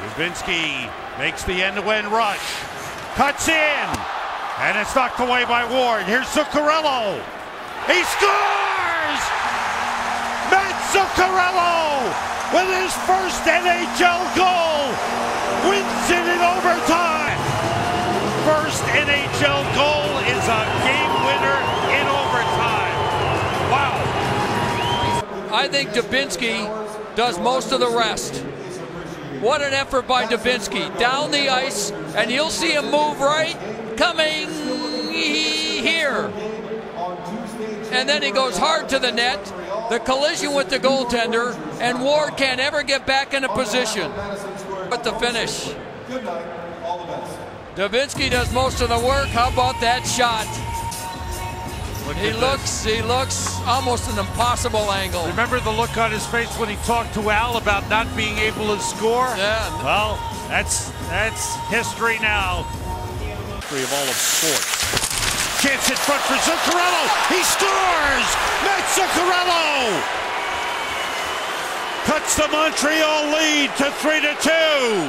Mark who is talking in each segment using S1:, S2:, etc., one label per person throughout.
S1: Dubinsky makes the end-to-end rush, cuts in, and it's knocked away by Ward. Here's Zuccarello. He scores! Matt Zuccarello with his first NHL goal wins it in overtime. First NHL goal is a game winner in overtime. Wow.
S2: I think Dubinsky does most of the rest. What an effort by Dubinsky. Down the ice, and you'll see him move right, coming here. And then he goes hard to the net. The collision with the goaltender, and Ward can't ever get back into position. But the finish. Dubinsky does most of the work. How about that shot?
S1: Look
S2: He
S1: at this.
S2: looks, he looks almost an impossible angle.
S1: Remember the look on his face when he talked to Al about not being able to score?
S2: Yeah.
S1: Well, that's that's history now. History of all of sports. Chance in front for Zuccarello. He scores! Matt Zuccarello! Cuts the Montreal lead to 3 to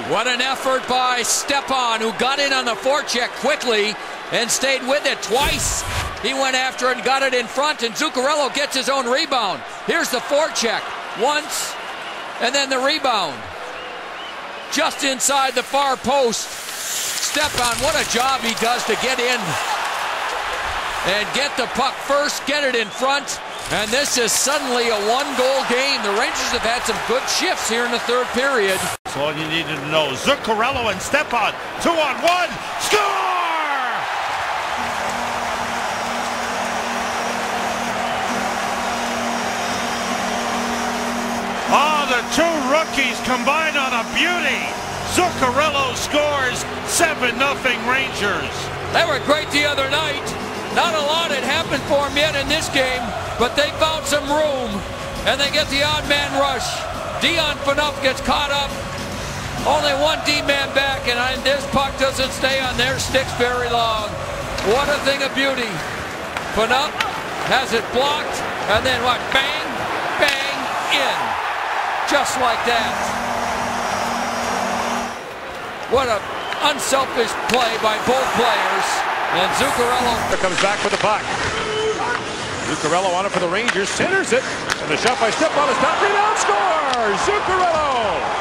S1: 2.
S2: What an effort by Stepan, who got in on the forecheck quickly and stayed with it twice. He went after it and got it in front, and Zuccarello gets his own rebound. Here's the forecheck once, and then the rebound. Just inside the far post. Stepan, what a job he does to get in and get the puck first, get it in front. And this is suddenly a one goal game. The Rangers have had some good shifts here in the third period.
S1: That's all you needed to know. Zuccarello and Stepan, two on one, score! The two rookies combine on a beauty. Zuccarello scores 7 0 Rangers.
S2: They were great the other night. Not a lot had happened for them yet in this game, but they found some room, and they get the odd man rush. Dion Phaneuf gets caught up. Only one D-man back, and this puck doesn't stay on their sticks very long. What a thing of beauty. Phaneuf has it blocked, and then what? Bang, bang, in. Just like that. What a unselfish play by both players. And Zuccarello
S3: comes back for the puck. Zuccarello on it for the Rangers, centers it, and the shot by Stepan is top rebound, scores! Zuccarello!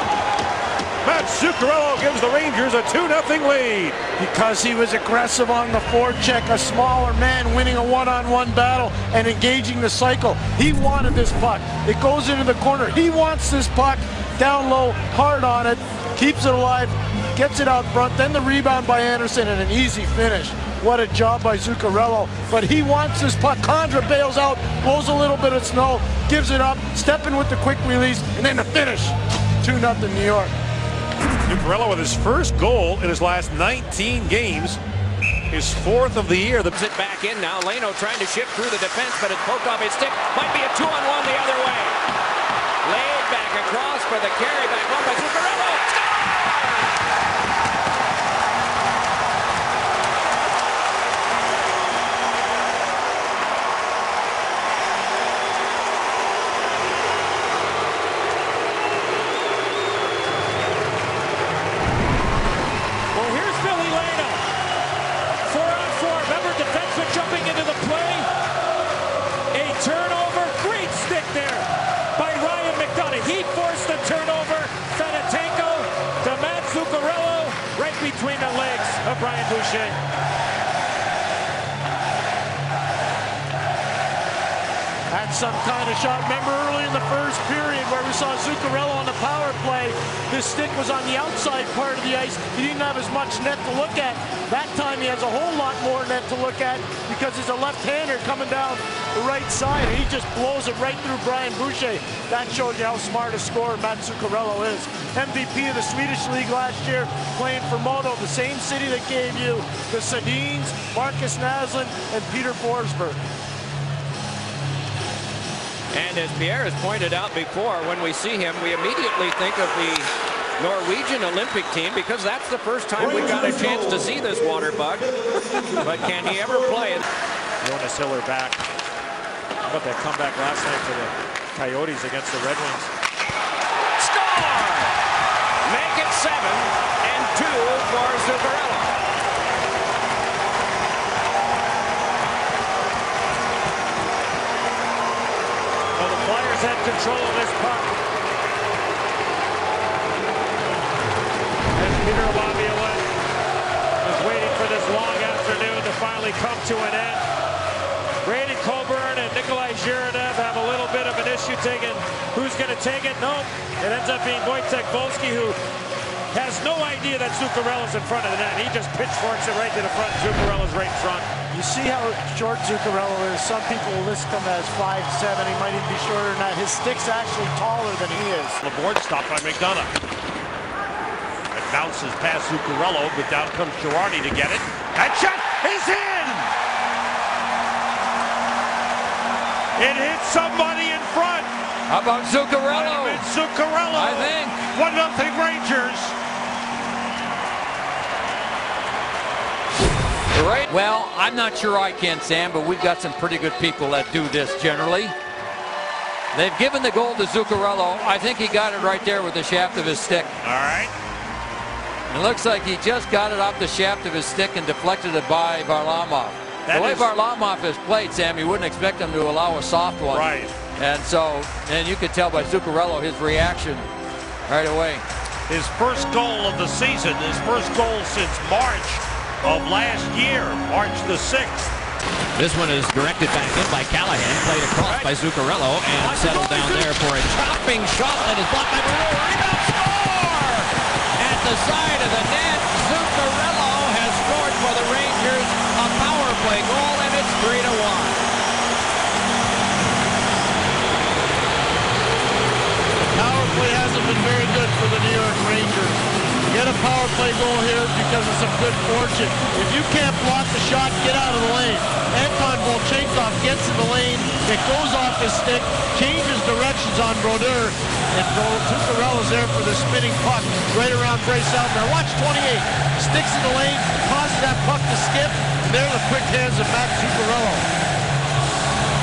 S3: Matt Zuccarello gives the Rangers a 2-0 lead.
S4: because he was aggressive on the forecheck, a smaller man winning a one-on-one battle and engaging the cycle. He wanted this puck. It goes into the corner. He wants this puck down low, hard on it, keeps it alive, gets it out front, then the rebound by Anderson and an easy finish. What a job by Zuccarello. But he wants this puck. Condra bails out, blows a little bit of snow, gives it up, stepping with the quick release, and then the finish. 2-0 New York.
S3: Zuccarello with his first goal in his last 19 games. His fourth of the year. The
S5: it back in now. Leno trying to shift through the defense, but it's poked off his stick. Might be a two-on-one the other way. Laid back across for the carry back home by Zuccarello.
S6: Well, here's Billy Leno. Four on four. Remember, defenseman jumping into the play. A turnover. Great stick there by Ryan McDonagh. He forced the turnover. Fedotenko to Matt Zuccarello right between the legs of Brian Boucher.
S4: Had some kind of shot. Remember early in the first period where we saw Zuccarello on the power play. His stick was on the outside part of the ice. He didn't have as much net to look at. That time he has a whole lot more net to look at because he's a left-hander coming down the right side. He just blows it right through Brian Boucher. That shows you how smart a scorer Matt Zuccarello is. MVP of the Swedish League last year, playing for Modo, the same city that gave you the Sedins, Marcus Naslund, and Peter Forsberg.
S5: And as Pierre has pointed out before, when we see him, we immediately think of the Norwegian Olympic team because that's the first time we got a chance to see this water bug. But can he ever play it?
S3: Jonas Hiller back. How about that comeback last night for the Coyotes against the Red Wings?
S5: Score! Make it seven.
S7: has had control of this puck. And Peter Laviolette is waiting for this long afternoon to finally come to an end. Brady Coburn and Nikolai Zherdev have a little bit of an issue taking who's going to take it. Nope. It ends up being Wojtek Wolski who has no idea that Zuccarello's in front of the net. He just pitchforks it right to the front. Zuccarello's right in front.
S4: You see how short Zuccarello is. Some people will list him as 5'7". He might even be shorter than that. His stick's actually taller than he is.
S1: The board stopped by McDonagh. It bounces past Zuccarello, but down comes Girardi to get it. That shot is in! It hit somebody in front.
S2: How about Zuccarello?
S1: It's Zuccarello.
S2: I think.
S1: 1 nothing Rangers.
S2: Right. Well, I'm not sure I can, Sam, but we've got some pretty good people that do this generally. They've given the goal to Zuccarello. I think he got it right there with the shaft of his stick.
S1: All right.
S2: It looks like he just got it off the shaft of his stick and deflected it by Varlamov.
S1: That
S2: the way
S1: is-
S2: Varlamov has played, Sam, you wouldn't expect him to allow a soft one.
S1: Right.
S2: And so, and you could tell by Zuccarello his reaction right away.
S1: His first goal of the season, his first goal since March of last year, March the 6th.
S5: This one is directed back in by Callahan, played across by Zuccarello, and settled down there for a chopping shot that is blocked by Maroon. Rebound score! At the side of the net, Zuccarello has scored for the Rangers a power play goal, and it's 3 to 1.
S4: Power play hasn't been very good for the New York Rangers. Get a power play goal here because of some good fortune. If you can't block the shot, get out of the lane. Anton Volchenkov gets in the lane. It goes off his stick, changes directions on Brodeur, and Zuccarello's there for the spinning puck right around Bryce Outner. Watch 28. Sticks in the lane, causes that puck to skip. And there the quick hands of Matt Zuccarello.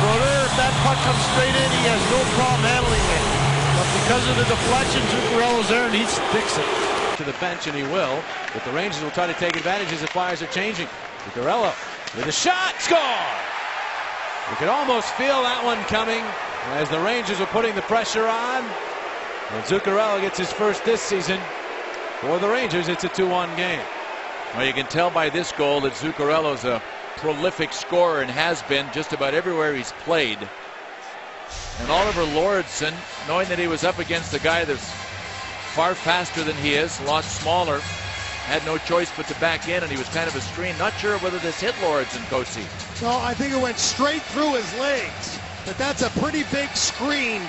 S4: Brodeur, if that puck comes straight in, he has no problem handling it. But because of the deflection, Zuccarello's there and he sticks it.
S8: To the bench, and he will. But the Rangers will try to take advantage as the Flyers are changing. Zuccarello with a shot, score! You could almost feel that one coming as the Rangers were putting the pressure on. And Zuccarello gets his first this season. For the Rangers, it's a 2-1 game.
S3: Well, you can tell by this goal that Zuccarello's a prolific scorer and has been just about everywhere he's played. And Oliver Lauridsen, knowing that he was up against a guy that's far faster than he is, a lot smaller, had no choice but to back in, and he was kind of a screen. Not sure whether this hit Lauridsen, Cozy.
S9: No, I think it went straight through his legs. But that's a pretty big screen,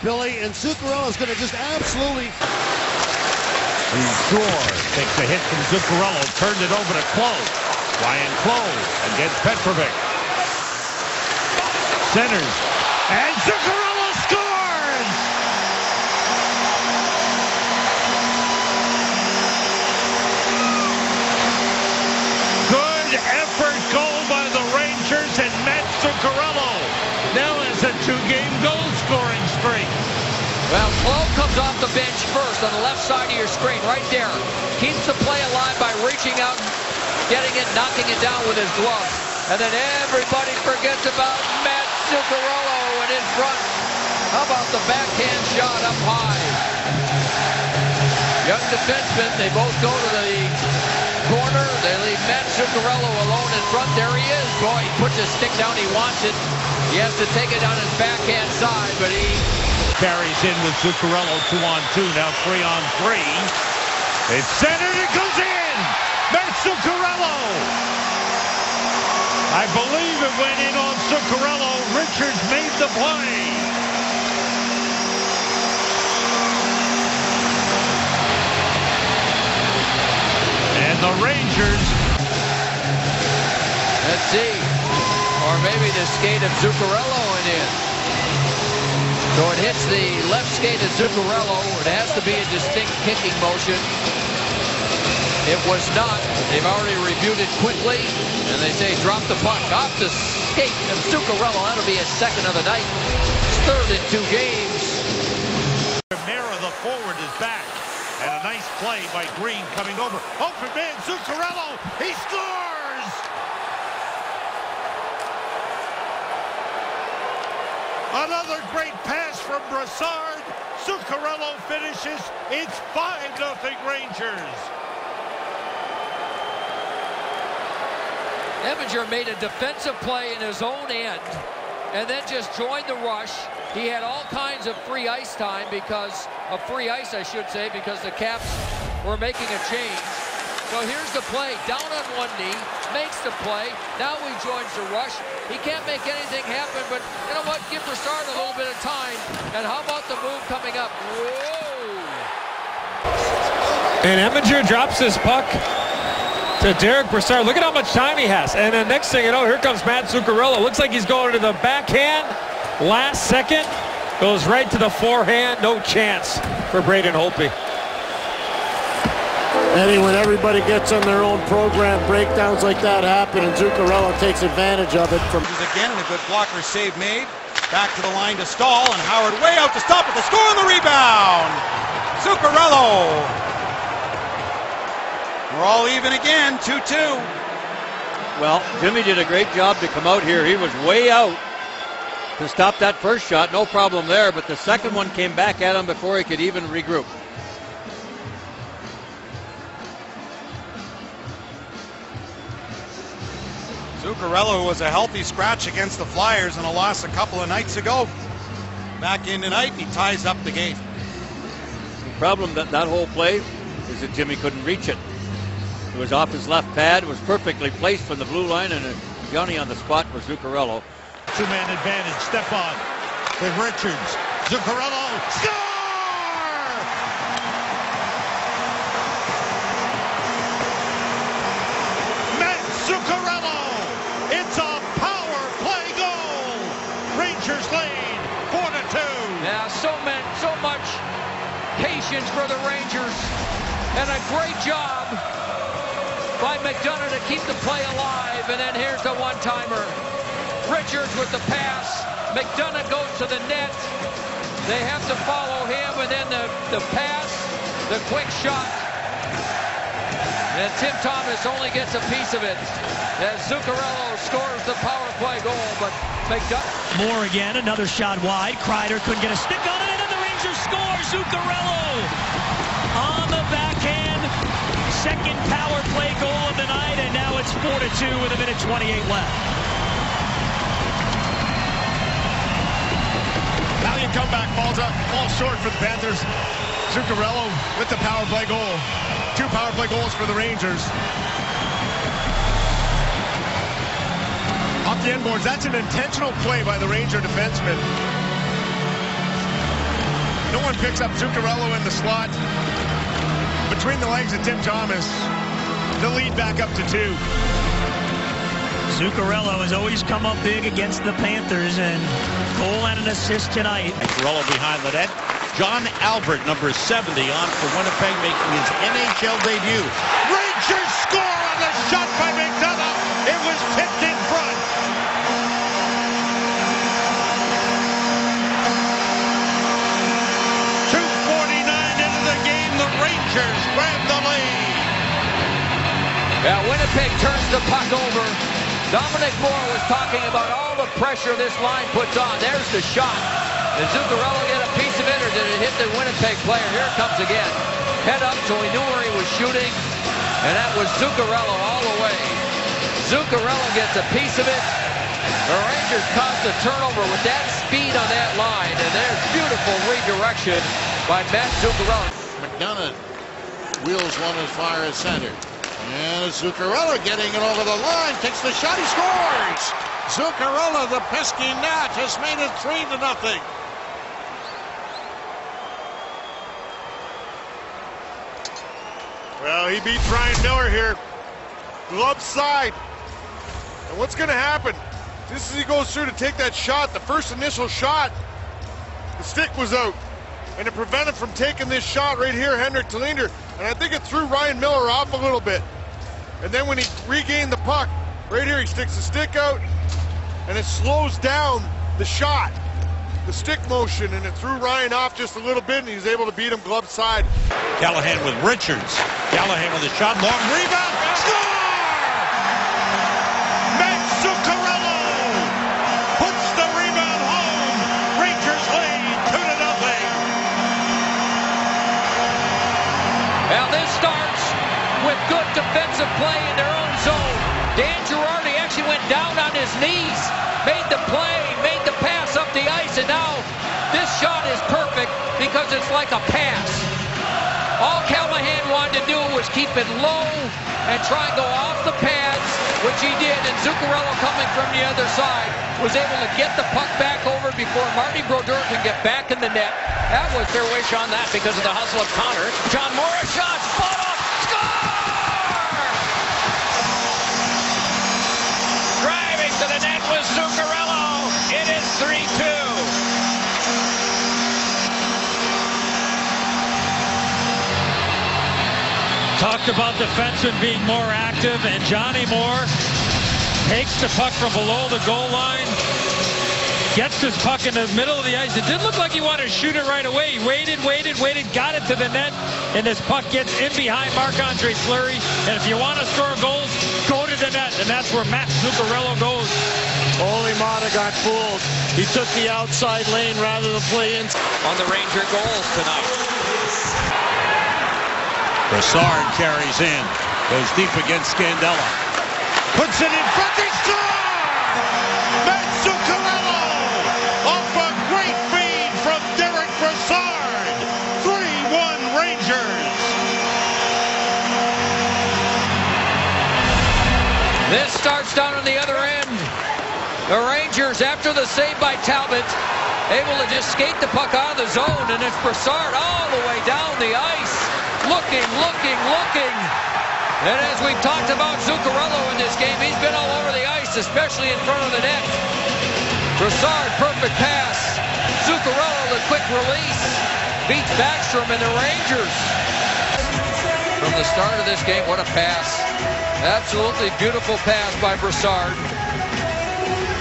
S9: Billy. And Zuccarello is going to just absolutely.
S1: Shore takes the hit from Zuccarello, turned it over to Clowe. Ryan Clowe against Petrovic. Centers. And Zuccarello scores! Good effort goal by the Rangers and Matt Zuccarello. Now has a two-game goal scoring streak.
S2: Well, Clowe comes off the bench first on the left side of your screen, right there. Keeps the play alive by reaching out, getting it, knocking it down with his glove. And then everybody forgets about Matt Zuccarello in his front. How about the backhand shot up high? Young defensemen, they both go to the corner. They leave Matt Zuccarello alone in front. There he is. Boy, he puts his stick down. He wants it. He has to take it on his backhand side, but he
S1: Carries in with Zuccarello two on two, now three on three. It's centered, it goes in! Matt Zuccarello! I believe it went in on Zuccarello. Richards made the play. And the Rangers
S2: Let's see. Or maybe the skate of Zuccarello went in. So it hits the left skate of Zuccarello. It has to be a distinct kicking motion. It was not. They've already reviewed it quickly. And they say drop the puck off the skate of Zuccarello. That'll be his second of the night. His third in two games.
S1: Mera, the forward, is back. And a nice play by Green coming over. Open man, Zuccarello. He scores! Another great pass from Brassard. Zuccarello finishes. It's 5-0 Rangers.
S2: Eminger made a defensive play in his own end and then just joined the rush. He had all kinds of free ice time because of free ice, I should say, because the Caps were making a change. So here's the play, down on one knee, makes the play. Now he joins the rush. He can't make anything happen, but you know what? Give Brassard a little bit of time. And how about the move coming up? Whoa!
S10: And Eminger drops his puck to Derek Brassard. Look at how much time he has. And then next thing you know, here comes Matt Zuccarello. Looks like he's going to the backhand. Last second, goes right to the forehand. No chance for Braden Holtby.
S4: Eddie, when everybody gets on their own program, breakdowns like that happen, and Zuccarello takes advantage of it from.
S11: Again, and a good blocker save made. Back to the line to stall, and Howard way out to stop it. The score and the rebound. Zuccarello. We're all even again, 2-2.
S12: Well, Jimmy did a great job to come out here. He was way out to stop that first shot. No problem there, but the second one came back at him before he could even regroup.
S11: Zuccarello was a healthy scratch against the Flyers in a loss a couple of nights ago. Back in tonight, and he ties up the game.
S12: The problem that that whole play is that Jimmy couldn't reach it. It was off his left pad, was perfectly placed from the blue line, and Johnny on the spot was Zuccarello.
S1: Two-man advantage. Step on with Richards. Zuccarello. Score! Matt Zuccarello. It's a power play goal. Rangers lead four to two.
S2: Yeah, so meant so much for the Rangers, and a great job by McDonagh to keep the play alive. And then here's the one-timer. Richards with the pass. McDonagh goes to the net. They have to follow him, and then the, the pass, the quick shot. And Tim Thomas only gets a piece of it as Zuccarello scores the power play goal, but McDonagh.
S13: Moore again, another shot wide. Kreider couldn't get a stick on it, and then the Rangers score. Zuccarello on the backhand. Second power play goal of the night, and now it's 4 to 2 with a minute 28 left.
S14: Valiant comeback falls up, falls short for the Panthers. Zuccarello with the power play goal. Two power play goals for the Rangers. Off the end boards, that's an intentional play by the Ranger defenseman. No one picks up Zuccarello in the slot. Between the legs of Tim Thomas, the lead back up to two.
S13: Zuccarello has always come up big against the Panthers, and goal and an assist tonight.
S1: Zuccarello behind the net. John Albert, number 70, on for Winnipeg, making his NHL debut. Rangers score on the shot by McDonagh. It was tipped in front. Rangers grab the lead.
S2: Yeah, Winnipeg turns the puck over. Dominic Moore was talking about all the pressure this line puts on. There's the shot. Did Zuccarello get a piece of it, or did it hit the Winnipeg player? Here it comes again. Head up, so he knew where he was shooting, and that was Zuccarello all the way. Zuccarello gets a piece of it. The Rangers caused a turnover with that speed on that line, and there's beautiful redirection by Matt Zuccarello.
S15: McDonagh wheels one as far as center. And Zuccarello getting it over the line, takes the shot, he scores! Zuccarello, the pesky gnat, has made it three to nothing.
S14: Well, he beats Ryan Miller here. Glove side. And what's going to happen? Just as he goes through to take that shot, the first initial shot, the stick was out. And it prevented from taking this shot right here, Henrik Tallinder. And I think it threw Ryan Miller off a little bit. And then when he regained the puck, right here, he sticks the stick out, and it slows down the shot, the stick motion, and it threw Ryan off just a little bit, and he was able to beat him glove side.
S1: Callahan with Richards. Callahan with a shot, long rebound, score! Defensive play in their own zone. Dan Girardi actually went
S2: down on his knees, made the play, made the pass up the ice, and now this shot is perfect because it's like a pass. All Callahan wanted to do was keep it low and try and go off the pads, which he did, and Zuccarello coming from the other side was able to get the puck back over before Marty Brodeur can get back in the net.
S5: That was their wish on that because of the hustle of Connor. John Morris to the net was Zuccarello. It is 3-2.
S10: Talked about defensemen being more active, and Johnny Moore takes the puck from below the goal line, gets his puck in the middle of the ice. It didn't look like he wanted to shoot it right away. He waited, waited, waited, got it to the net, and this puck gets in behind Marc-Andre Fleury. And if you want to score goals, go the net, and that's where Matt Zuccarello goes.
S4: Holy Mata got fooled. He took the outside lane rather than play in.
S5: On the Ranger goals tonight.
S1: Brassard carries in, goes deep against Scandella. Puts it in front, they score!
S2: After the save by Talbot, able to just skate the puck out of the zone, and it's Brassard all the way down the ice. Looking, looking, looking. And as we've talked about Zuccarello in this game, he's been all over the ice, especially in front of the net. Brassard, perfect pass. Zuccarello, the quick release. Beats Backstrom and the Rangers. From the start of this game, what a pass. Absolutely beautiful pass by Brassard.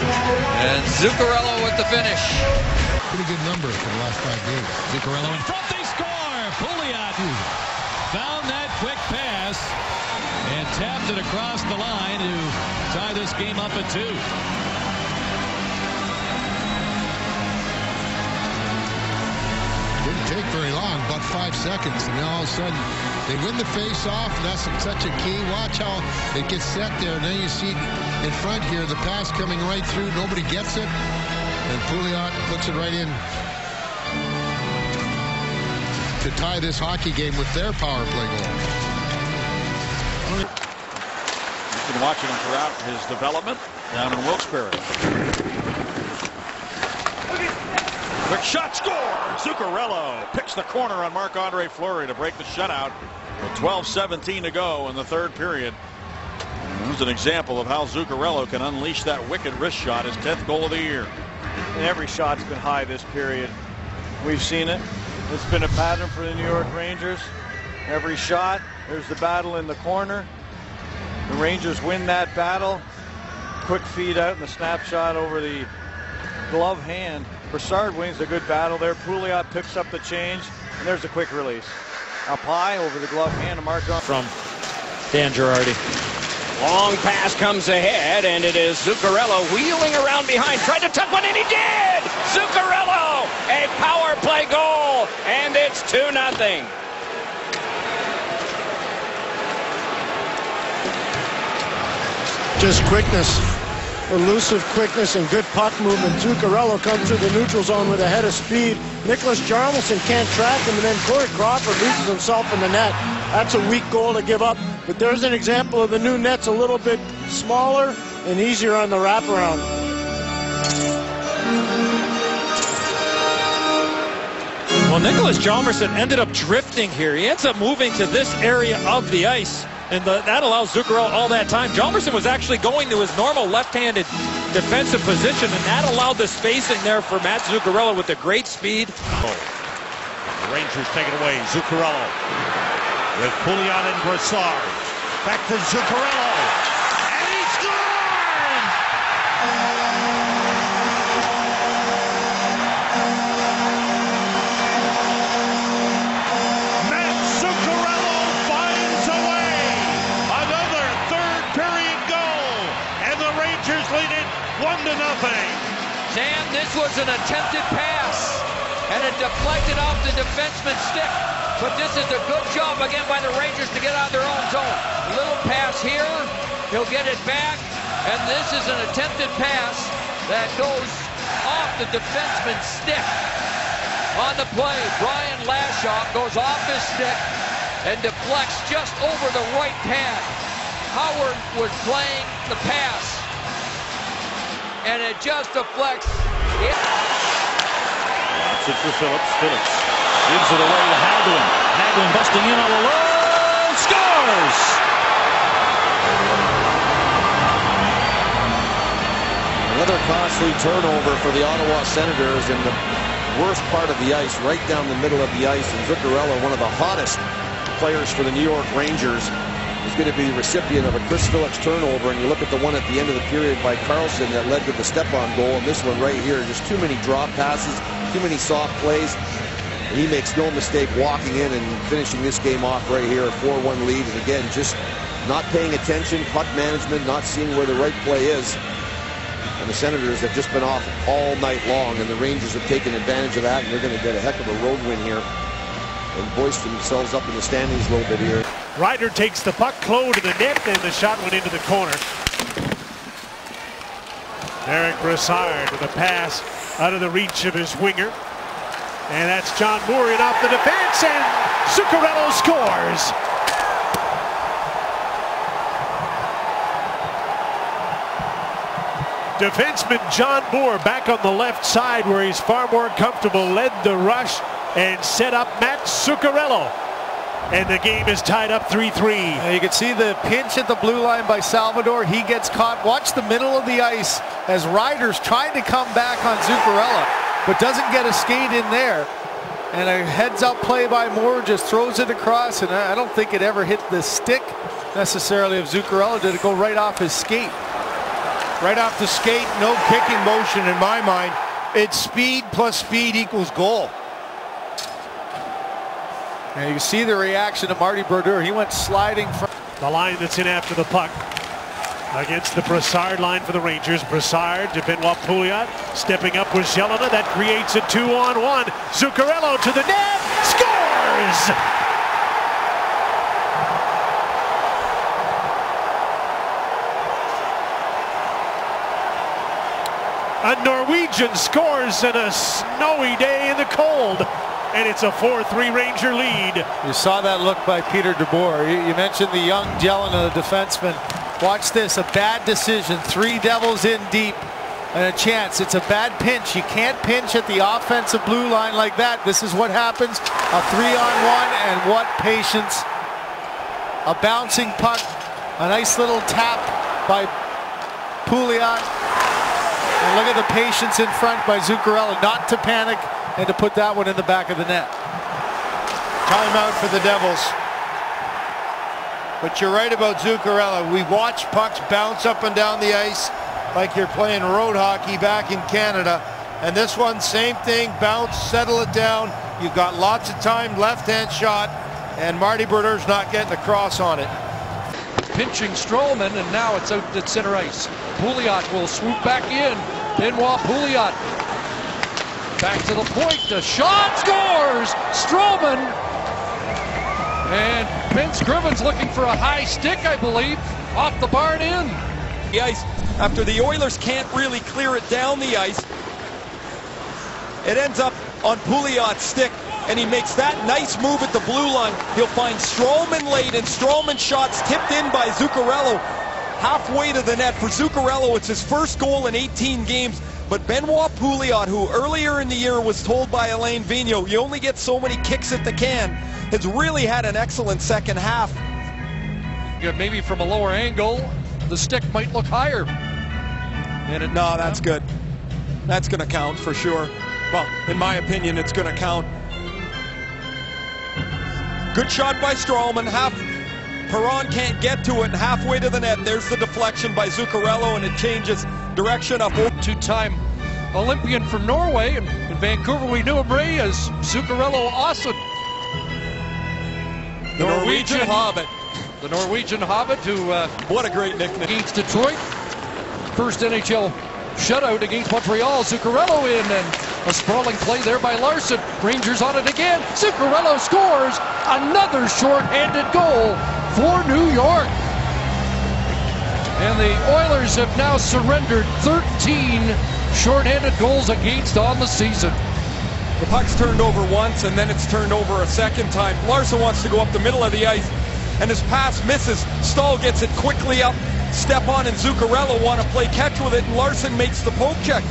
S2: And Zuccarello with the finish.
S16: Pretty good number for the last five games. Zuccarello in front, they score! Pouliot found that quick pass and tapped it across the line to tie this game up at two. Didn't take very long, about five seconds, and then all of a sudden they win the face-off, and that's such a key. Watch how it gets set there, and then you see in front here the pass coming right through, nobody gets it, and Pouliot puts it right in to tie this hockey game with their power play goal.
S17: You've been watching him throughout his development down in Wilkes-Barre. Quick shot, score! Zuccarello picks the corner on Marc-Andre Fleury to break the shutout with 12-17 to go in the third period. Here's an example of how Zuccarello can unleash that wicked wrist shot, his 10th goal of the year.
S18: Every shot's been high this period. We've seen it. It's been a pattern for the New York Rangers. Every shot, there's the battle in the corner. The Rangers win that battle. Quick feed out and the snapshot over the glove hand. Brassard wins a good battle there. Pouliot picks up the change, and there's a quick release. Up high over the glove hand of Mark
S10: From Dan Girardi.
S5: Long pass comes ahead, and it is Zuccarello wheeling around behind. Tried to tuck one, and he did! Zuccarello, a power play goal, and it's 2 nothing.
S4: Just quickness, elusive quickness and good puck movement. Zuccarello comes to the neutral zone with a head of speed. Nicholas Hjalmarsson can't track him, and then Corey Crawford loses himself in the net. That's a weak goal to give up. But there's an example of the new net's a little bit smaller and easier on the wraparound.
S10: Well, Nicholas Hjalmarsson ended up drifting here. He ends up moving to this area of the ice, and the, that allows Zuccarello all that time. Hjalmarsson was actually going to his normal left-handed defensive position, and that allowed the spacing there for Matt Zuccarello with the great speed.
S1: The Rangers take it away. Zuccarello with Pouliot and Brassard. Back to Zuccarello.
S2: Was an attempted pass, and it deflected off the defenseman's stick. But this is a good job again by the Rangers to get out of their own zone. Little pass here, he'll get it back, and this is an attempted pass that goes off the defenseman's stick. on the play. Brian Lashoff goes off his stick and deflects just over the right pad. Howard was playing the pass, and it just deflects. It
S1: It's for Phillips. Phillips gives it away to Hagelin. Hagelin busting in all alone. Scores!
S19: Another costly turnover for the Ottawa Senators in the worst part of the ice, right down the middle of the ice. And Zuccarello, one of the hottest players for the New York Rangers, is going to be the recipient of a Chris Phillips turnover. And you look at the one at the end of the period by Carlson that led to the Stepan goal. And this one right here, just too many drop passes, too many soft plays. And he makes no mistake walking in and finishing this game off right here, a 4-1 lead. And again, just not paying attention, puck management, not seeing where the right play is. And the Senators have just been off all night long, and the Rangers have taken advantage of that, and they're going to get a heck of a road win here and voice themselves up in the standings a little bit here.
S7: Ryder takes the puck close to the net, and the shot went into the corner. Eric Brassard with a pass out of the reach of his winger. And that's John Moore in off the defense, and Zuccarello scores. Defenseman John Moore back on the left side where he's far more comfortable, led the rush and set up Matt Zuccarello. And the game is tied up 3-3.
S4: You can see the pinch at the blue line by Salvador. He gets caught. Watch the middle of the ice as Riders trying to come back on Zuccarello, but doesn't get a skate in there. And a heads-up play by Moore just throws it across, and I don't think it ever hit the stick necessarily of Zuccarello. Did it go right off his skate?
S18: Right off the skate, no kicking motion in my mind. It's speed plus speed equals goal.
S4: And you see the reaction of Marty Brodeur. He went sliding from
S7: the line that's in after the puck. Against the Brassard line for the Rangers. Brassard to Benoit Pouliot. Stepping up with Gelinas. That creates a two-on-one. Zuccarello to the net. Scores! A Norwegian scores in a snowy day in the cold. And it's a 4-3 Ranger lead.
S4: You saw that look by Peter DeBoer. You, you mentioned the young Gelinas, the defenseman. Watch this, a bad decision. Three Devils in deep and a chance. It's a bad pinch. You can't pinch at the offensive blue line like that. This is what happens. A three-on-one and what patience. A bouncing puck. A nice little tap by Pouliot. And look at the patience in front by Zuccarello not to panic and to put that one in the back of the net.
S18: Timeout for the Devils. But you're right about Zuccarello. We watch pucks bounce up and down the ice like you're playing road hockey back in Canada. And this one, same thing, bounce, settle it down. You've got lots of time, left-hand shot, and Marty Brodeur's not getting across on it.
S20: Pinching Stralman, and now it's out at center ice. Pouliot will swoop back in. Benoit Pouliot back to the point. Shot scores. Stralman. And Ben Scrivens looking for a high stick, I believe, off the barn in.
S21: The ice after the Oilers can't really clear it down the ice. It ends up on Pouliot's stick, and he makes that nice move at the blue line. He'll find Stralman late, and Stralman shots tipped in by Zuccarello halfway to the net. For Zuccarello, it's his first goal in 18 games. But Benoit Pouliot, who earlier in the year was told by Alain Vigneault, you only get so many kicks at the can, has really had an excellent second half.
S20: Yeah, maybe from a lower angle, the stick might look higher.
S21: And it, no, that's good. That's going to count for sure. Well, in my opinion, it's going to count. Good shot by Stralman. Half Perron can't get to it, and halfway to the net, there's the deflection by Zuccarello, and it changes direction up.
S20: Two-time Olympian from Norway, and in Vancouver we knew him, Ray, as Zuccarello Aasen.
S21: The Norwegian, Norwegian
S20: Hobbit. The Norwegian Hobbit, who... Uh,
S21: what a great nickname.
S20: Against Detroit. First NHL shutout against Montreal. Zuccarello in, and a sprawling play there by Larson. Rangers on it again. Zuccarello scores another short-handed goal for New York. And the Oilers have now surrendered 13 short-handed goals against on the season.
S21: The puck's turned over once and then it's turned over a second time. Larson wants to go up the middle of the ice and his pass misses. Staal gets it quickly up. Stepan and Zuccarello want to play catch with it and Larson makes the poke check.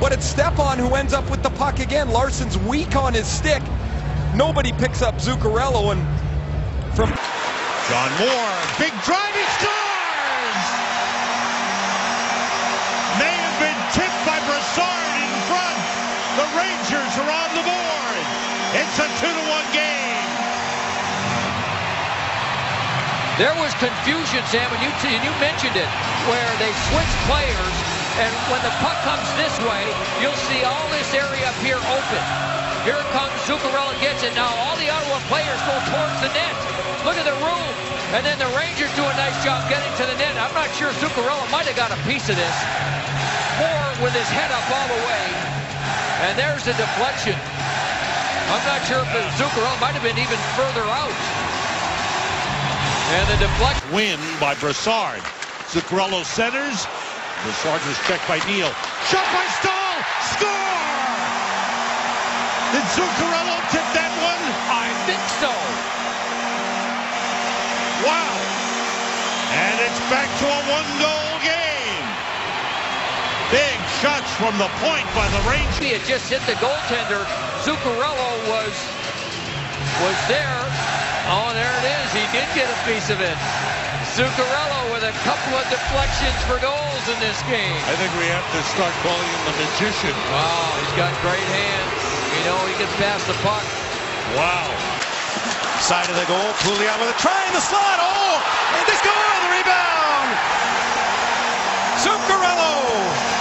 S21: But it's Stepan who ends up with the puck again. Larson's weak on his stick. Nobody picks up Zuccarello and from
S1: John Moore, big drive, he scores! May have been tipped by Brassard in front. The Rangers are on the board. It's a two to one game.
S2: There was confusion, Sam, and you, and you mentioned it, where they switched players, and when the puck comes this way, you'll see all this area up here open. Here comes Zuccarello gets it. Now all the Ottawa players go towards the net. Look at the room. And then the Rangers do a nice job getting to the net. I'm not sure Zuccarello might have got a piece of this. Moore with his head up all the way. And there's the deflection. I'm not sure if Zuccarello might have been even further out. And the deflection.
S1: Win by Brassard. Zuccarello centers. Brassard was checked by Neal. Shot by Staal. Score! Did Zuccarello tip that one?
S2: I think so.
S1: Wow. And it's back to a one-goal game. Big shots from the point by the Rangers.
S2: He had just hit the goaltender. Zuccarello was was there. Oh, there it is. He did get a piece of it. Zuccarello with a couple of deflections for goals in this game.
S1: I think we have to start calling him the magician.
S2: Wow, he's got great hands. You know, he can pass the puck.
S1: Wow.
S22: Side of the goal, Pouliot with a try in the slot. Oh, and they score the rebound. Zuccarello.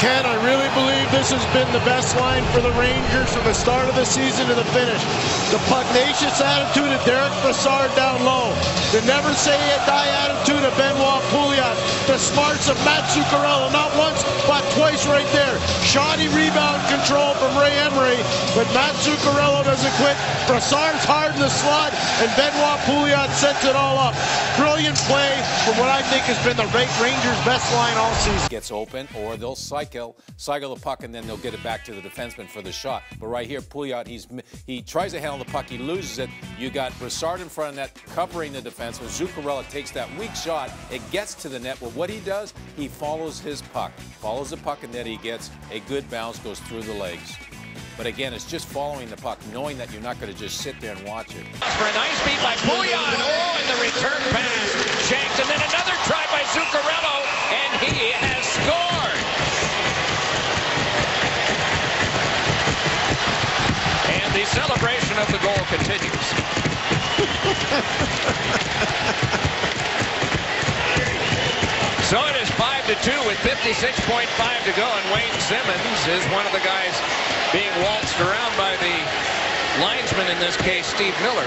S4: Ken, I really believe this has been the best line for the Rangers from the start of the season to the finish. The pugnacious attitude of Derek Brassard down low. The never say die attitude of Benoit Pouliot. The smarts of Matt Zuccarello, not once, but twice right there. Shoddy rebound control from Ray Emery, but Matt Zuccarello doesn't quit. Brassard's hard in the slot, and Benoit Pouliot sets it all up. Brilliant play from what I think has been the Rangers' best line all season.
S23: Gets open, or they'll cycle, cycle the puck, and then they'll get it back to the defenseman for the shot. But right here, Pouliot, he's he tries to handle the puck, he loses it. You got Brassard in front of net, covering the defenseman. Zuccarello takes that weak shot. It gets to the net. Well, what he does, he follows his puck, follows the puck, and then he gets a good bounce, goes through the legs. But again, it's just following the puck, knowing that you're not going to just sit there and watch it.
S2: For a nice beat by Pouliot. Oh, and the return pass. Shanks, and then another try by Zuccarello, and he has scored. And the celebration of the goal continues. so it is 5 to 2 with 56.5 to go, and Wayne Simmonds is one of the guys being waltzed around by the linesman, in this case, Steve Miller.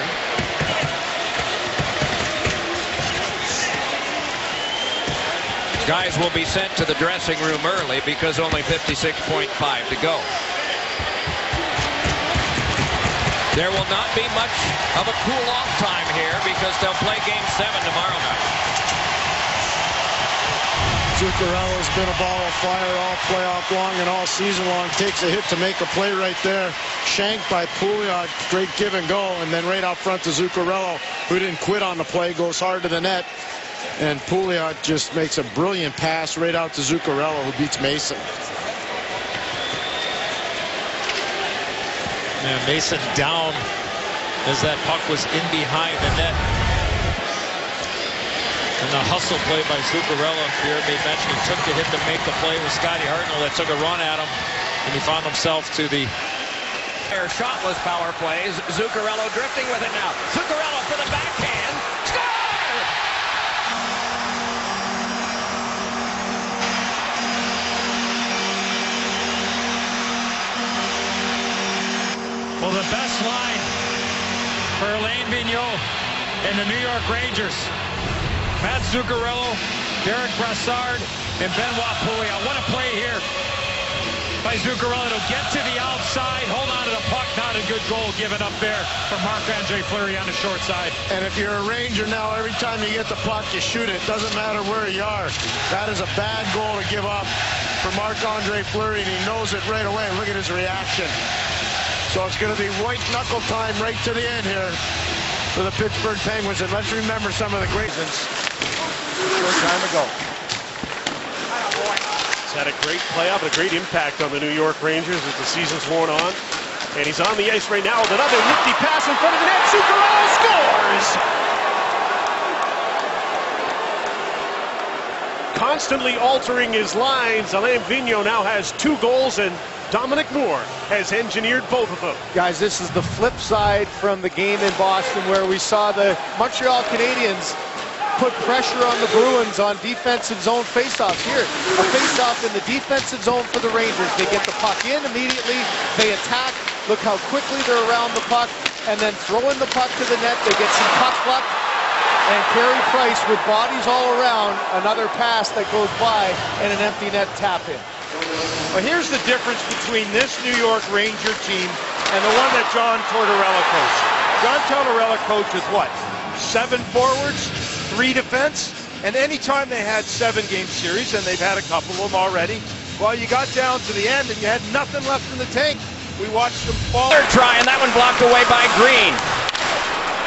S2: Guys will be sent to the dressing room early because only 56.5 to go. There will not be much of a cool-off time here because they'll play Game 7 tomorrow night.
S4: Zuccarello's been a ball of fire all playoff long and all season long. Takes a hit to make a play right there. Shanked by Pouliot. Great give and go. And then right out front to Zuccarello, who didn't quit on the play, goes hard to the net. And Pouliot just makes a brilliant pass right out to Zuccarello, who beats Mason.
S10: Man, Mason down as that puck was in behind the net. And the hustle play by Zuccarello. Pierre made mention he took the hit to make the play with Scotty Hartnell that took a run at him. And he found himself to the
S2: shotless power plays. Zuccarello drifting with it now. Zuccarello for the backhand.
S10: Well, the best line for Alain Vigneault and the New York Rangers. Matt Zuccarello, Derek Brassard, and Benoit Pouliot. What a play here. by Zuccarello to get to the outside, hold on to the puck. Not a good goal given up there from Marc-Andre Fleury on the short side.
S4: And if you're a Ranger now, every time you get the puck, you shoot it. Doesn't matter where you are. That is a bad goal to give up for Marc-Andre Fleury, and he knows it right away. Look at his reaction. So it's going to be white knuckle time right to the end here for the Pittsburgh Penguins. And let's remember some of the greatness. Short time ago.
S7: He's had a great playoff, a great impact on the New York Rangers as the season's worn on. And he's on the ice right now with another nifty pass in front of the net. Zuccarello scores! Constantly altering his lines, Alain Vigneault now has two goals and Dominic Moore has engineered both of them.
S21: Guys, this is the flip side from the game in Boston where we saw the Montreal Canadiens put pressure on the Bruins on defensive zone faceoffs. Here, a faceoff in the defensive zone for the Rangers. They get the puck in immediately. They attack. Look how quickly they're around the puck. And then throwing the puck to the net. They get some puck luck. And Carey Price with bodies all around. Another pass that goes by and an empty net tap in.
S18: Well, here's the difference between this New York Ranger team and the one that John Tortorella coached. John Tortorella coaches what? Seven forwards, three defense, and anytime they had seven game series, and they've had a couple of them already, well, you got down to the end and you had nothing left in the tank. We watched them fall.
S5: Third try, and that one blocked away by Green.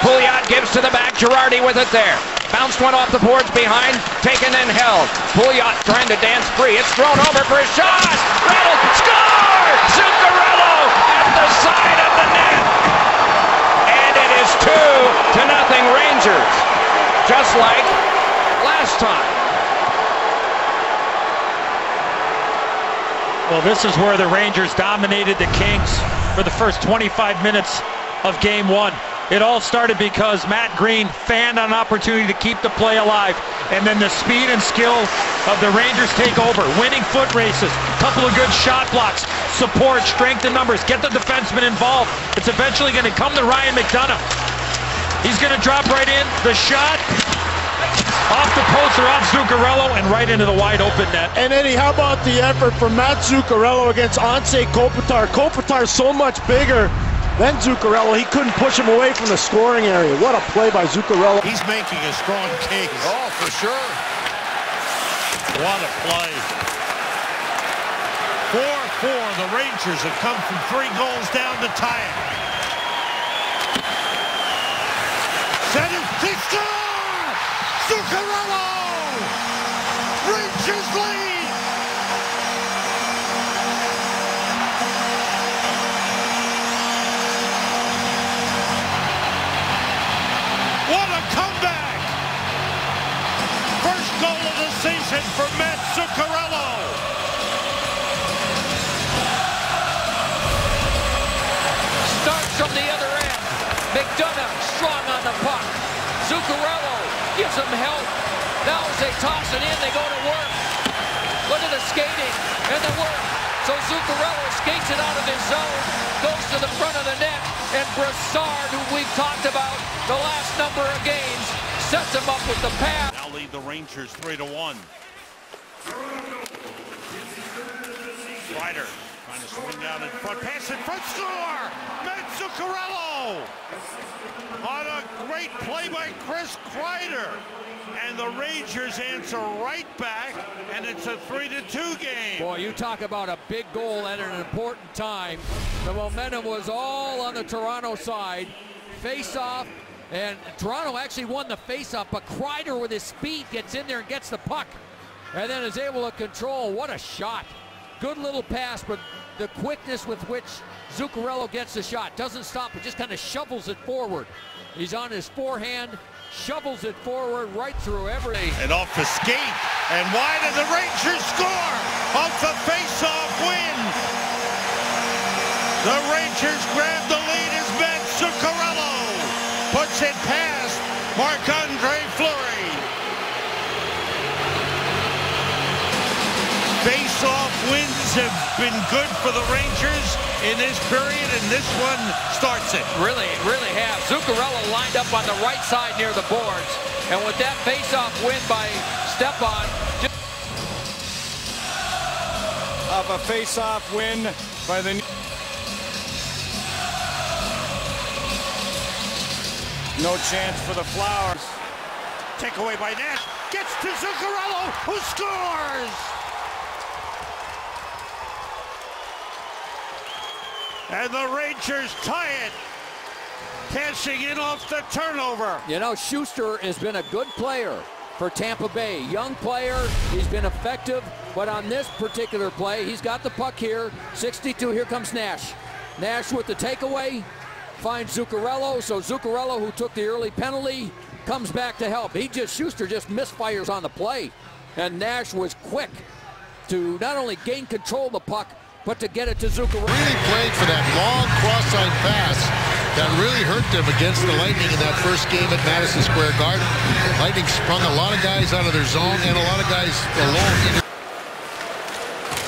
S5: Pouliot gives to the back. Girardi with it there. Bounced one off the boards behind, taken and held. Pouliot trying to dance free. It's thrown over for a shot. Rattle, score! Zuccarello at the side of the net. And it is two to nothing Rangers. Just like last time.
S10: Well, this is where the Rangers dominated the Kings for the first 25 minutes of game one. It all started because Matt Greene fanned an opportunity to keep the play alive. And then the speed and skill of the Rangers take over. Winning foot races, couple of good shot blocks, support, strength in numbers, get the defenseman involved. It's eventually going to come to Ryan McDonagh. He's going to drop right in. The shot off the post or off Zuccarello and right into the wide open net.
S4: And Eddie, how about the effort from Matt Zuccarello against Anze Kopitar? Kopitar's so much bigger than Zuccarello. He couldn't push him away from the scoring area. What a play by Zuccarello.
S1: He's making a strong case.
S24: Oh, for sure.
S1: What a play. 4-4. The Rangers have come from three goals down to tie it. Center. They score! Zuccarello! Rangers lead! For Matt Zuccarello.
S2: Starts from the other end. McDonagh strong on the puck. Zuccarello gives him help. Now as they toss it in, they go to work. Look at the skating and the work. So Zuccarello skates it out of his zone, goes to the front of the net, and Brassard, who we've talked about the last number of games, sets him up with the pass.
S1: Now lead the Rangers 3 to 1. Kreider trying to swing down in front, pass in front, score! Matt Zuccarello! On a great play by Chris Kreider. And the Rangers answer right back, and it's a 3 to 2 game.
S2: Boy, you talk about a big goal at an important time. The momentum was all on the Toronto side. Face off, and Toronto actually won the face off, but Kreider with his speed gets in there and gets the puck. And then is able to control. What a shot. Good little pass, but the quickness with which Zuccarello gets the shot doesn't stop, but just kind of shovels it forward. He's on his forehand, shovels it forward right through every.
S1: And off the skate, and why and the Rangers score off the face-off win. The Rangers grab the lead as Matt Zuccarello puts it past Marc-Andre Fleury. Face-off wins have been good for the Rangers in this period, and this one starts it.
S2: Really, really have. Zuccarello lined up on the right side near the boards. And with that face-off win by Stepan,
S21: A of a face-off win by the No chance for the Flowers.
S1: Take away by Nash. Gets to Zuccarello, who scores! And the Rangers tie it. Cashing in off the turnover.
S2: You know, Schuster has been a good player for Tampa Bay. Young player, he's been effective, but on this particular play, he's got the puck here. 62, here comes Nash. Nash with the takeaway, finds Zuccarello. So Zuccarello, who took the early penalty, comes back to help. He just, Schuster just misfires on the play. And Nash was quick to not only gain control of the puck, but to get it to Zuccarello.
S25: Really played for that long cross-side pass that really hurt them against the Lightning in that first game at Madison Square Garden. Lightning sprung a lot of guys out of their zone and a lot of guys alone.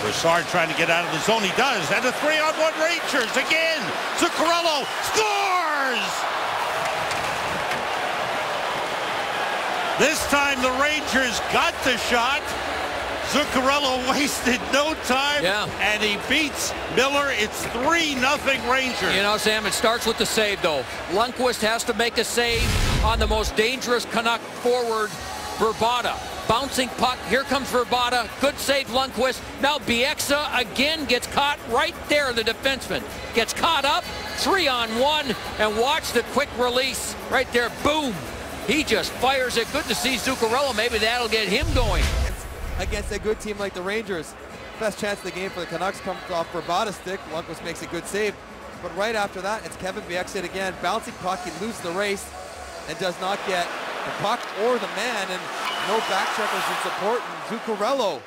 S1: Brassard trying to get out of the zone. He does. And a three-on-one Rangers again. Zuccarello scores! This time the Rangers got the shot. Zuccarello wasted no time.
S2: Yeah.
S1: And he beats Miller. It's 3 nothing Rangers.
S2: You know, Sam, it starts with the save, though. Lundqvist has to make a save on the most dangerous Canuck forward, Vrbata. Bouncing puck. Here comes Vrbata. Good save, Lundqvist. Now Bieksa again gets caught right there, the defenseman. Gets caught up, three on one, and watch the quick release right there. Boom. He just fires it. Good to see Zuccarello. Maybe that'll get him going
S26: against a good team like the Rangers. Best chance of the game for the Canucks comes off Vrbata stick. Lundqvist makes a good save. But right after that, it's Kevin Bieksa again. Bouncing puck, he loses the race and does not get the puck or the man. And no back checkers in support. And Zuccarello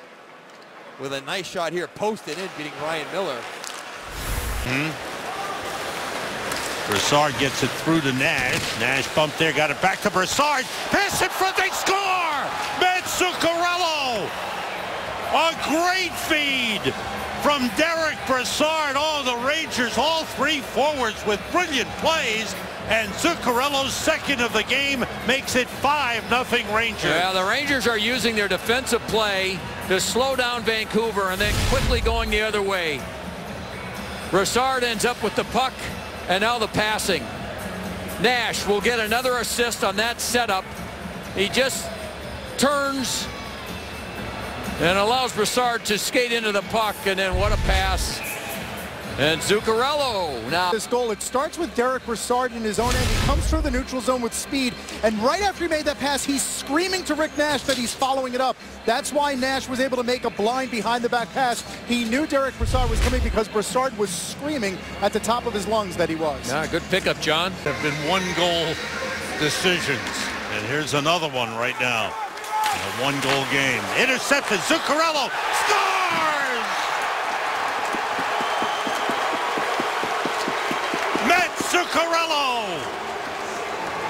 S26: with a nice shot here, posted in, beating Ryan Miller.
S1: Hmm. Brassard gets it through to Nash. Nash bumped there, got it back to Brassard. Pass in front, they score! Mats Zuccarello! A great feed from Derek Brassard. All the Rangers, all three forwards with brilliant plays. And Zuccarello's second of the game makes it 5-0 Rangers.
S2: Yeah, the Rangers are using their defensive play to slow down Vancouver and then quickly going the other way. Brassard ends up with the puck. And now the passing. Nash will get another assist on that setup. He just turns and allows Brassard to skate into the puck. And then what a pass. And Zuccarello now.
S27: This goal, it starts with Derek Brassard in his own end. He comes through the neutral zone with speed. And right after he made that pass, he's screaming to Rick Nash that he's following it up. That's why Nash was able to make a blind behind the back pass. He knew Derek Brassard was coming because Brassard was screaming at the top of his lungs that he was.
S2: Yeah, good pickup, John.
S1: There have been one goal decisions. And here's another one right now. A one goal game. Intercepted. Zuccarello scores! Mats Zuccarello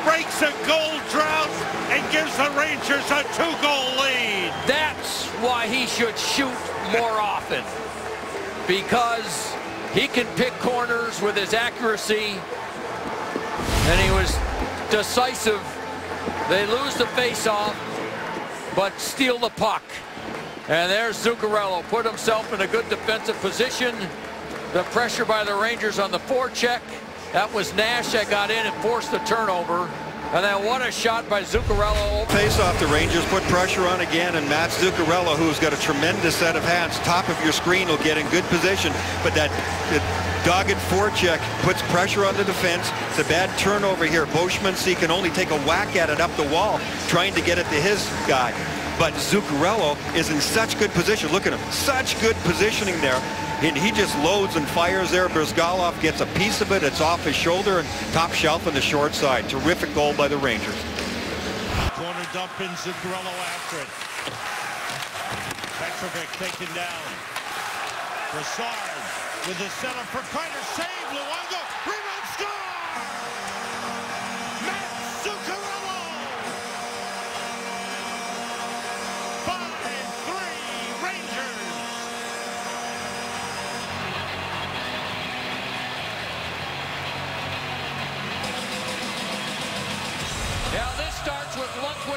S1: breaks a goal drought and gives the Rangers a two-goal lead.
S2: That's why he should shoot more often. Because he can pick corners with his accuracy. And he was decisive. They lose the face-off, but steal the puck. And there's Zuccarello, put himself in a good defensive position. The pressure by the Rangers on the forecheck. That was Nash that got in and forced the turnover. And then what a shot by Zuccarello.
S21: Face off the Rangers, put pressure on again, and Matt Zuccarello, who's got a tremendous set of hands, top of your screen, will get in good position. But that, dogged forecheck puts pressure on the defense. It's a bad turnover here. Boschman can only take a whack at it up the wall, trying to get it to his guy. But Zuccarello is in such good position. Look at him. Such good positioning there. And he just loads and fires there. Bryzgalov gets a piece of it. It's off his shoulder and top shelf on the short side. Terrific goal by the Rangers.
S1: Corner dump in Zuccarello after it. Petrovic taken down. Brassard with the setup for Kreider. Save Luongo.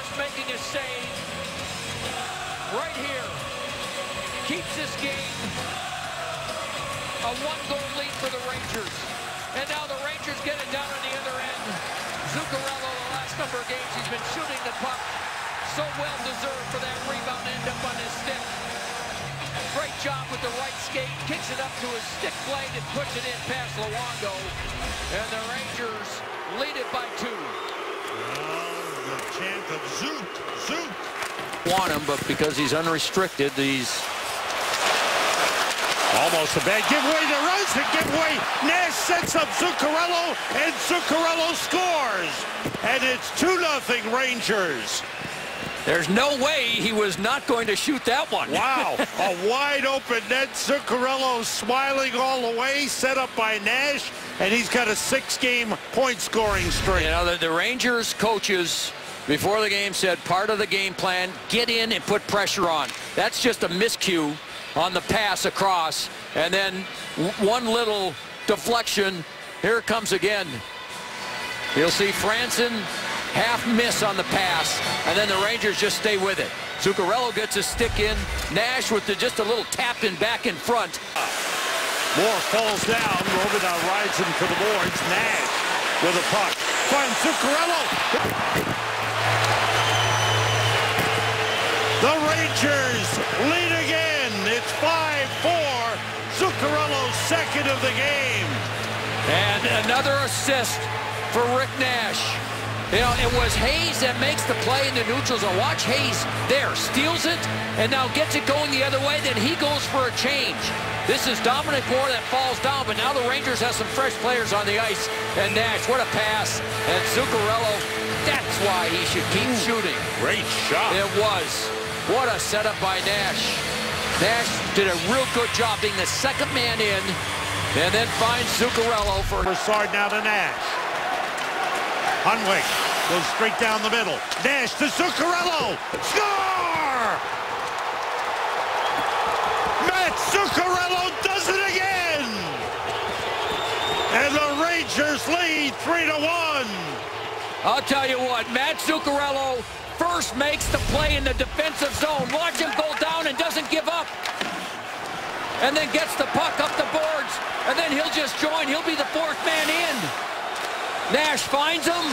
S2: Lundqvist making a save right here. Keeps this game A one-goal lead for the Rangers. And now the Rangers get it down on the other end. Zuccarello, the last number of games, he's been shooting the puck. So well deserved for that rebound end up on his stick. Great job with the right skate, kicks it up to his stick blade and puts it in past Luongo. And the Rangers lead it by two.
S1: Chant of Zoot, Zoot.
S2: Want him, but because he's unrestricted, these
S1: Almost a bad giveaway to Rose and giveaway. Nash sets up Zuccarello and Zuccarello scores. And it's 2-0 Rangers.
S2: There's no way he was not going to shoot that one.
S1: Wow, a wide open net. Zuccarello smiling all the way, set up by Nash, and he's got a six-game point scoring streak.
S2: You know, the, the Rangers coaches before the game said part of the game plan, get in and put pressure on. That's just a miscue on the pass across. And then one little deflection. Here it comes again. You'll see Franson half miss on the pass, and then the Rangers just stay with it. Zuccarello gets a stick in. Nash with the, just a little tap in back in front.
S1: Moore falls down. Robidoux rides him for the boards. Nash with a puck. Finds Zuccarello. The Rangers lead again. It's 5-4. Zuccarello's second of the game.
S2: And another assist for Rick Nash. You know, it was Hayes that makes the play in the neutral zone. Watch Hayes there, steals it, and now gets it going the other way. Then he goes for a change. This is Dominic Moore that falls down, but now the Rangers have some fresh players on the ice. And Nash, what a pass. And Zuccarello, that's why he should keep shooting.
S1: Great shot.
S2: It was. What a setup by Nash. Nash did a real good job being the second man in, and then finds Zuccarello for...
S1: Brassard now to Nash. Hunwick goes straight down the middle. Nash to Zuccarello. Score! Matt Zuccarello does it again! And the Rangers lead 3 to 1.
S2: I'll tell you what, Matt Zuccarello first makes the play in the defensive zone. Watch him go down and doesn't give up. And then gets the puck up the boards. And then he'll just join. He'll be the fourth man in. Nash finds him.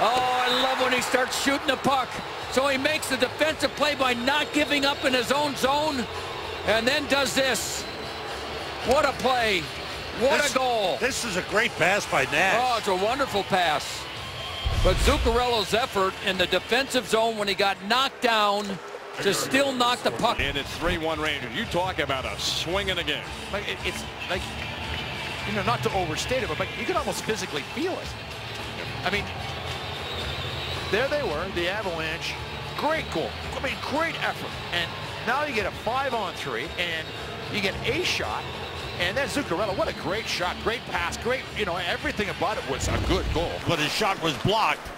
S2: Oh, I love when he starts shooting the puck. So he makes the defensive play by not giving up in his own zone. And then does this. What a play. What
S1: This-
S2: a goal.
S1: This is a great pass by Nash.
S2: Oh, it's a wonderful pass. But Zuccarello's effort in the defensive zone when he got knocked down to still knock the puck.
S3: And it's 3-1 Rangers. You talk about a swing in a game.
S17: Like it, it's like you know, not to overstate it, but like you can almost physically feel it. I mean, there they were, the Avalanche. Great goal. I mean, great effort. And now you get a five on three, and you get a shot. And then Zuccarello, what a great shot, great pass, great, you know, everything about it was a good goal.
S1: But his shot was blocked.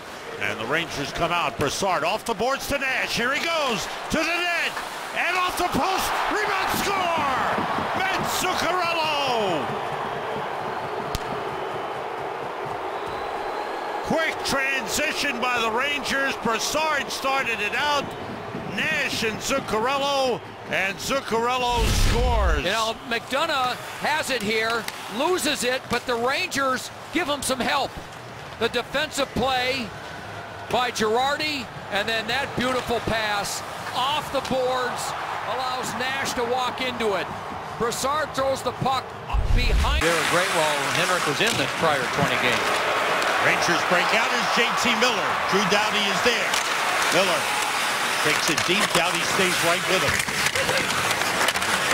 S1: And the Rangers come out. Brassard off the boards to Nash. Here he goes to the net. And off the post. Rebound score. Matt Zuccarello. Quick transition by the Rangers. Brassard started it out. Nash and Zuccarello. And Zuccarello scores.
S2: You know, McDonagh has it here, loses it, but the Rangers give him some help. The defensive play by Girardi, and then that beautiful pass off the boards allows Nash to walk into it. Brassard throws the puck behind.
S5: They were great while Henrik was in the prior 20 games.
S1: Rangers break out as JT Miller. Drew Doughty is there. Miller takes it deep. Doughty stays right with him.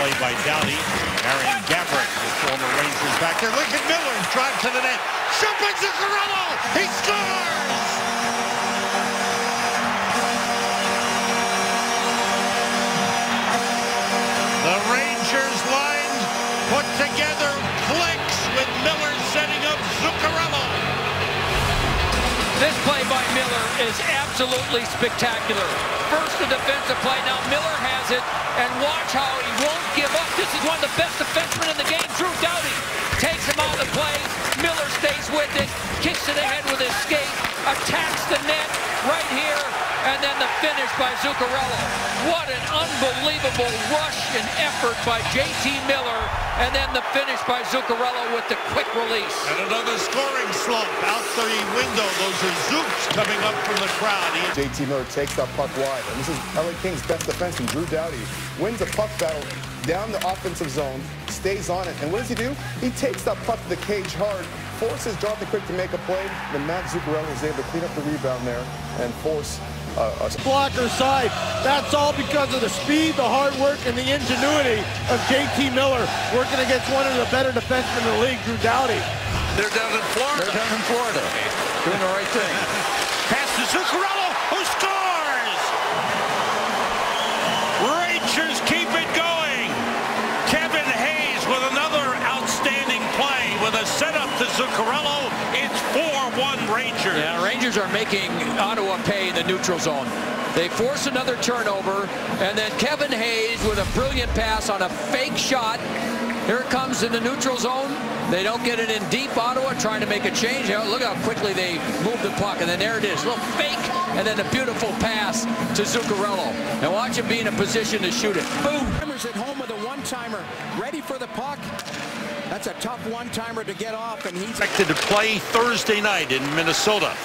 S1: Played by Doughty. Marian Gaborik, the former Rangers back there. Look at Miller drive to the net. Shot by Zuccarello. He scores!
S2: This play by Miller is absolutely spectacular. First the defensive play, now Miller has it, and watch how he won't give up. This is one of the best defensemen in the game, Drew Doughty. Takes him out of the play, Miller stays with it, kicks to the head with his skate, attacks the net right here, the finish by Zuccarello. What an unbelievable rush and effort by JT Miller. And then the finish by Zuccarello with the quick release.
S1: And another scoring slump out the window. Those are Zooks coming up from the crowd. He
S28: JT Miller takes that puck wide. And this is LA Kings' best defense. And Drew Doughty. Wins a puck battle down the offensive zone, stays on it. And what does he do? He takes that puck to the cage hard, forces Jonathan Quick to make a play. Then Matt Zuccarello is able to clean up the rebound there and force uh, a
S4: blocker side. That's all because of the speed, the hard work, and the ingenuity of JT Miller working against one of the better defensemen in the league, Drew Doughty.
S1: They're down in Florida.
S21: They're down in Florida. Doing the right thing.
S1: Pass to Zuccarello,
S2: Rangers are making Ottawa pay in the neutral zone. They force another turnover, and then Kevin Hayes with a brilliant pass on a fake shot. Here it comes in the neutral zone. They don't get it in deep. Ottawa trying to make a change. Oh, look how quickly they move the puck, and then there it is. A little fake, and then a beautiful pass to Zuccarello. And watch him be in a position to shoot it. Boom.
S29: Timers at home with a one-timer, ready for the puck. That's a tough one-timer to get off, and he's
S1: expected to play Thursday night in Minnesota.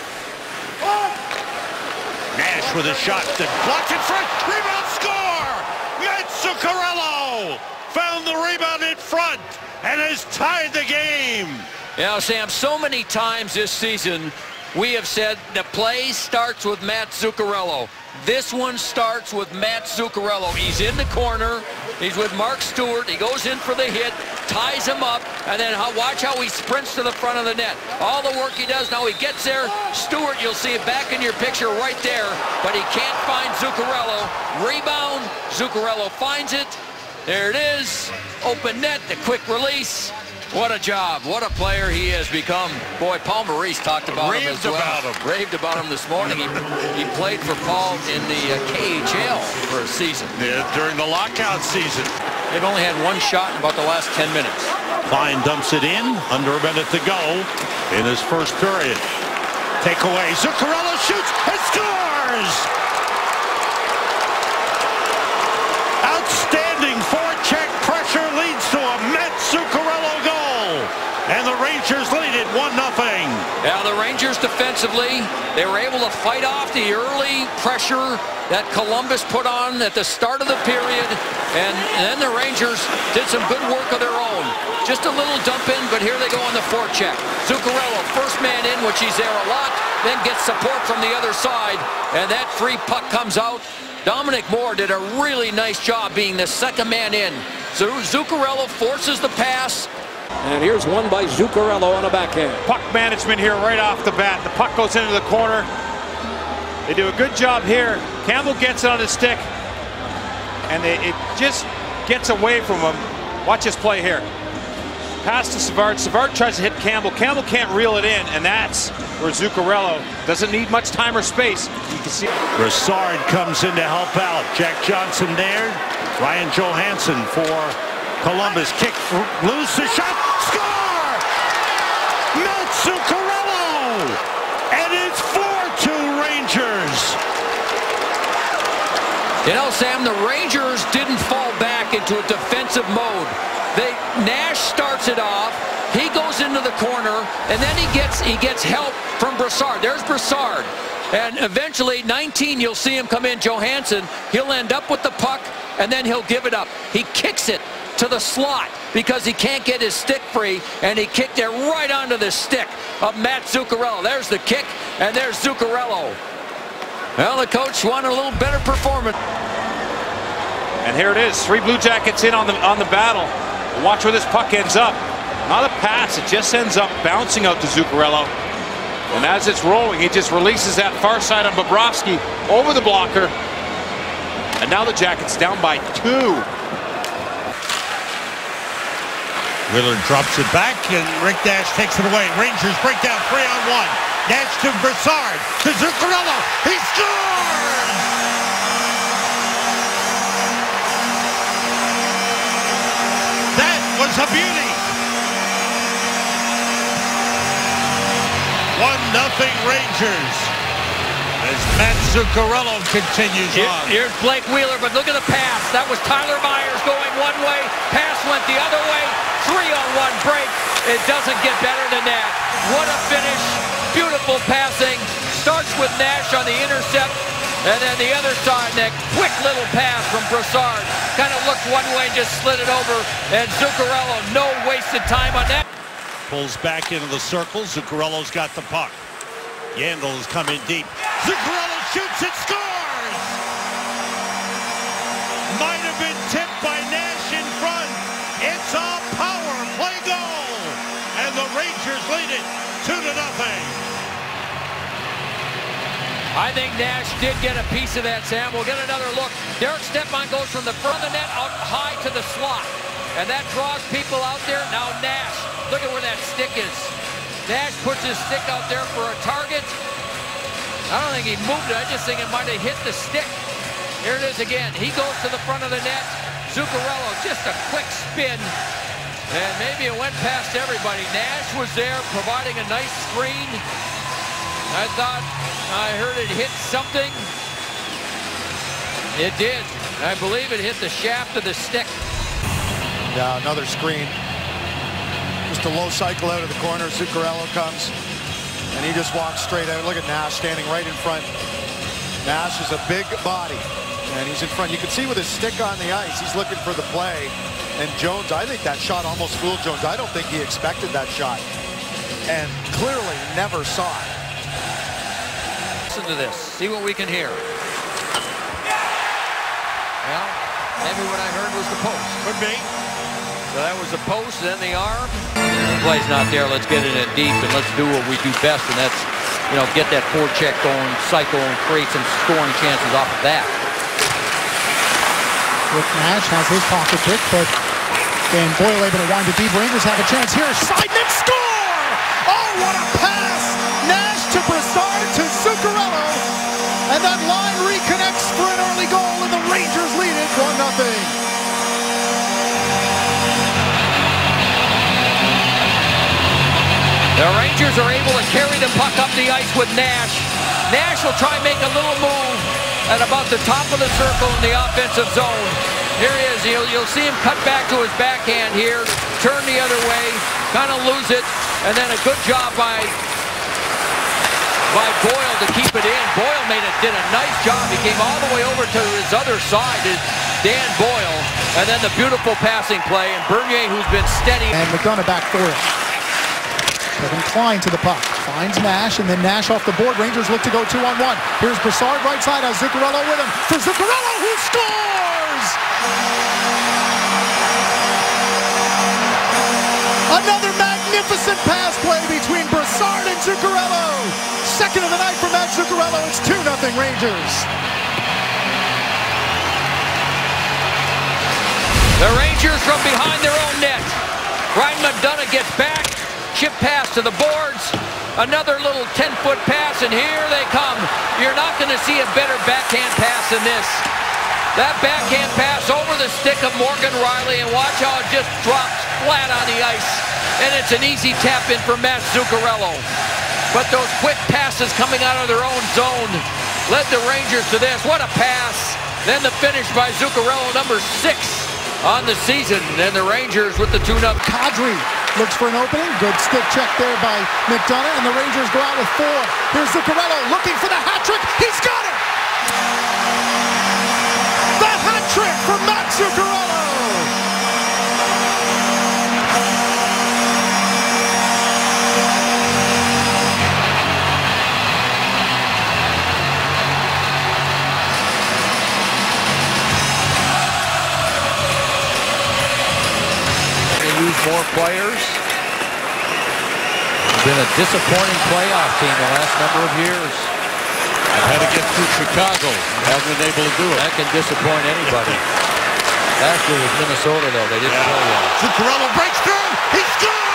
S1: Nash with a shot that blocked in front. Rebound score! Matt Zuccarello found the rebound in front and has tied the game.
S2: Yeah, Sam, so many times this season we have said the play starts with Matt Zuccarello. This one starts with Matt Zuccarello. He's in the corner. He's with Mark Stuart. He goes in for the hit, ties him up, and then watch how he sprints to the front of the net. All the work he does, now he gets there. Stewart, you'll see it back in your picture right there, but he can't find Zuccarello. Rebound, Zuccarello finds it. There it is. Open net, the quick release. What a job. What a player he has become. Boy, Paul Maurice talked about
S1: Raved
S2: him as well.
S1: about him.
S2: Raved about him this morning. He, he played for Paul in the uh, KHL for a season.
S1: Yeah, during the lockout season.
S2: They've only had one shot in about the last 10 minutes.
S1: Klein dumps it in. Under a minute to go in his first period. Take away. Zuccarello shoots and scores! Outstanding forecheck pressure leads to a Matt Zuccarello goal. And the Rangers lead it 1-0.
S2: Now the defensively, they were able to fight off the early pressure that Columbus put on at the start of the period. And, then the Rangers did some good work of their own. Just a little dump in, but here they go on the forecheck. Zuccarello, first man in, which he's there a lot, then gets support from the other side. And that free puck comes out. Dominic Moore did a really nice job being the second man in. So Zuccarello forces the pass.
S20: And here's one by Zuccarello on a backhand.
S3: Puck management here right off the bat. The puck goes into the corner. They do a good job here. Campbell gets it on his stick. And they, it just gets away from him. Watch this play here. Pass to Savard. Savard tries to hit Campbell. Campbell can't reel it in, and that's where Zuccarello doesn't need much time or space. You can see
S1: Brassard comes in to help out. Jack Johnson there. Ryan Johansen for Columbus. Kick loose the shot. Score! Matt Zuccarello! And it's 4-2 Rangers.
S2: You know, Sam, the Rangers didn't fall back into a defensive mode. They Nash starts it off. He goes into the corner, and then he gets he gets help from Brassard. There's Brassard. And eventually, 19, you'll see him come in, Johansen. He'll end up with the puck, and then he'll give it up. He kicks it to the slot because he can't get his stick free, and he kicked it right onto the stick of Matt Zuccarello. There's the kick, and there's Zuccarello. Well, the coach wanted a little better performance.
S3: And here it is. Three Blue Jackets in on the on the battle. Watch where this puck ends up. Not a pass. It just ends up bouncing out to Zuccarello. And as it's rolling, he just releases that far side on Bobrovsky over the blocker. And now the Jackets down by two.
S1: Willard drops it back, and Rick Nash takes it away. Rangers break down three on one. Nash to Brassard, to Zuccarello. He scores! That was a beauty. One nothing Rangers as Matt Zuccarello continues
S2: Here-
S1: on.
S2: Here's Blake Wheeler, but look at the pass. That was Tyler Myers going one way. Pass went the other way. Three on one break. It doesn't get better than that. What a finish. Beautiful passing. Starts with Nash on the intercept. And then the other side, that quick little pass from Brassard. Kind of looked one way and just slid it over. And Zuccarello, no wasted time on that.
S1: Pulls back into the circle. Zuccarello's got the puck. Yandle is coming deep. Zuccarello shoots and scores! Might have been tipped by Nash in front. It's a power play goal. And the Rangers lead it 2 to nothing.
S2: I think Nash did get a piece of that, Sam. We'll get another look. Derek Stepan goes from the front of the net out high to the slot. And that draws people out there. Now Nash, look at where that stick is. Nash puts his stick out there for a target. I don't think he moved it. I just think it might have hit the stick. Here it is again. He goes to the front of the net. Zuccarello, just a quick spin. And maybe it went past everybody. Nash was there providing a nice screen. I thought I heard it hit something. It did. I believe it hit the shaft of the stick.
S27: Yeah, another screen. Just a low cycle out of the corner. Zuccarello comes, and he just walks straight out. Look at Nash standing right in front. Nash is a big body, and he's in front. You can see with his stick on the ice, he's looking for the play. And Jones, I think that shot almost fooled Jones. I don't think he expected that shot, and clearly never saw it.
S2: Listen to this. See what we can hear. Well, maybe what I heard was the post.
S1: Could be.
S2: So that was the post, then the arm. The play's not there. Let's get it in deep and let's do what we do best, and that's, you know, get that forecheck going, cycle, and create some scoring chances off of that.
S27: Rick Nash has his pocket pick, but Dan Boyle able to wind it deep. Rangers have a chance here. Side net score! Oh, what a pass! Nash to Brassard to Zuccarello. And that line reconnects for an early goal, and the Rangers lead it 1-0.
S2: The Rangers are able to carry the puck up the ice with Nash. Nash will try and make a little move at about the top of the circle in the offensive zone. Here he is. You'll, you'll see him cut back to his backhand here, turn the other way, kind of lose it, and then a good job by by Boyle to keep it in. Boyle made it, did a nice job. He came all the way over to his other side, is Dan Boyle, and then the beautiful passing play, and Bernier, who's been steady.
S27: And McDonagh back for it. Kevin Klein to the puck. Finds Nash, and then Nash off the board. Rangers look to go two on one. Here's Brassard right side. Has Zuccarello with him. For Zuccarello, who scores! Another magnificent pass play between Brassard and Zuccarello. Second of the night for Matt Zuccarello. It's 2-0 Rangers.
S2: The Rangers from behind their own net. Ryan McDonagh gets back. Chip pass to the boards. Another little 10-foot pass, and here they come. You're not going to see a better backhand pass than this. That backhand pass over the stick of Morgan Rielly, and watch how it just drops flat on the ice. And it's an easy tap in for Matt Zuccarello. But those quick passes coming out of their own zone led the Rangers to this. What a pass. Then the finish by Zuccarello, number six on the season. And the Rangers with the tune-up.
S27: Kadri looks for an opening. Good stick check there by McDonagh, and the Rangers go out with four. Here's Zuccarello looking for the hat trick. He's got it! The hat trick from Matt Zuccarello!
S2: More players. It's been a disappointing playoff team the last number of years.
S1: I've Had to get through Chicago. Haven't been able to do it.
S2: That can disappoint anybody. Last year was Minnesota, though. They didn't play well.
S1: Zuccarello breaks through. He scores!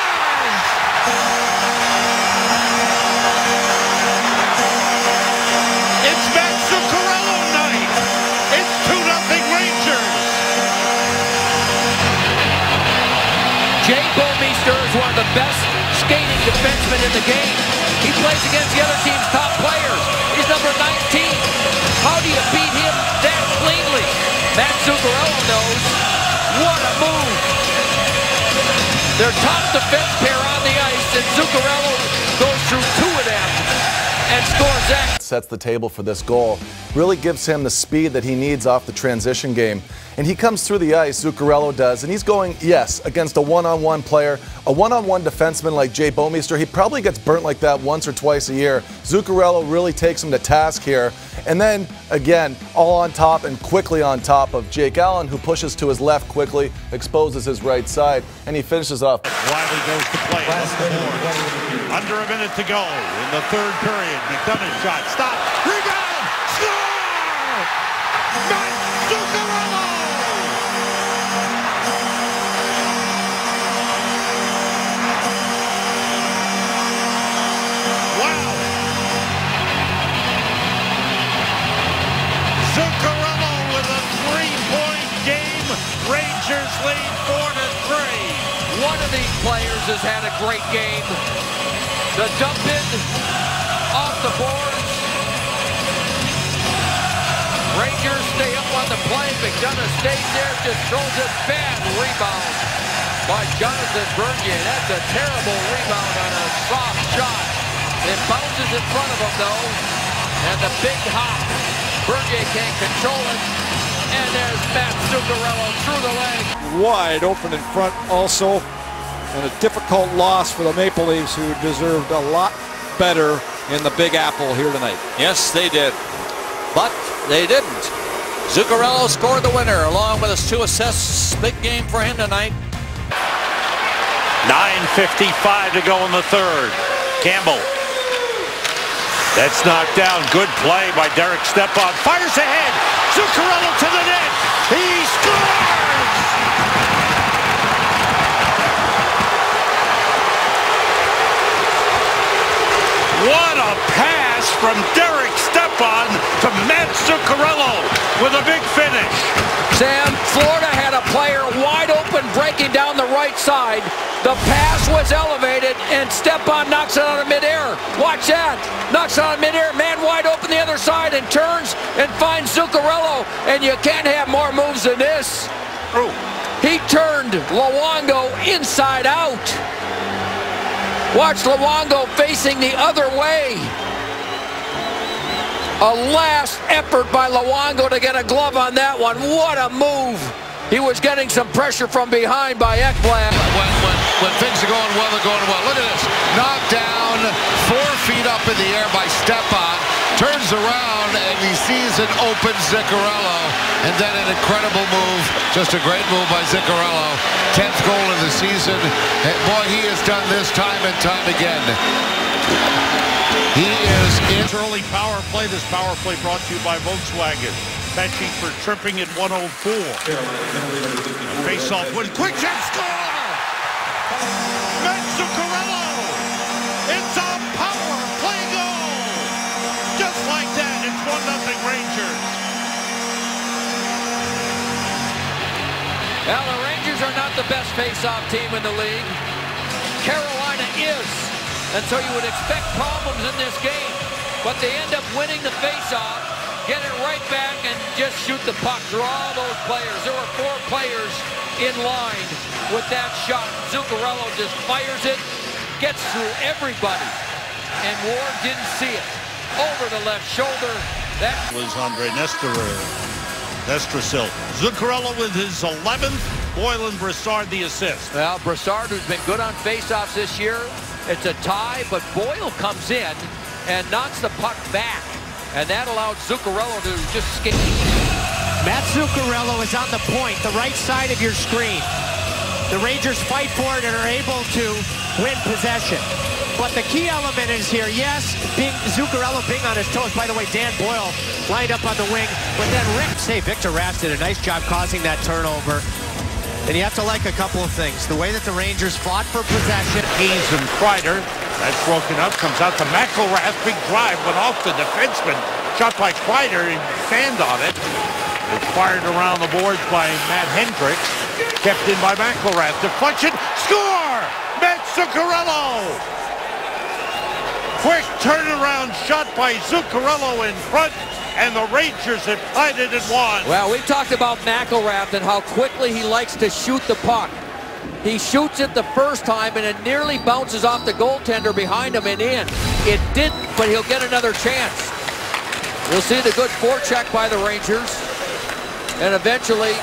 S2: Best skating defensemen in the game. He plays against the other team's top players. He's number 19. How do you beat him that cleanly? Matt Zuccarello knows. What a move. Their top defense pair on the ice, and Zuccarello goes through two of them and scores that.
S30: Sets the table for this goal. Really gives him the speed that he needs off the transition game. And he comes through the ice, Zuccarello does, and he's going, yes, against a one on one player, a one on one defenseman like Jay Bouwmeester. He probably gets burnt like that once or twice a year. Zuccarello really takes him to task here. And then, again, all on top and quickly on top of Jake Allen, who pushes to his left quickly, exposes his right side, and he finishes off.
S1: Wiley goes to play. Under a minute to go in the third period. McDonagh shot. Stop. Rebound. Score! Matt Rangers lead four to three.
S2: One of these players has had a great game. The dump in off the boards. Rangers stay up on the play. McDonagh stays there, just throws it bad rebound by Jonathan Bernier. That's a terrible rebound on a soft shot. It bounces in front of him though. And the big hop. Bernier can't control it. And there's Matt Zuccarello through the leg.
S31: Wide open in front also. And a difficult loss for the Maple Leafs who deserved a lot better in the Big Apple here tonight.
S2: Yes, they did. But they didn't. Zuccarello scored the winner along with his two assists. Big game for him tonight.
S1: 9.55 to go in the third. Campbell. That's knocked down. Good play by Derek Stepan. Fires ahead. Zuccarello to the net. He scores! What a pass from Derek Stepan to Matt Zuccarello with a big finish.
S2: Sam, Florida had a player wide open breaking down the right side. The pass was elevated, and Stepan knocks it out of midair. Watch that. Knocks it out of midair. Man wide open the other side and turns and finds Zuccarello. And you can't have more moves than this. He turned Luongo inside out. Watch Luongo facing the other way. A last effort by Luongo to get a glove on that one. What a move. He was getting some pressure from behind by Ekblad.
S16: When, when, when things are going well, they're going well. Look at this. Knocked down, four feet up in the air by Stepan. Turns around and he sees an open Zuccarello. And then an incredible move. Just a great move by Zuccarello. 10th goal of the season. And boy, he has done this time and time again. He is in.
S1: Early power play. This power play brought to you by Volkswagen. Benching for tripping at 104. Face off with quick shot score! Matt Zuccarello!
S2: Well, the Rangers are not the best face-off team in the league. Carolina is. And so you would expect problems in this game. But they end up winning the face-off, get it right back, and just shoot the puck through all those players. There were four players in line with that shot. Zuccarello just fires it, gets through everybody. And Ward didn't see it. Over the left shoulder. That
S1: was Andre Nestor. Nestrasil. Zuccarello with his 11th. Boyle and Brassard the assist.
S2: Well, Brassard, who's been good on faceoffs this year, it's a tie, but Boyle comes in and knocks the puck back. And that allowed Zuccarello to just skate.
S32: Matt Zuccarello is on the point, the right side of your screen. The Rangers fight for it and are able to win possession. But the key element is here, yes, being Zuccarello being on his toes. By the way, Dan Boyle lined up on the wing, but then Rick, say Victor Rask did a nice job causing that turnover. And you have to like a couple of things. The way that the Rangers fought for possession.
S1: Hayes and Kreider. That's broken up. Comes out to McIlrath. Big drive. Went off the defenseman. Shot by Kreider. He stand on it. It's fired around the boards by Matt Hendricks. Kept in by McIlrath. Deflection. Score! Matt Zuccarello! Quick turnaround shot by Zuccarello in front. and the Rangers have tied it at one.
S2: Well, we talked about McIlrath and how quickly he likes to shoot the puck. He shoots it the first time and it nearly bounces off the goaltender behind him and in. It didn't, but he'll get another chance. We'll see the good forecheck by the Rangers. And eventually,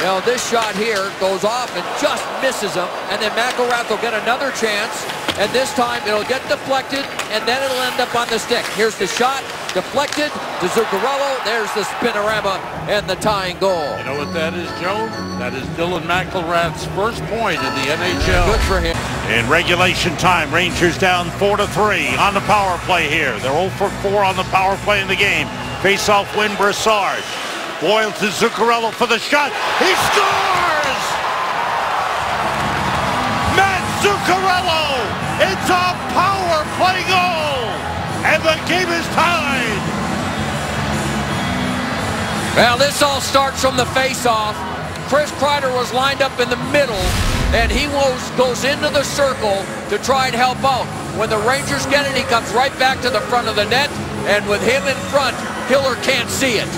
S2: you know, this shot here goes off and just misses him. And then McIlrath will get another chance. And this time it'll get deflected and then it'll end up on the stick. Here's the shot, deflected to Zuccarello. There's the spinorama and the tying goal.
S1: You know what that is, Joe? That is Dylan McIlrath's first point in the NHL.
S2: Good for him.
S1: In regulation time, Rangers down 4 to 3 on the power play here. They're 0 for 4 on the power play in the game. Face off win Brassard. Boyle to Zuccarello for the shot. He scores! Matt Zuccarello! It's a power play goal! And the game is tied!
S2: Well, this all starts from the face-off. Chris Kreider was lined up in the middle, and he goes, goes into the circle to try and help out. When the Rangers get it, he comes right back to the front of the net, and with him in front, Hiller can't see it.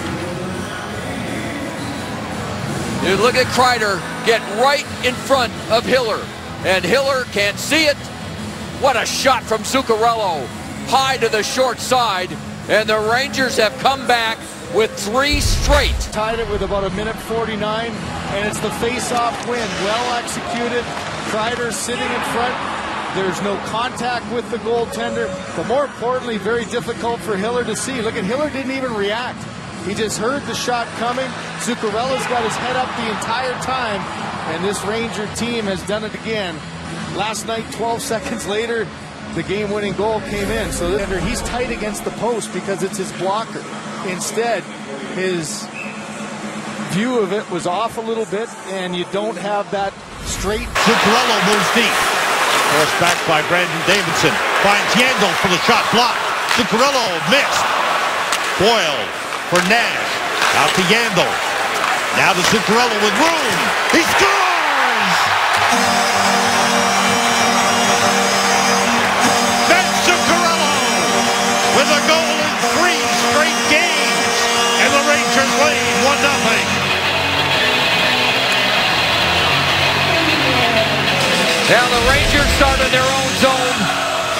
S2: Look at Kreider get right in front of Hiller, and Hiller can't see it. What a shot from Zuccarello, high to the short side, and the Rangers have come back with three straight.
S27: Tied it with about a minute 49, and it's the face-off win. Well executed. Kreider sitting in front. There's no contact with the goaltender, but more importantly, very difficult for Hiller to see. Look at Hiller didn't even react. He just heard the shot coming. Zuccarello's got his head up the entire time, and this Ranger team has done it again. Last night, 12 seconds later, the game-winning goal came in. So he's tight against the post because it's his blocker. Instead, his view of it was off a little bit, and you don't have that straight.
S1: Zuccarello moves deep. Forced back by Brandon Davidson. Finds Yandle for the shot block. Zuccarello missed. Boyle for Nash. Out to Yandle. Now to Zuccarello with room. He scores! With a goal in three straight games. And the Rangers lead 1-0.
S2: Now the Rangers start in their own zone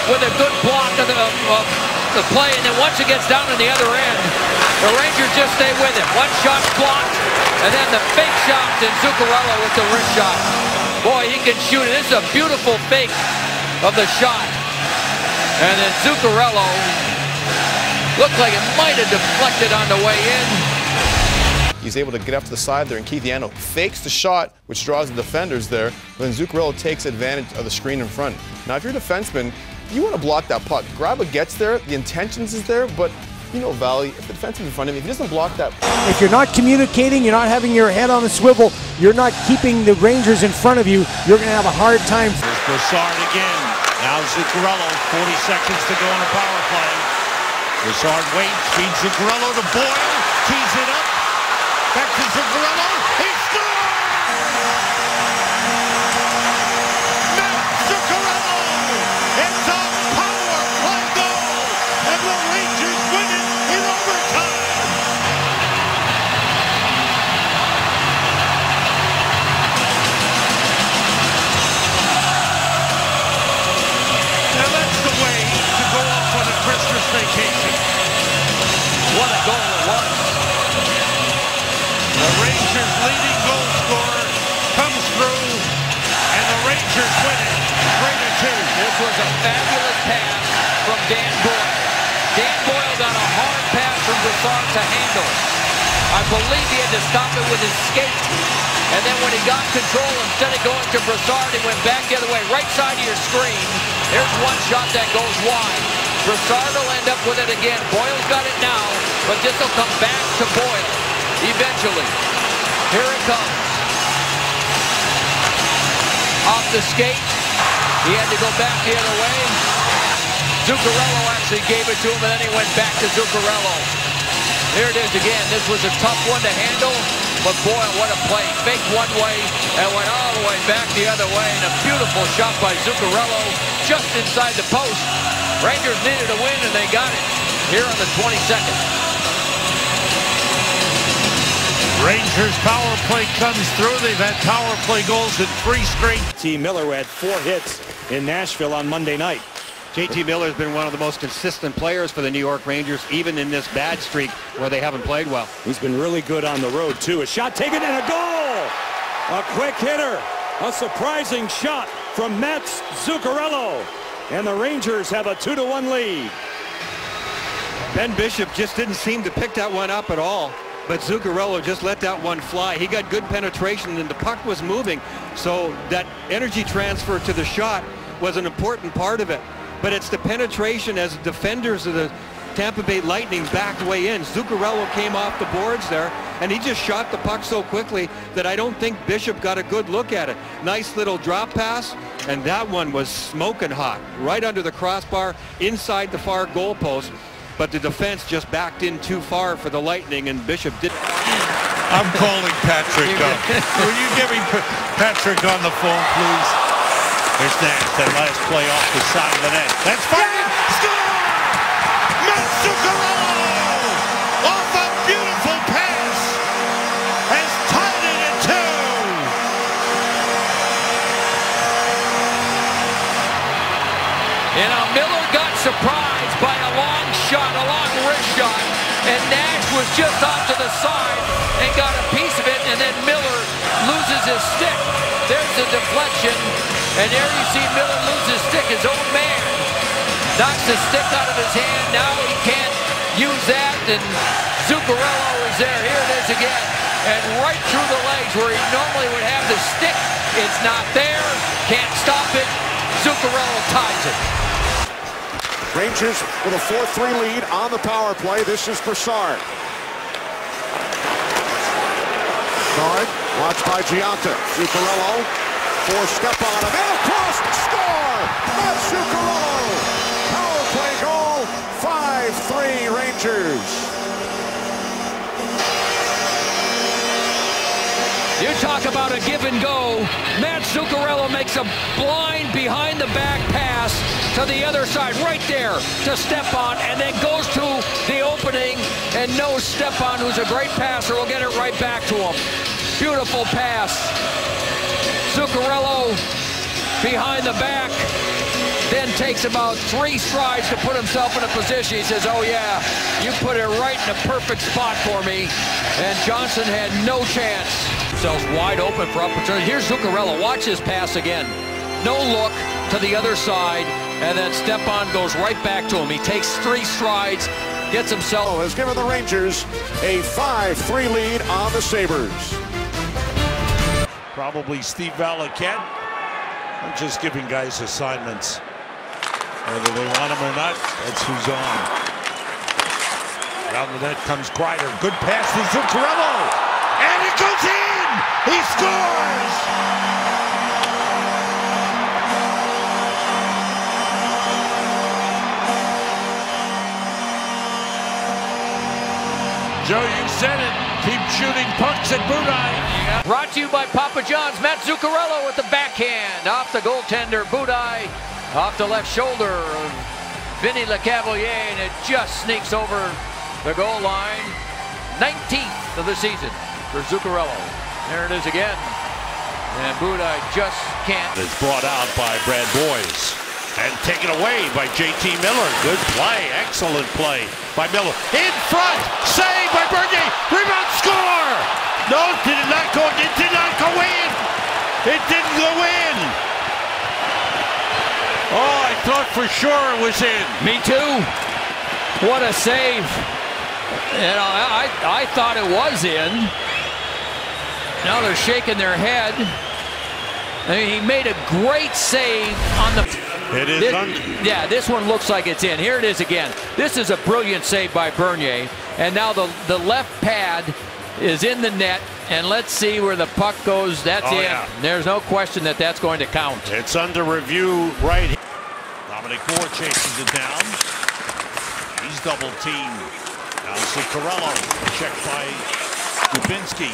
S2: with a good block of the, of the play, and then once it gets down to the other end, the Rangers just stay with it. One shot blocked, and then the fake shot to Zuccarello with the wrist shot. Boy, he can shoot it. This is a beautiful fake of the shot. And then Zuccarello looked like it might have deflected on the way in.
S28: He's able to get up to the side there, and Keith Yandle fakes the shot, which draws the defenders there. Then Zuccarello takes advantage of the screen in front. Now, if you're a defenseman, you want to block that puck. Graba gets there, the intentions is there, but you know Valley, if the defenseman in front of him, if he doesn't block that.
S32: If you're not communicating, you're not having your head on the swivel, you're not keeping the Rangers in front of you, you're going to have a hard time.
S1: Here's Brassard again. Now Zuccarello, 40 seconds to go on a power play. Brassard waits, feeds Zuccarello to Boyle, keys it up. Back to Zuccarello.
S2: This was a fabulous pass from Dan Boyle. Dan Boyle got a hard pass from Brassard to handle. I believe he had to stop it with his skate. And then when he got control, instead of going to Brassard, he went back the other way, right side of your screen. There's one shot that goes wide. Brassard will end up with it again. Boyle's got it now, but this will come back to Boyle eventually. Here it comes. Off the skate. He had to go back the other way. Zuccarello actually gave it to him, and then he went back to Zuccarello. Here it is again. This was a tough one to handle, but boy, what a play. Fake one way and went all the way back the other way. And a beautiful shot by Zuccarello just inside the post. Rangers needed a win, and they got it here on the 22nd.
S1: Rangers power play comes through. They've had power play goals in three straight.
S10: T. Miller had four hits in Nashville on Monday night.
S5: JT Miller has been one of the most consistent players for the New York Rangers, even in this bad streak where they haven't played well.
S10: He's been really good on the road, too. A shot taken and a goal! A quick hitter. A surprising shot from Mats Zuccarello. And the Rangers have a 2-1 lead.
S5: Ben Bishop just didn't seem to pick that one up at all. But Zuccarello just let that one fly. He got good penetration and the puck was moving. So that energy transfer to the shot was an important part of it. But it's the penetration as defenders of the Tampa Bay Lightning backed way in. Zuccarello came off the boards there, and he just shot the puck so quickly that I don't think Bishop got a good look at it. Nice little drop pass, and that one was smoking hot, right under the crossbar, inside the far goalpost. But the defense just backed in too far for the Lightning, and Bishop did.
S1: I'm calling Patrick up. Will you give me Patrick on the phone, please? There's Nash, that last play off the side of the net. That's firing!
S2: Was just off to the side and got a piece of it, and then Miller loses his stick. There's the deflection, and there you see Miller lose his stick, his own man. Knocks the stick out of his hand, now he can't use that, and Zuccarello is there. Here it is again. And right through the legs where he normally would have the stick, it's not there, can't stop it. Zuccarello ties it.
S14: Rangers with a 4-3 lead on the power play. This is Brassard. Guard, watched by Giunta. Zuccarello, four step on him, and across, score! Matt Zuccarello! Power play goal, 5-3 Rangers.
S2: You talk about a give and go. Matt Zuccarello makes a blind behind the back pass to the other side, right there to Stepan, and then goes to the opening and knows Stepan, who's a great passer, will get it right back to him. Beautiful pass. Zuccarello behind the back, then takes about three strides to put himself in a position. He says, oh yeah, you put it right in the perfect spot for me. And Johnson had no chance. Themselves wide open for opportunity. Here's Zuccarello. Watch his pass again. No look to the other side, and then Stepan goes right back to him. He takes three strides, gets himself.
S14: Oh, Has given the Rangers a 5-3 lead on the Sabres.
S1: Probably Steve Valiquette. I'm just giving guys assignments. Whether they want them or not, that's who's on. Down the net comes Kreider. Good pass to Zuccarello. And it goes in! He scores! Joe, you said it. Keep shooting punks at Budaj.
S2: Brought to you by Papa John's. Matt Zuccarello with the backhand. Off the goaltender, Budaj. Off the left shoulder of Vinny Lecavalier, and it just sneaks over the goal line. 19th of the season for Zuccarello. There it is again. And Budaj just can't.
S1: It's brought out by Brad Boyes. And taken away by JT Miller. Good play. Excellent play by Miller. In front. Save by Bernier. Rebound score. No, did it not go. It did not go in. It didn't go in. Oh, I thought for sure it was in.
S2: Me too. What a save. You know, I, I thought it was in. Now they're shaking their head. I mean, he made a great save on the.
S1: It is
S2: This-
S1: under.
S2: Yeah, this one looks like it's in. Here it is again. This is a brilliant save by Bernier. And now the, the left pad is in the net. And let's see where the puck goes. That's
S1: Oh,
S2: in.
S1: yeah.
S2: There's no question that that's going to count.
S1: It's under review right here. Dominic Moore chases it down. He's double teamed. Now Zuccarello. Checked by Dubinsky.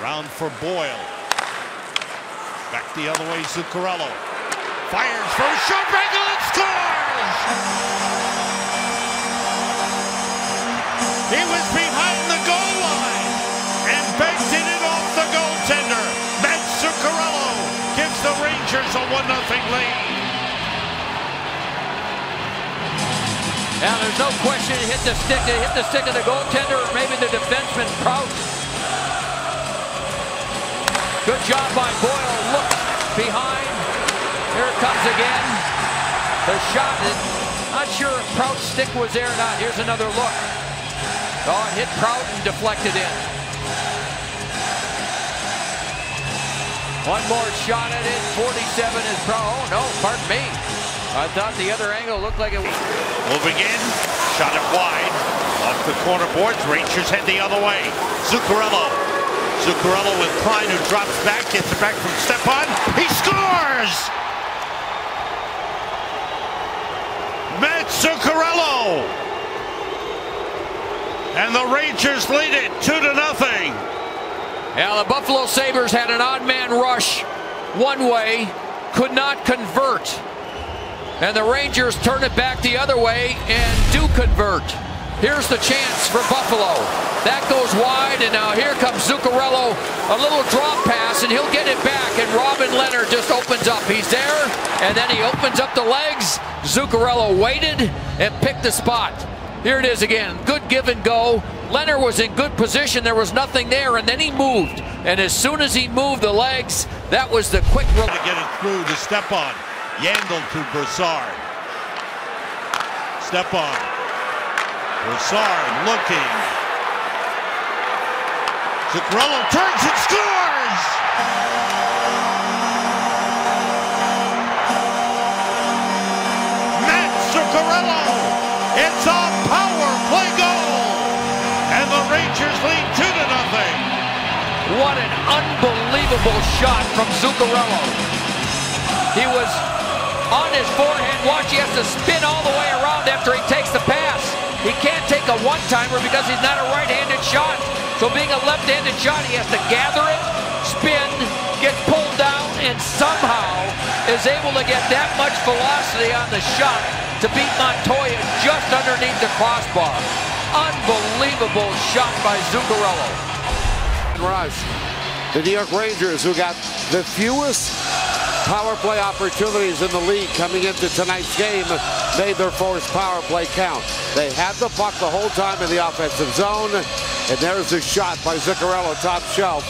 S1: Round for Boyle. Back the other way, Zuccarello. Fires from Schoenbregel and scores! He was behind the goal line and banked it off the goaltender. Matt Zuccarello gives the Rangers a 1-0 lead.
S2: Now, there's no question hit the stick. Hit the stick of the goaltender or maybe the defenseman, Prout. Good job by Boyle. Look behind. Here it comes again. The shot. Not sure if Prout's stick was there or not. Here's another look. Oh, it hit Prout and deflected in. One more shot at it. 47 is Prout. Oh, no, pardon me. I thought the other angle looked like it was.
S1: Moving in, shot it wide. Off the corner boards, Rangers head the other way. Zuccarello. Zuccarello with Klein who drops back, gets it back from Stepan. He scores! Matt Zuccarello! And the Rangers lead it two to nothing.
S2: Yeah, the Buffalo Sabres had an odd man rush one way, could not convert. And the Rangers turn it back the other way and do convert. Here's the chance for Buffalo. That goes wide, and now here comes Zuccarello. A little drop pass, and he'll get it back, and Robin Lehner just opens up. He's there, and then he opens up the legs. Zuccarello waited and picked the spot. Here it is again. Good give and go. Lehner was in good position. There was nothing there, and then he moved. And as soon as he moved the legs, that was the quick...
S1: To get it through to Stepan. Yandle to Brassard. Stepan. Brassard looking. Zuccarello turns and scores! Matt Zuccarello! It's a power play goal! And the Rangers lead 2 to nothing.
S2: What an unbelievable shot from Zuccarello. He was on his forehead. Watch, he has to spin all the way around after he takes a one-timer because he's not a right-handed shot. So being a left-handed shot, he has to gather it, spin, get pulled down, and somehow is able to get that much velocity on the shot to beat Montoya just underneath the crossbar. Unbelievable shot by Zuccarello.
S14: Rush. The New York Rangers, who got the fewest power play opportunities in the league coming into tonight's game, made their forced power play count. They had the puck the whole time in the offensive zone, and there's a shot by Zuccarello, top shelf,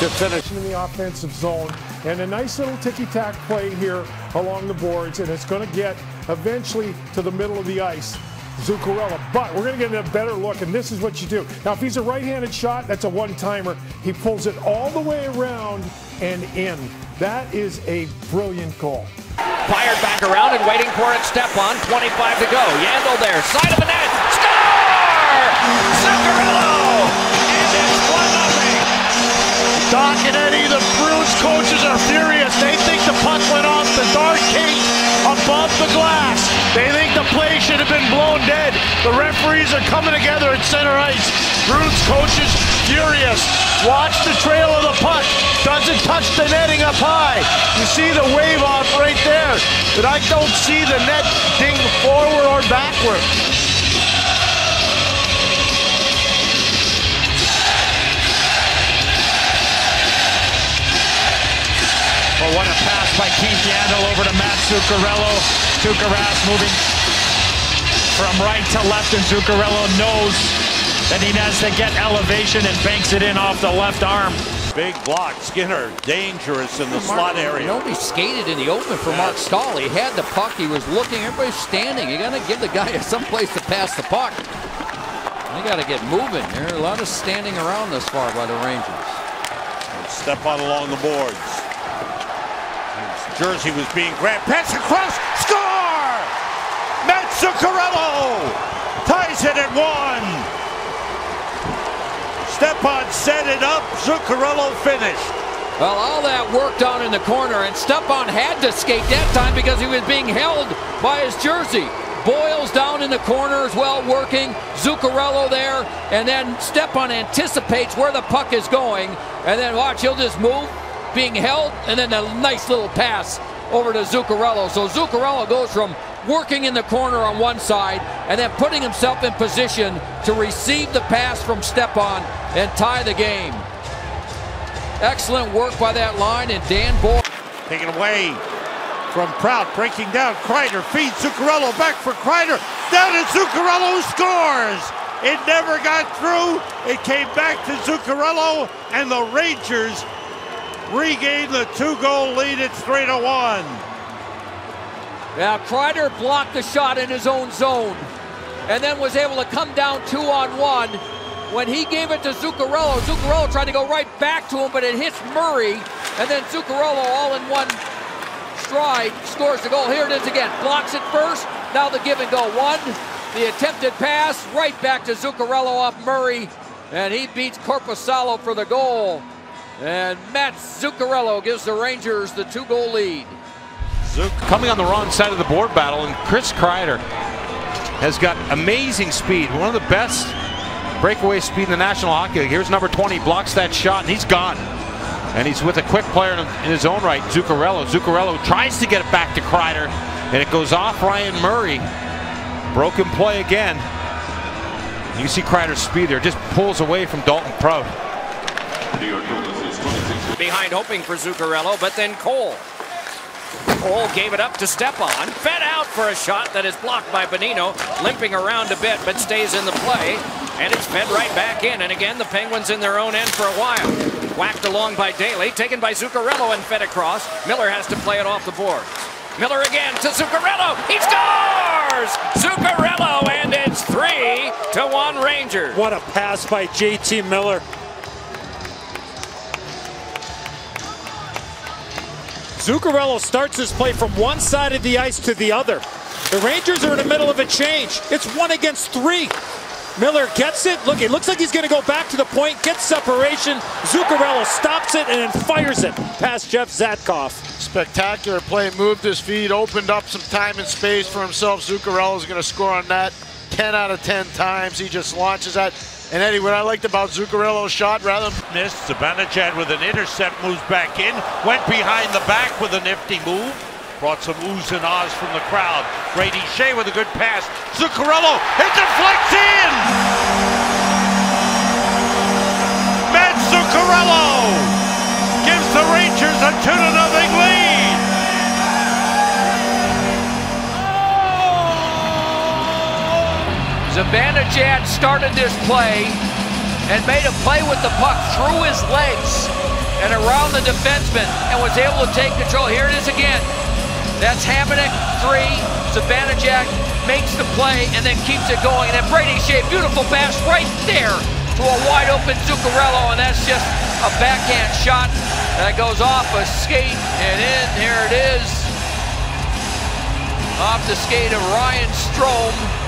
S14: to finish.
S33: In the offensive zone, and a nice little ticky-tack play here along the boards, and it's going to get eventually to the middle of the ice. Zuccarello, but we're going to get a better look, and this is what you do. Now, if he's a right-handed shot, that's a one-timer. He pulls it all the way around and in. That is a brilliant goal.
S5: Fired back around and waiting for it. Stepan, 25 to go. Yandle there, side of the net. Score! Zuccarello! And it's 1
S4: Doc and Eddie, the Bruins coaches are furious. They think the puck went off the dark gate above the glass. They think the play should have been blown dead. The referees are coming together at center ice. Bruins coaches furious. Watch the trail of the puck. Doesn't touch the netting up high. You see the wave off right there. But I don't see the net ding forward or backward.
S34: Well, what a pass by Keith Yandle over to Matt Zuccarello. Zuccarello moving from right to left, and Zuccarello knows that he has to get elevation and banks it in off the left arm.
S1: Big block. Skinner dangerous in the slot area.
S2: Nobody skated in the open for Marc Staal. He had the puck. He was looking. Everybody's standing. You got to give the guy someplace to pass the puck. They got to get moving. There are a lot of standing around this far by the Rangers.
S1: Stepan along the boards. Jersey was being grabbed. Pass across. Score! Matt Zuccarello ties it at one. Stepan set it up. Zuccarello finished.
S2: Well, all that work down in the corner, and Stepan had to skate that time because he was being held by his jersey. Boyle's down in the corner as well, working. Zuccarello there, and then Stepan anticipates where the puck is going, and then watch, he'll just move, being held, and then a nice little pass over to Zuccarello. So Zuccarello goes from working in the corner on one side and then putting himself in position to receive the pass from Stepan and tie the game. Excellent work by that line and Dan Boyle.
S1: Taken away from Prout, breaking down. Kreider feeds Zuccarello back for Kreider. Down and Zuccarello scores. It never got through. It came back to Zuccarello, and the Rangers regain the two-goal lead. It's three to one.
S2: Now Kreider blocked the shot in his own zone, and then was able to come down two on one. When he gave it to Zuccarello, Zuccarello tried to go right back to him, but it hits Murray, and then Zuccarello all in one stride scores the goal. Here it is again. Blocks it first. Now the give and go. One, the attempted pass right back to Zuccarello off Murray, and he beats Korpisalo for the goal. And Matt Zuccarello gives the Rangers the two-goal lead.
S3: Zook coming on the wrong side of the board battle, and Chris Kreider has got amazing speed. One of the best breakaway speed in the National Hockey League. Here's number 20, blocks that shot, and he's gone. And he's with a quick player in his own right, Zuccarello. Zuccarello tries to get it back to Kreider, and it goes off Ryan Murray. Broken play again. You see Kreider's speed there, just pulls away from Dalton Prout.
S5: Behind hoping for Zuccarello, but then Cole. Cole gave it up to Stepan, fed out for a shot that is blocked by Bonino, limping around a bit but stays in the play, and it's fed right back in. And again, the Penguins in their own end for a while. Whacked along by Daley, taken by Zuccarello and fed across. Miller has to play it off the board. Miller again to Zuccarello. He scores! Zuccarello, and it's three to one Rangers.
S10: What a pass by JT Miller. Zuccarello starts his play from one side of the ice to the other. The Rangers are in the middle of a change. It's one against three. Miller gets it. Look, it looks like he's going to go back to the point, gets separation. Zuccarello stops it and then fires it past Jeff Zatkoff.
S35: Spectacular play, moved his feet, opened up some time and space for himself. Zuccarello is going to score on that 10 out of 10 times. He just launches that. And Eddie, what I liked about Zuccarello's shot, rather
S1: missed, Zibanejad with an intercept moves back in, went behind the back with a nifty move. Brought some oohs and ahs from the crowd. Brady Skjei with a good pass. Zuccarello, it deflects in! Matt Zuccarello gives the Rangers a 2 to nothing lead.
S2: Zibanejad started this play and made a play with the puck through his legs and around the defenseman and was able to take control. Here it is again. That's Hamonic, three. Zibanejad makes the play and then keeps it going. And then Brady Skjei, beautiful pass right there to a wide open Zuccarello, and that's just a backhand shot that goes off a skate and in. Here it is. Off the skate of Ryan Strome.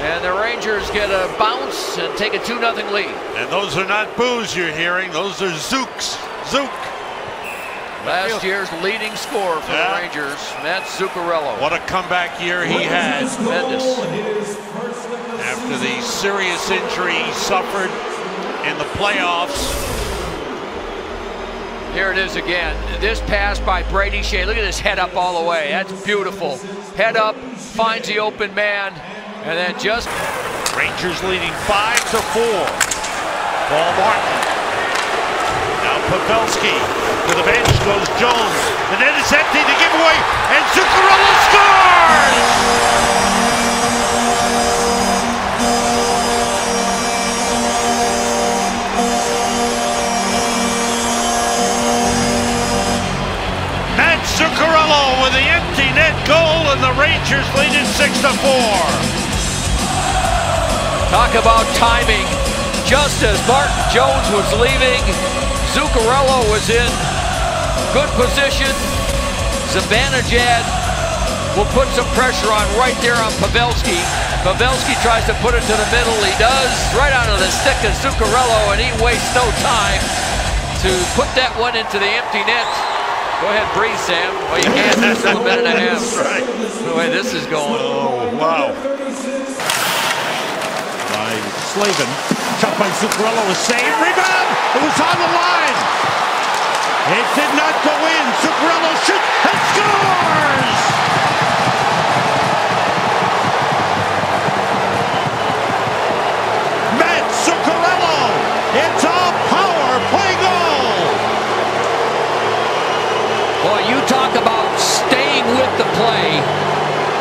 S2: And the Rangers get a bounce and take a 2 0 lead.
S1: And those are not boos you're hearing, those are zooks. Zook.
S2: Last year's leading scorer for yeah. the Rangers, Matt Zuccarello.
S1: What a comeback year he had.
S2: Tremendous.
S1: After the serious injury he suffered in the playoffs.
S2: Here it is again. This pass by Brady Skjei. Look at this head up all the way. That's beautiful. Head up, finds the open man, and then just
S1: Rangers leading five to four. Paul Martin. Now Pavelski to the bench goes Jones. The net is empty. The giveaway, and Zuccarello scores. Zuccarello with the empty net goal, and the Rangers lead it six to four.
S2: Talk about timing. Just as Martin Jones was leaving, Zuccarello was in good position. Zibanejad will put some pressure on right there on Pavelski. Pavelski tries to put it to the middle. He does, right onto the stick of Zuccarello, and he wastes no time to put that one into the empty net. Go ahead, breathe, Sam. Well, you can't. That's a minute and a half.
S1: That's right.
S2: The way this is going.
S1: Oh, wow.
S3: Slavin. Shot by Zuccarello was saved. Rebound! It was on the line!
S1: It did not go in. Zuccarello shoots and scores! Matt! It's a power play goal!
S2: Boy, you talk about staying with the play.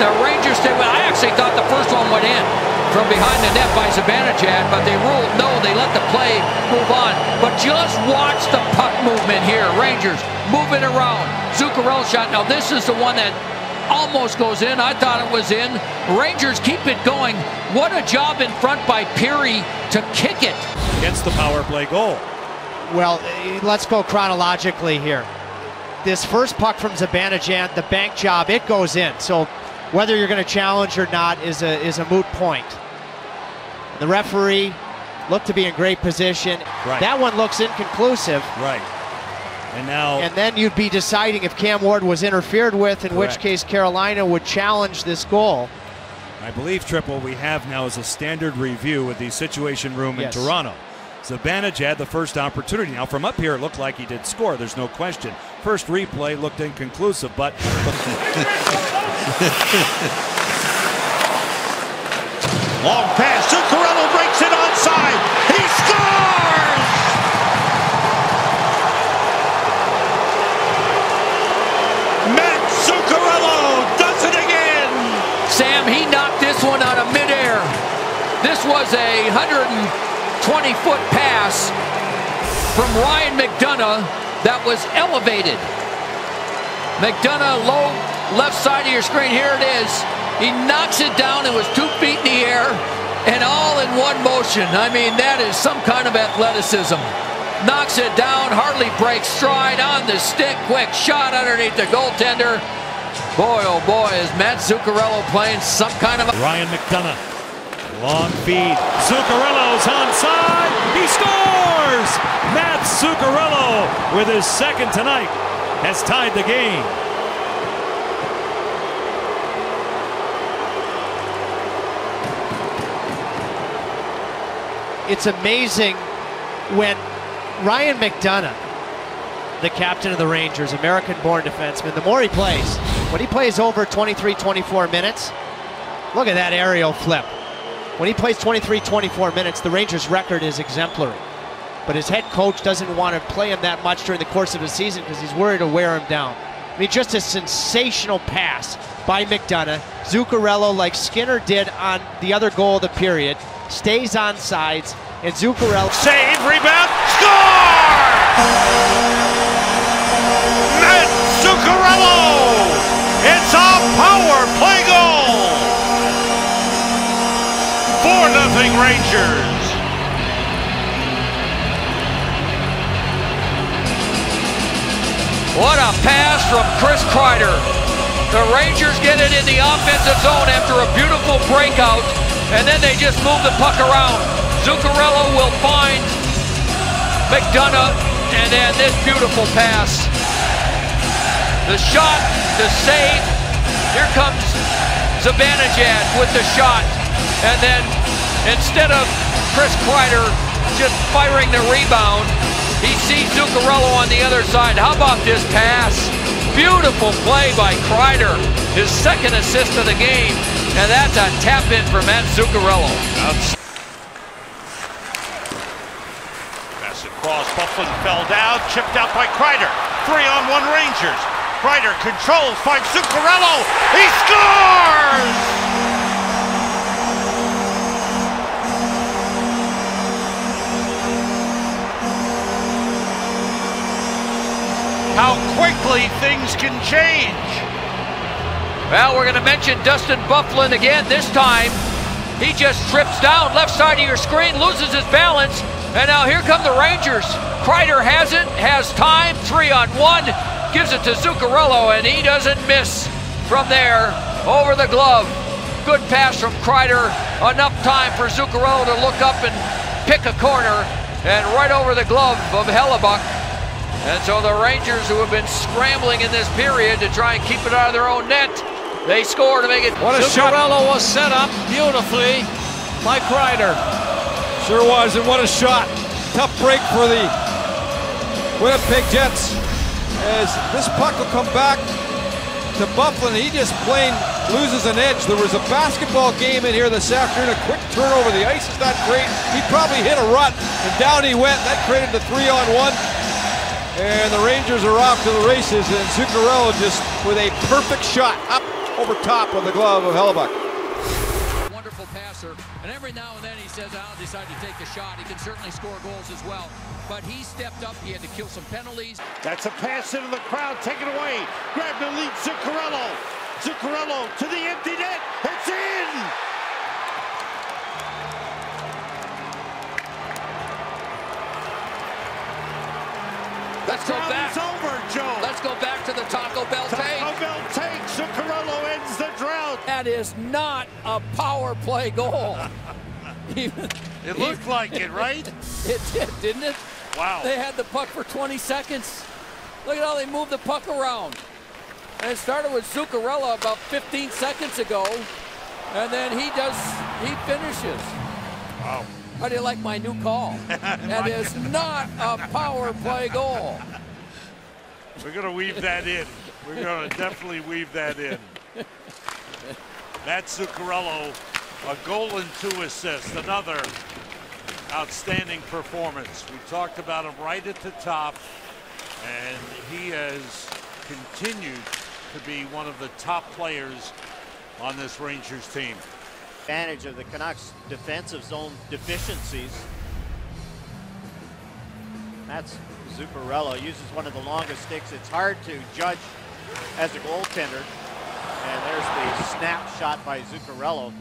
S2: The Rangers stay with. I actually thought the first one went in from behind the net by Zibanejad, but they ruled no. They let the play move on. But just watch the puck movement here. Rangers moving around. Zuccarello shot. Now this is the one that almost goes in. I thought it was in. Rangers keep it going. What a job in front by Peary to kick it.
S36: Against the power play goal.
S32: Well, let's go chronologically here. This first puck from Zibanejad, the bank job, it goes in. So whether you're going to challenge or not is a, is a moot point. The referee looked to be in great position.
S36: Right.
S32: That one looks inconclusive.
S36: Right. And now.
S32: And then you'd be deciding if Cam Ward was interfered with, in
S36: Correct.
S32: which case Carolina would challenge this goal.
S36: I believe, Triple, we have now is a standard review with the Situation Room
S32: Yes.
S36: in Toronto. Zibanejad, the first opportunity. Now, from up here, it looked like he did score. There's no question. First replay looked inconclusive, but.
S1: Long pass. Zuccarello breaks it onside. He scores! Matt Zuccarello does it again.
S2: Sam, he knocked this one out of midair. This was a 120 foot pass from Ryan McDonagh that was elevated. McDonagh, low left side of your screen. Here it is. He knocks it down. It was two feet in the air and all in one motion. I mean, that is some kind of athleticism. Knocks it down, hardly breaks stride on the stick. Quick shot underneath the goaltender. Boy, oh boy, is Matt Zuccarello playing some kind of a.
S36: Ryan McDonagh. Long feed. Zuccarello's onside. He scores! Matt Zuccarello, with his second tonight, has tied the game.
S32: It's amazing when Ryan McDonagh, the captain of the Rangers, American-born defenseman, the more he plays, when he plays over 23, 24 minutes, look at that aerial flip. When he plays 23, 24 minutes, the Rangers' record is exemplary. But his head coach doesn't want to play him that much during the course of the season because he's worried to wear him down. I mean, just a sensational pass by McDonagh. Zuccarello, like Skinner did on the other goal of the period, stays on sides, and Zuccarello.
S1: Save, rebound, score! Matt Zuccarello! It's a power play goal! 4 nothing Rangers.
S2: What a pass from Chris Kreider. The Rangers get it in the offensive zone after a beautiful breakout, and then they just move the puck around. Zuccarello will find McDonagh, and then this beautiful pass. The shot, the save. Here comes Zibanejad with the shot, and then instead of Chris Kreider just firing the rebound, he sees Zuccarello on the other side. How about this pass? Beautiful play by Kreider, his second assist of the game, and that's a tap in for Matt Zuccarello.
S1: Pass across, Byfuglien fell down, chipped out by Kreider. Three on one Rangers. Kreider controls, finds Zuccarello. He scores! How quickly things can change.
S2: Well, we're going to mention Dustin Byfuglien again. This time, he just trips down left side of your screen, loses his balance, and now here come the Rangers. Kreider has it, has time, three on one, gives it to Zuccarello, and he doesn't miss from there over the glove. Good pass from Kreider, enough time for Zuccarello to look up and pick a corner, and right over the glove of Hellebuyck. And so the Rangers, who have been scrambling in this period to try and keep it out of their own net, they score to make it.
S21: What a shot.
S2: Was set up beautifully by Kreider.
S31: Sure was, and what a shot. Tough break for the Winnipeg Jets. As this puck will come back to Byfuglien, he just plain loses an edge. There was a basketball game in here this afternoon, a quick turnover. The ice is not great. He probably hit a rut, and down he went. That created the three on one. And the Rangers are off to the races, and Zuccarello just with a perfect shot up over top of the glove of Hellebuyck.
S2: Wonderful passer, and every now and then he says, I'll decide to take a shot. He can certainly score goals as well. But he stepped up, he had to kill some penalties.
S1: That's a pass into the crowd, taken away. Grab the lead, Zuccarello. Zuccarello to the empty net. It's in!
S2: Let's go back.
S1: It's over, Joe.
S2: Let's go back to the Taco Bell take.
S1: Taco Bell take. Zuccarello ends the drought.
S2: That is not a power play goal. Even,
S1: It looked like it, right?
S2: It did, didn't it?
S1: Wow.
S2: They had the puck for 20 seconds. Look at how they moved the puck around. And it started with Zuccarello about 15 seconds ago. And then he does, he finishes.
S1: Wow.
S2: How do you like my new call? that is not a power play goal.
S1: We're going to weave that in. We're going to definitely weave that in. Matt Zuccarello, a goal and two assists. Another outstanding performance. We talked about him right at the top, and he has continued to be one of the top players on this Rangers team.
S37: Advantage of the Canucks defensive zone deficiencies. That's Zuccarello uses one of the longest sticks. It's hard to judge as a goaltender. And there's the snap shot by Zuccarello.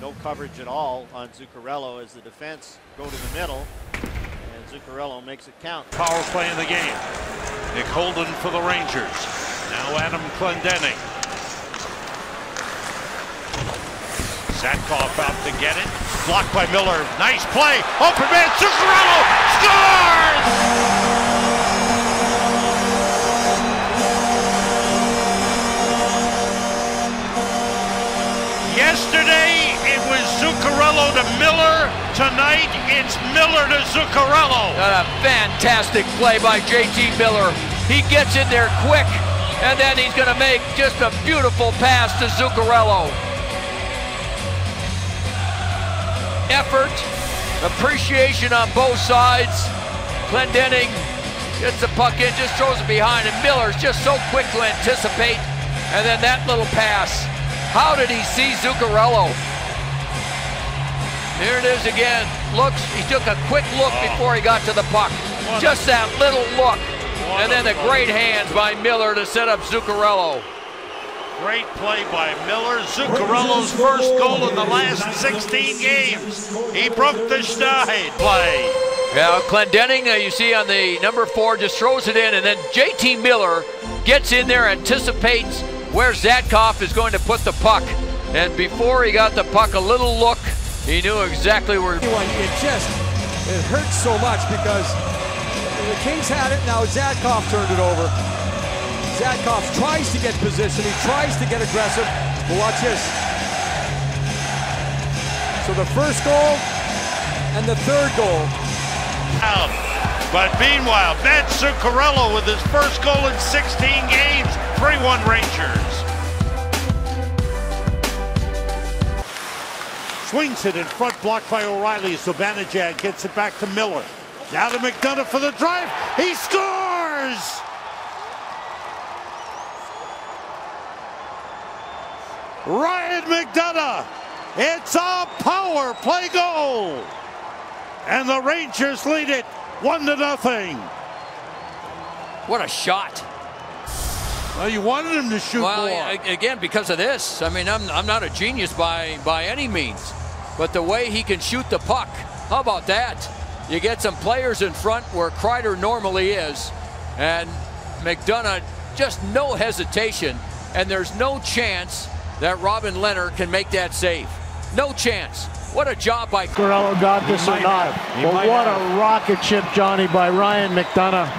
S37: No coverage at all on Zuccarello as the defense go to the middle. And Zuccarello makes it count.
S1: Power play in the game. Nick Holden for the Rangers. Now Adam Clendening. Zatkoff out to get it. Blocked by Miller. Nice play. Open man. Zuccarello scores! Yesterday it was Zuccarello to Miller. Tonight it's Miller to Zuccarello.
S2: What a fantastic play by JT Miller. He gets in there quick, and then he's going to make just a beautiful pass to Zuccarello. Effort, appreciation on both sides. Clendening gets the puck in, just throws it behind, and Miller's just so quick to anticipate. And then that little pass. How did he see Zuccarello? Here it is again. Looks, he took a quick look before he got to the puck. Just that little look. And then the great hands by Miller to set up Zuccarello.
S1: Great play by Miller. Zuccarello's first goal in the last 16 games. He broke the Schneid play.
S2: Yeah, Clendening, uh, you see on the number four, just throws it in, and then JT Miller gets in there, anticipates where Zatkoff is going to put the puck. And before he got the puck, a little look, he knew exactly where.
S31: It just, it hurts so much because the Kings had it, now Zatkoff turned it over. Zatkoff tries to get position, he tries to get aggressive, but watch this. So the first goal and the third goal.
S1: Out. But meanwhile, Matt Zuccarello with his first goal in 16 games. 3-1 Rangers. Swings it in front, blocked by O'Reilly. Zibanejad gets it back to Miller. Now to McDonagh for the drive. He scores! Ryan McDonagh. It's a power play goal. And the Rangers lead it one to nothing.
S2: What a shot.
S1: Well, you wanted him to shoot
S2: well,
S1: more.
S2: again, because of this. I mean, I'm, I'm not a genius by, by any means, but the way he can shoot the puck, how about that? You get some players in front where Kreider normally is, and McDonagh just no hesitation, and there's no chance that Robin Lehner can make that save. No chance. What a job by
S4: Corello got this or not. But what a rocket ship, Johnny, by Ryan McDonagh.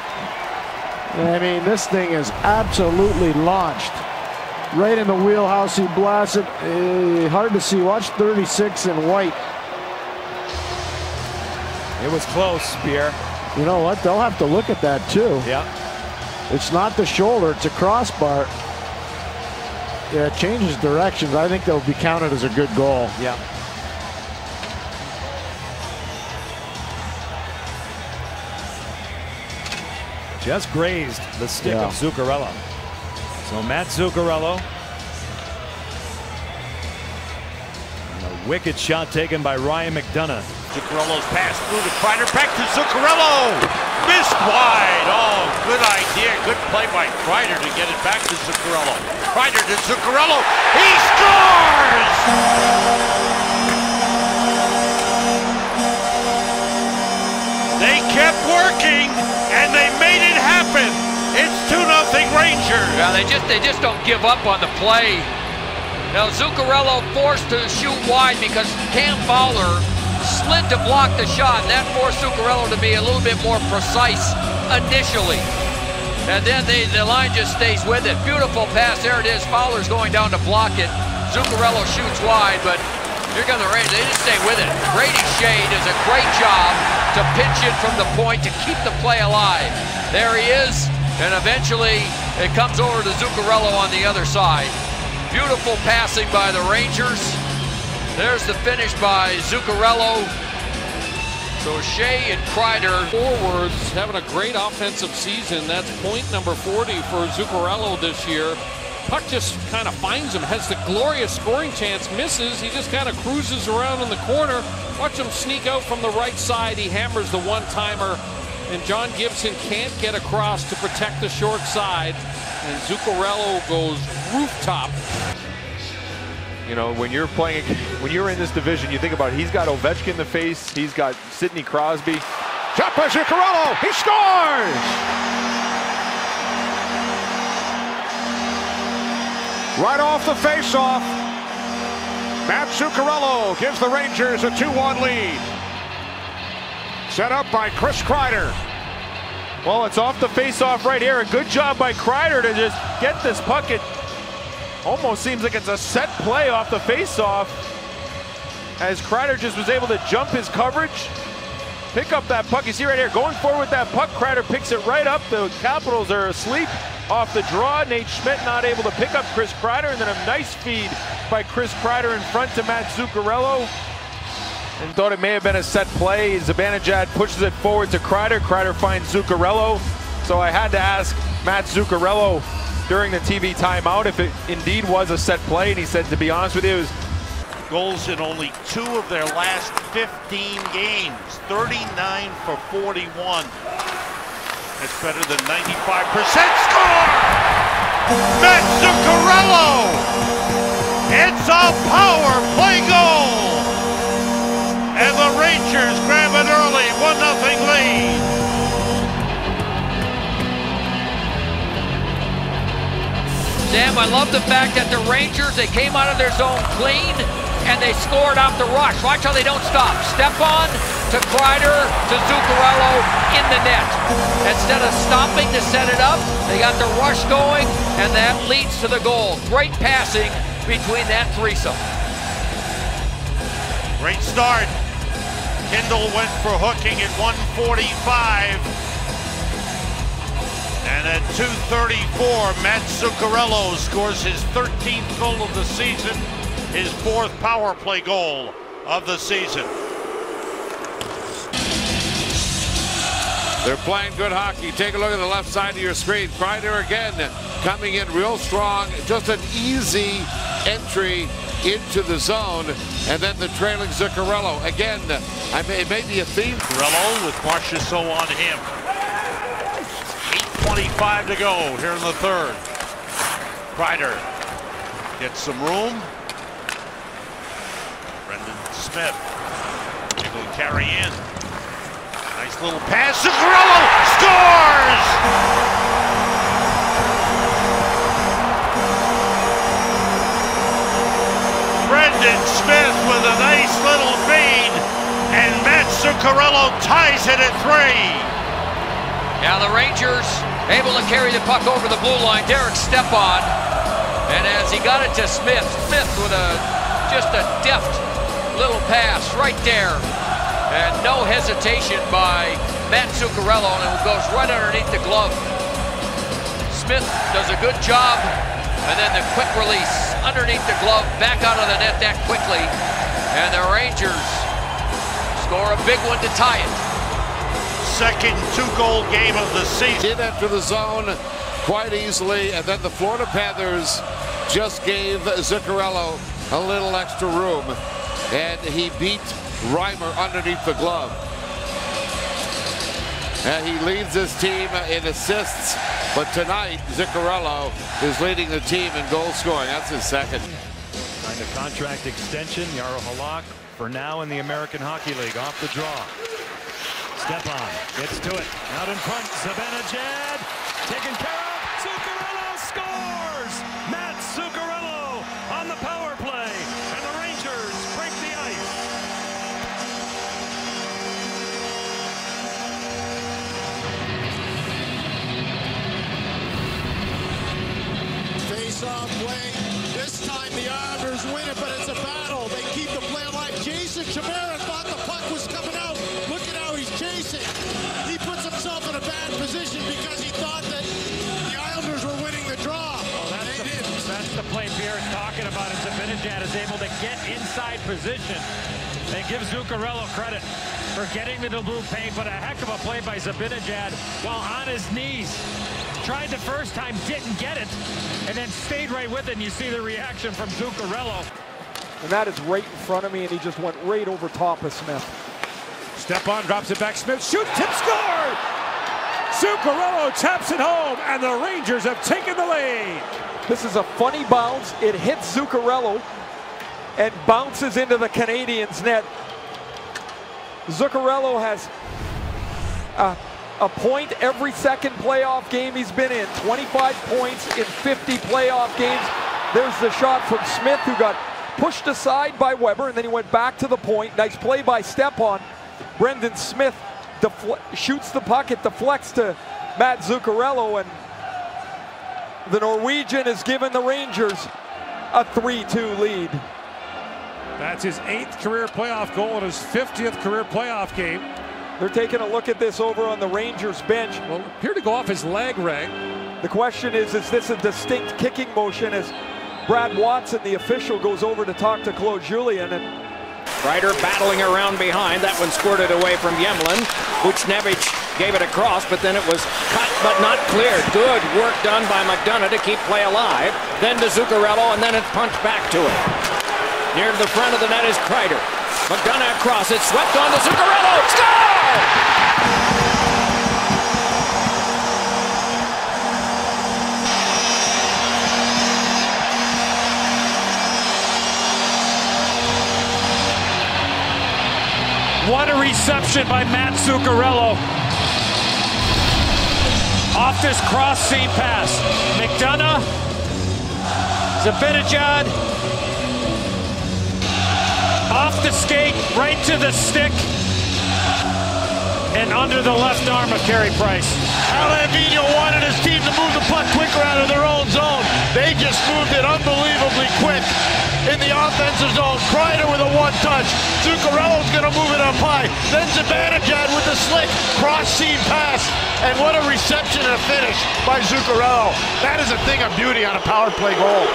S4: I mean, this thing is absolutely launched. Right in the wheelhouse, he blasts it. Eh, hard to see. Watch 36 in white.
S34: It was close, Pierre.
S4: You know what? They'll have to look at that too.
S34: Yeah.
S4: It's not the shoulder, it's a crossbar. Yeah, changes directions. I think they'll be counted as a good goal.
S34: Yeah.
S4: Just grazed the stick
S38: yeah.
S4: of Zuccarello. So Matt Zuccarello. And a wicked shot taken by Ryan McDonagh.
S1: Zuccarello's pass through to Kreider, back to Zuccarello. Missed wide. Oh, good idea. Good play by Kreider to get it back to Zuccarello. Kreider to Zuccarello. He scores! They kept working and they made it happen. It's 2 nothing Rangers.
S2: Yeah, they just they just don't give up on the play. Now Zuccarello forced to shoot wide because Cam Fowler slid to block the shot. And that forced Zuccarello to be a little bit more precise initially. And then they, the line just stays with it. Beautiful pass. There it is. Fowler's going down to block it. Zuccarello shoots wide, but come the Rangers. They just stay with it. Brady Skjei does a great job to pinch it from the point to keep the play alive. There he is. And eventually it comes over to Zuccarello on the other side. Beautiful passing by the Rangers. There's the finish by Zuccarello. So Skjei and Kreider.
S20: Forwards having a great offensive season. That's point number 40 for Zuccarello this year. Puck just kind of finds him, has the glorious scoring chance, misses. He just kind of cruises around in the corner. Watch him sneak out from the right side. He hammers the one timer, and John Gibson can't get across to protect the short side. And Zuccarello goes rooftop.
S21: You know, when you're playing, when you're in this division, you think about it, he's got Ovechkin in the face, he's got Sidney Crosby.
S14: Shot by Zuccarello. He scores! Right off the faceoff. Matt Zuccarello gives the Rangers a 2-1 lead. Set up by Chris Kreider.
S21: Well, it's off the face-off right here. A good job by Kreider to just get this puck. Almost seems like it's a set play off the face-off. As Kreider just was able to jump his coverage, pick up that puck. You see right here, going forward with that puck, Kreider picks it right up. The Capitals are asleep off the draw. Nate Schmidt not able to pick up Chris Kreider, and then a nice feed by Chris Kreider in front to Matt Zuccarello. And thought it may have been a set play. Zibanejad pushes it forward to Kreider. Kreider finds Zuccarello. So I had to ask Matt Zuccarello during the TV timeout if it indeed was a set play, and he said, to be honest with you, was
S1: Goals in only two of their last 15 games. 39 for 41. That's better than 95% score! Matt Zuccarello! It's a power play goal! And the Rangers grab an early 1-0 lead.
S2: Sam, I love the fact that the Rangers, they came out of their zone clean and they scored off the rush. Watch how they don't stop. Stepan to Kreider to Zuccarello in the net. Instead of stopping to set it up, they got the rush going and that leads to the goal. Great passing between that threesome.
S1: Great start. Kendall went for hooking at 145. And at 234, Matt Zuccarello scores his 13th goal of the season, his fourth power play goal of the season.
S16: They're playing good hockey. Take a look at the left side of your screen. Kreider again coming in real strong. Just an easy entry into the zone. And then the trailing Zuccarello. Again, I may, it may be a theme.
S1: Zuccarello with Marchessault on him. 8.25 to go here in the third. Kreider gets some room. Brendan Smith able to carry in. Nice little pass. Zuccarello scores! Brendan Smith with a nice little feed, and Matt Zuccarello ties it at three.
S2: Now the Rangers able to carry the puck over the blue line. Derek Stepan. And as he got it to Smith, Smith with a just a deft little pass right there. And no hesitation by Matt Zuccarello, and it goes right underneath the glove. Smith does a good job, and then the quick release underneath the glove, back out of the net that quickly. And the Rangers score a big one to tie it.
S1: Second two-goal game of the season.
S16: Did enter the zone quite easily, and then the Florida Panthers just gave Zuccarello a little extra room, and he beat Reimer underneath the glove. And he leads his team in assists, but tonight Zuccarello is leading the team in goal scoring. That's his second.
S27: Signed a contract extension, Jaro Halak, for now in the American Hockey League, off the draw. Stepan gets to it, out in front, Zibanejad, taken care of,
S39: get inside position and give Zuccarello credit for getting the blue paint, but a heck of a play by Zibanejad while on his knees. Tried the first time, didn't get it, and then stayed right with it. And you see the reaction from Zuccarello.
S40: And that is right in front of me, and he just went right over top of Smith.
S10: Stepan, drops it back. Smith shoot, tip, score! Zuccarello taps it home, and the Rangers have taken the lead.
S40: This is a funny bounce. It hits Zuccarello and bounces into the Canadiens' net. Zuccarello has a, a point every second playoff game he's been in. 25 points in 50 playoff games. There's the shot from Smith who got pushed aside by Weber and then he went back to the point. Nice play by Stepan. Brendan Smith shoots the puck. It deflects to Matt Zuccarello and the Norwegian has given the Rangers a 3-2 lead.
S10: That's his eighth career playoff goal and his 50th career playoff game.
S40: They're taking a look at this over on the Rangers bench.
S10: Well, appeared to go off his leg, Ray.
S40: The question is, is this a distinct kicking motion as Brad Watson, the official, goes over to talk to Claude Julien and
S5: Ryder battling around behind. That one squirted away from Emelin. Buchnevich gave it across, but then it was cut but not cleared. Good work done by McDonagh to keep play alive. Then to Zuccarello, and then it's punched back to it. Near the front of the net is Kreider. McDonagh across it, swept on to Zuccarello. Score!
S10: What a reception by Matt Zuccarello. Off this cross seam pass. McDonagh, Zibanejad, off the skate, right to the stick, and under the left arm of Carey Price.
S4: Vigneault wanted his team to move the puck quicker out of their own zone. They just moved it unbelievably quick in the offensive zone. Kreider with a one-touch. Zuccarello's going to move it up high. Then Zibanejad with the slick cross-seam pass. And what a reception and a finish by Zuccarello. That is a thing of beauty on a power play goal.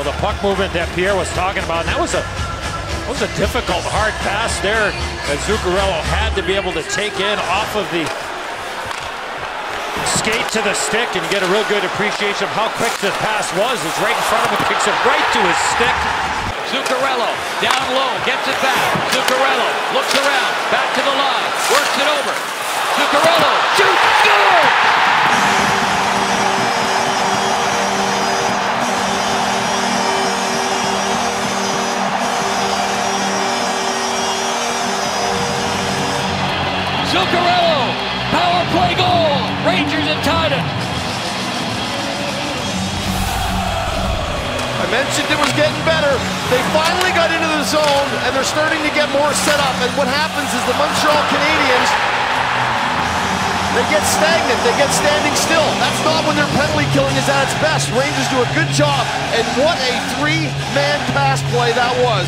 S10: Well, the puck movement that Pierre was talking about, that was a that was a difficult, hard pass there that Zuccarello had to be able to take in off of the skate to the stick and get a real good appreciation of how quick the pass was. It's right in front of him, kicks it right to his stick.
S2: Zuccarello down low, gets it back. Zuccarello looks around, back to the line, works it over. Zuccarello shoots, score! Zuccarello, power play goal. Rangers have tied it.
S19: I mentioned it was getting better. They finally got into the zone, and they're starting to get more set up. And what happens is the Montreal Canadiens, they get stagnant. They get standing still. That's not when their penalty killing is at its best. Rangers do a good job. And what a three-man pass play that was.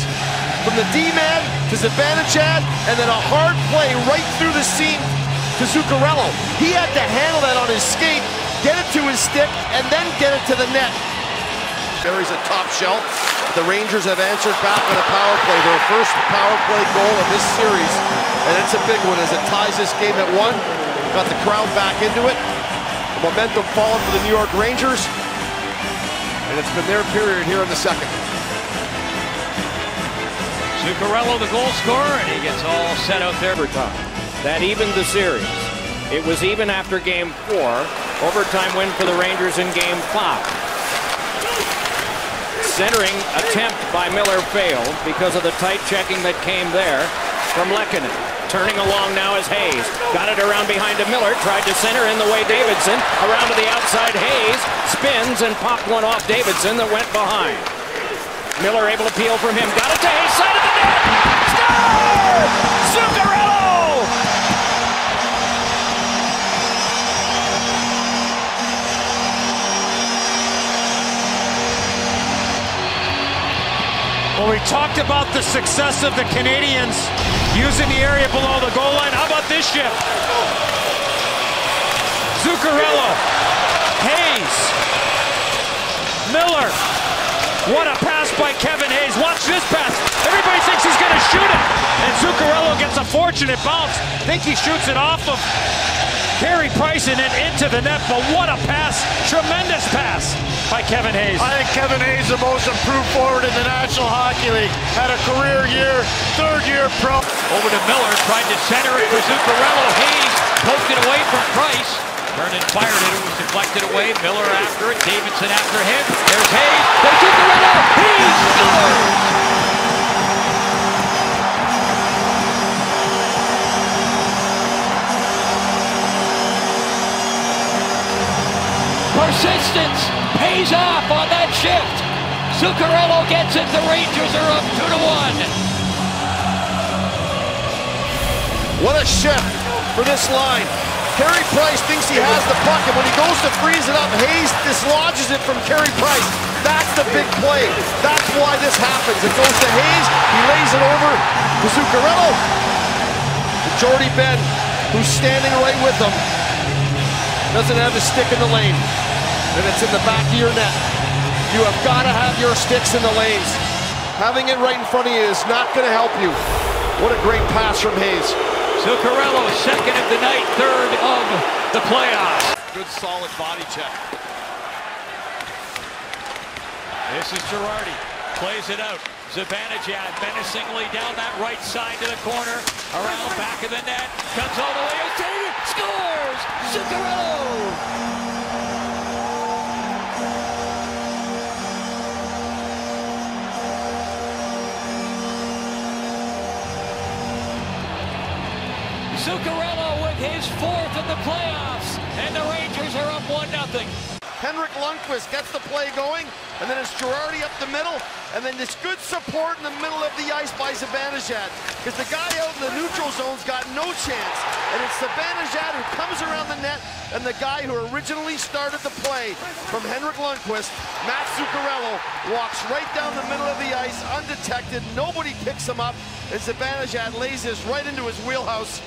S19: From the D-man to Zibanejad, and then a hard play right through the seam to Zuccarello. He had to handle that on his skate, get it to his stick, and then get it to the net. Buries a top shelf. The Rangers have answered back on a power play. Their first power play goal of this series. And it's a big one as it ties this game at one. Got the crowd back into it. The momentum falling for the New York Rangers. And it's been their period here in the second.
S5: Zuccarello, the goal scorer, and he gets all set out there for time. That evened the series. It was even after game four. Overtime win for the Rangers in game five. Centering attempt by Miller failed because of the tight checking that came there from Lehkonen. Turning along now is Hayes. Got it around behind to Miller. Tried to center in the way Davidson. Around to the outside Hayes. Spins and popped one off Davidson that went behind. Miller able to peel from him. Got it to Hayes. Side of the net. Score! Zuccarello!
S10: Well, we talked about the success of the Canadiens using the area below the goal line. How about this shift? Zuccarello, Hayes, Miller. What a pass by Kevin Hayes. Watch this pass. Everybody thinks he's going to shoot it. And Zuccarello gets a fortunate bounce. Think he shoots it off of Carey Price and then into the net. But what a pass. Tremendous pass by Kevin Hayes.
S35: I think Kevin Hayes the most improved forward in the National Hockey League. Had a career year, third year pro.
S2: Over to Miller, tried to center it for Zuccarello. Hayes poked it away from Price. Vernon fired it, it was deflected away. Miller after it, Davidson after him. There's Hayes, there's Zuccarello. Hayes scores! Persistence pays off on that shift. Zuccarello gets it. The Rangers are up two to one.
S19: What a shift for this line. Carey Price thinks he has the puck, and when he goes to freeze it up, Hayes dislodges it from Carey Price. That's the big play. That's why this happens. It goes to Hayes. He lays it over to Zuccarello. And Jordie Benn, who's standing right with him, doesn't have his stick in the lane. And it's in the back of your net. You have got to have your sticks in the lanes. Having it right in front of you is not going to help you. What a great pass from Hayes.
S2: Zuccarello, second of the night, third of the playoffs.
S19: Good solid body check.
S2: This is Girardi. Plays it out. Zibanejad menacingly down that right side to the corner. Around back of the net. Comes all the way. Scores! Zuccarello! Zuccarello with his fourth in the playoffs. And the Rangers are up 1-0.
S19: Henrik Lundqvist gets the play going, and then it's Girardi up the middle, and then this good support in the middle of the ice by Zibanejad. Because the guy out in the neutral zone's got no chance. And it's Zibanejad who comes around the net, and the guy who originally started the play from Henrik Lundqvist, Matt Zuccarello, walks right down the middle of the ice undetected. Nobody picks him up, and Zibanejad lays this right into his wheelhouse,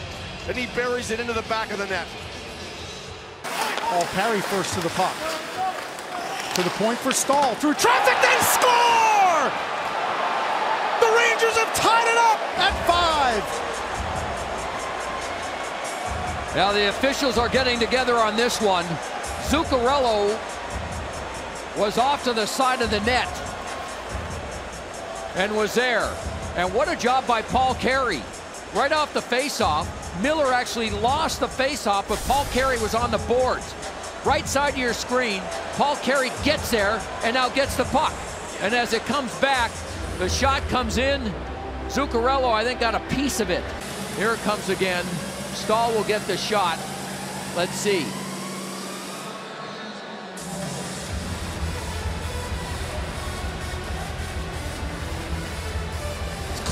S19: and he buries it into the back of the net.
S27: Paul Perry first to the puck. To the point for Staal. Through traffic, they score! The Rangers have tied it up at five.
S2: Now the officials are getting together on this one. Zuccarello was off to the side of the net and was there. And what a job by Paul Carey. Right off the faceoff, Miller actually lost the faceoff, but Paul Carey was on the boards. Right side of your screen, Paul Carey gets there and now gets the puck. And as it comes back, the shot comes in. Zuccarello, I think, got a piece of it. Here it comes again. Staal will get the shot. Let's see.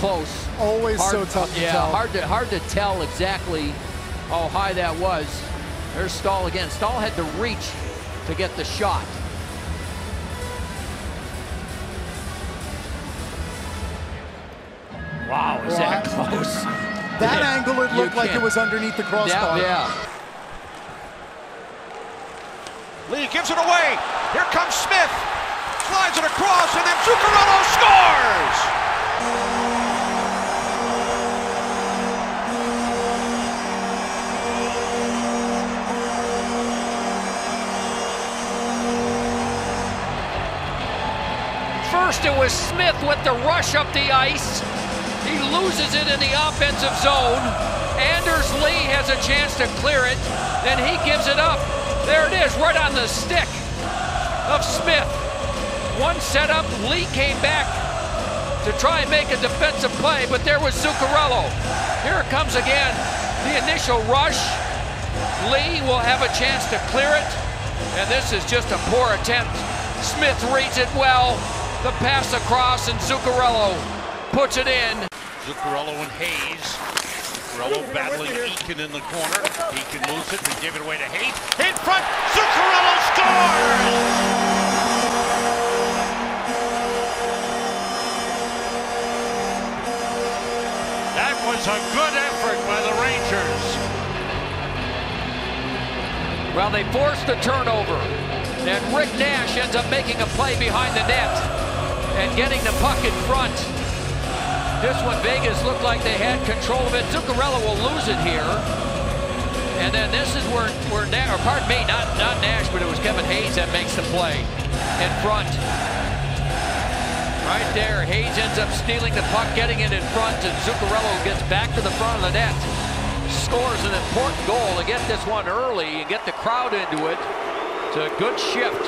S2: Close.
S27: Always
S2: Hard-
S27: so tough to
S2: yeah,
S27: tell.
S2: hard to hard to tell exactly how high that was. There's Staal again. Staal had to reach to get the shot. Wow, is that close?
S27: That
S2: Yeah,
S27: angle, it looked like it was underneath the crossbar.
S2: Yeah, yeah.
S3: Lee gives it away. Here comes Smith.
S14: Slides it across, and then Zuccarello scores!
S2: First it was Smith with the rush up the ice. He loses it in the offensive zone. Anders Lee has a chance to clear it. Then he gives it up. There it is, right on the stick of Smith. One setup, Lee came back to try and make a defensive play, but there was Zuccarello. Here it comes again. The initial rush. Lee will have a chance to clear it. And this is just a poor attempt. Smith reads it well. The pass across, and Zuccarello puts it in.
S1: Zuccarello and Hayes. Zuccarello battling Eakin in the corner. Eakin moves it and give it away to Hayes. In front, Zuccarello scores! That was a good effort by the Rangers.
S2: Well, they forced the turnover. And Rick Nash ends up making a play behind the net and getting the puck in front. This one, Vegas looked like they had control of it. Zuccarello will lose it here. And then this is where, where or pardon me, not, not Nash, but it was Kevin Hayes that makes the play in front. Right there, Hayes ends up stealing the puck, getting it in front, and Zuccarello gets back to the front of the net. Scores an important goal to get this one early and get the crowd into it. It's a good shift.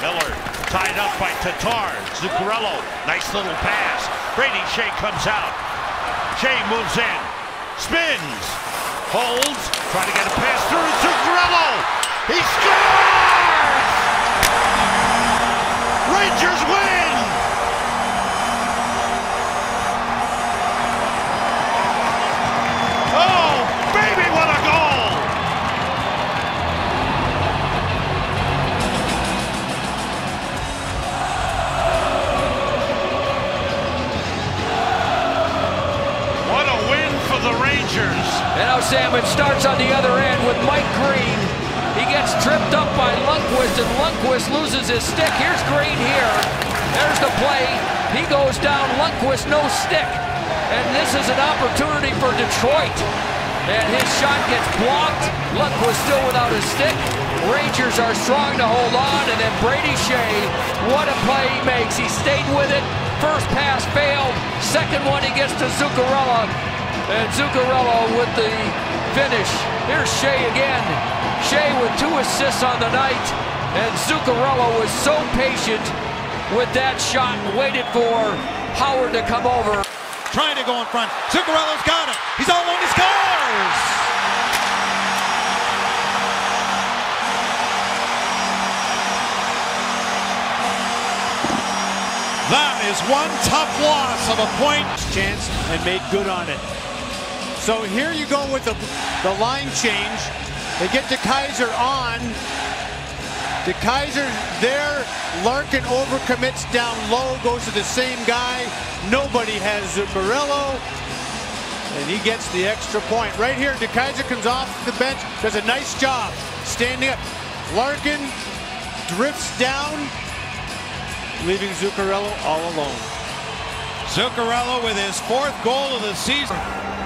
S1: Miller tied up by Tatar. Zuccarello, nice little pass. Brady Skjei comes out. Skjei moves in, spins, holds, trying to get a pass through. Zuccarello, he scores! Rangers win!
S2: It starts on the other end with Mike Green. He gets tripped up by Lundqvist, and Lundqvist loses his stick. Here's Green here. There's the play. He goes down, Lundqvist no stick. And this is an opportunity for Detroit. And his shot gets blocked. Lundqvist still without his stick. Rangers are strong to hold on, and then Brady Skjei, what a play he makes. He stayed with it. First pass failed. Second one, he gets to Zuccarello. And Zuccarello with the finish. Here's Skjei again. Skjei with two assists on the night. And Zuccarello was so patient with that shot and waited for Howard to come over.
S10: Trying to go in front. Zuccarello's got him. He's all alone. He scores! That is one tough loss of a point.
S27: Chance and made good on it. So here you go with the, the line change. They get to Kaiser on. DeKeyser there. Larkin overcommits down low, goes to the same guy. Nobody has Zuccarello. And he gets the extra point. Right here, DeKeyser comes off the bench, does a nice job standing up. Larkin drifts down, leaving Zuccarello all alone.
S10: Zuccarello with his fourth goal of the season.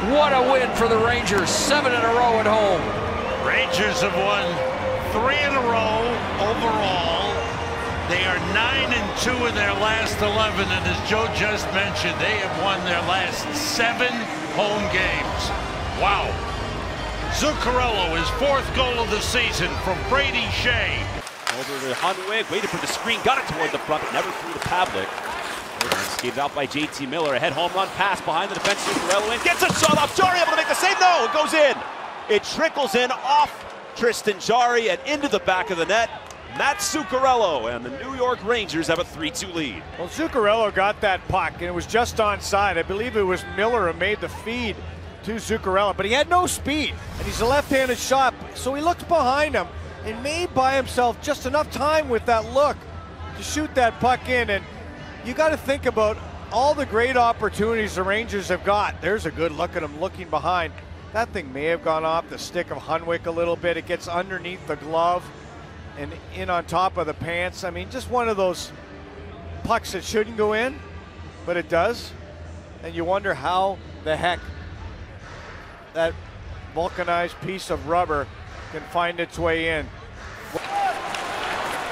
S2: What a win for the Rangers. Seven in a row at home.
S1: Rangers have won three in a row overall. They are 9 and 2 in their last 11, and as Joe just mentioned, they have won their last seven home games. Wow. Zuccarello, his fourth goal of the season from Brady Skjei.
S3: Over to Hunwick, waited for the screen, got it toward the front, but never threw to Pavlik. Skated out by JT Miller. A head home run pass behind the defense. Zuccarello in, gets a shot off. Jarry able to make the save. No, it goes in. It trickles in off Tristan Jarry and into the back of the net. Matt Zuccarello and the New York Rangers have a 3-2 lead.
S4: Well, Zuccarello got that puck, and it was just onside. I believe it was Miller who made the feed to Zuccarello, but he had no speed, and he's a left-handed shot, so he looked behind him and made by himself just enough time with that look to shoot that puck in. And you got to think about all the great opportunities the Rangers have got. There's a good look at him looking behind. That thing may have gone off the stick of Hunwick a little bit. It gets underneath the glove.
S41: and in on top of the pants. I mean, just one of those pucks that shouldn't go in, but it does. And you wonder how the heck that vulcanized piece of rubber can find its way in.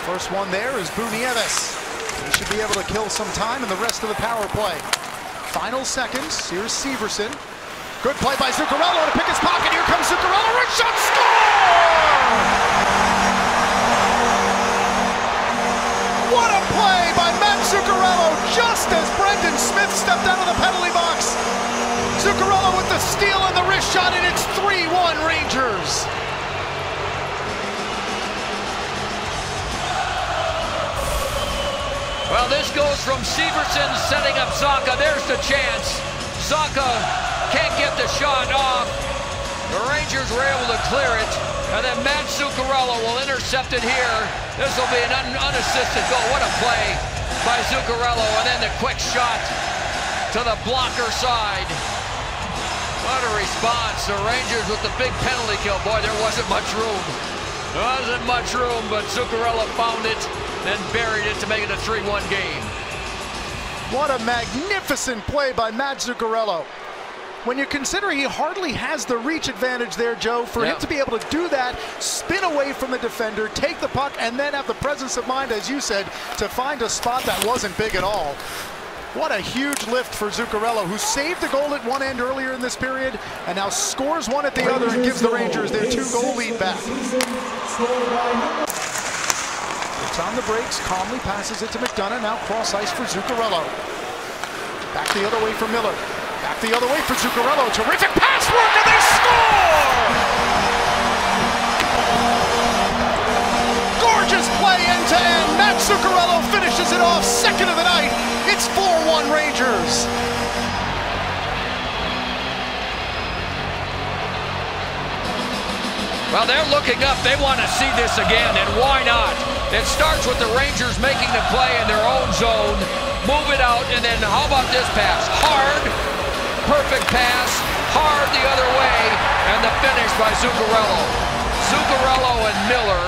S27: First one there is Bunieves. He should be able to kill some time in the rest of the power play. Final seconds. Here's Severson. Good play by Zuccarello to pick his pocket. Here comes Zuccarello. Rich shot. Score! What a play by Matt Zuccarello just as Brendan Smith stepped out of the penalty box. Zuccarello with the steal and the wrist shot, and it's 3-1 Rangers.
S2: Well, this goes from Severson setting up Zacha. There's the chance. Zacha can't get the shot off. The Rangers were able to clear it. And then Matt Zuccarello will intercept it here. This will be an un unassisted goal. What a play by Zuccarello. And then the quick shot to the blocker side. What a response. The Rangers with the big penalty kill. Boy, there wasn't much room. There wasn't much room, but Zuccarello found it then buried it to make it a 3-1 game.
S27: What a magnificent play by Matt Zuccarello. When you consider he hardly has the reach advantage there, Joe, for him to be able to do that, spin away from the defender, take the puck, and then have the presence of mind, as you said, to find a spot that wasn't big at all. What a huge lift for Zuccarello, who saved the goal at one end earlier in this period, and now scores one at the other and gives the Rangers their two-goal lead back. On the brakes, calmly passes it to McDonagh, now cross ice for Zuccarello. Back the other way for Miller. Back the other way for Zuccarello. Terrific pass work, and they score! Gorgeous play end to end. Matt Zuccarello finishes it off, second of the night. It's 4-1 Rangers.
S2: Well, they're looking up. They want to see this again, and why not? It starts with the Rangers making the play in their own zone, move it out, and then how about this pass? Hard, perfect pass, hard the other way, and the finish by Zuccarello. Zuccarello and Miller,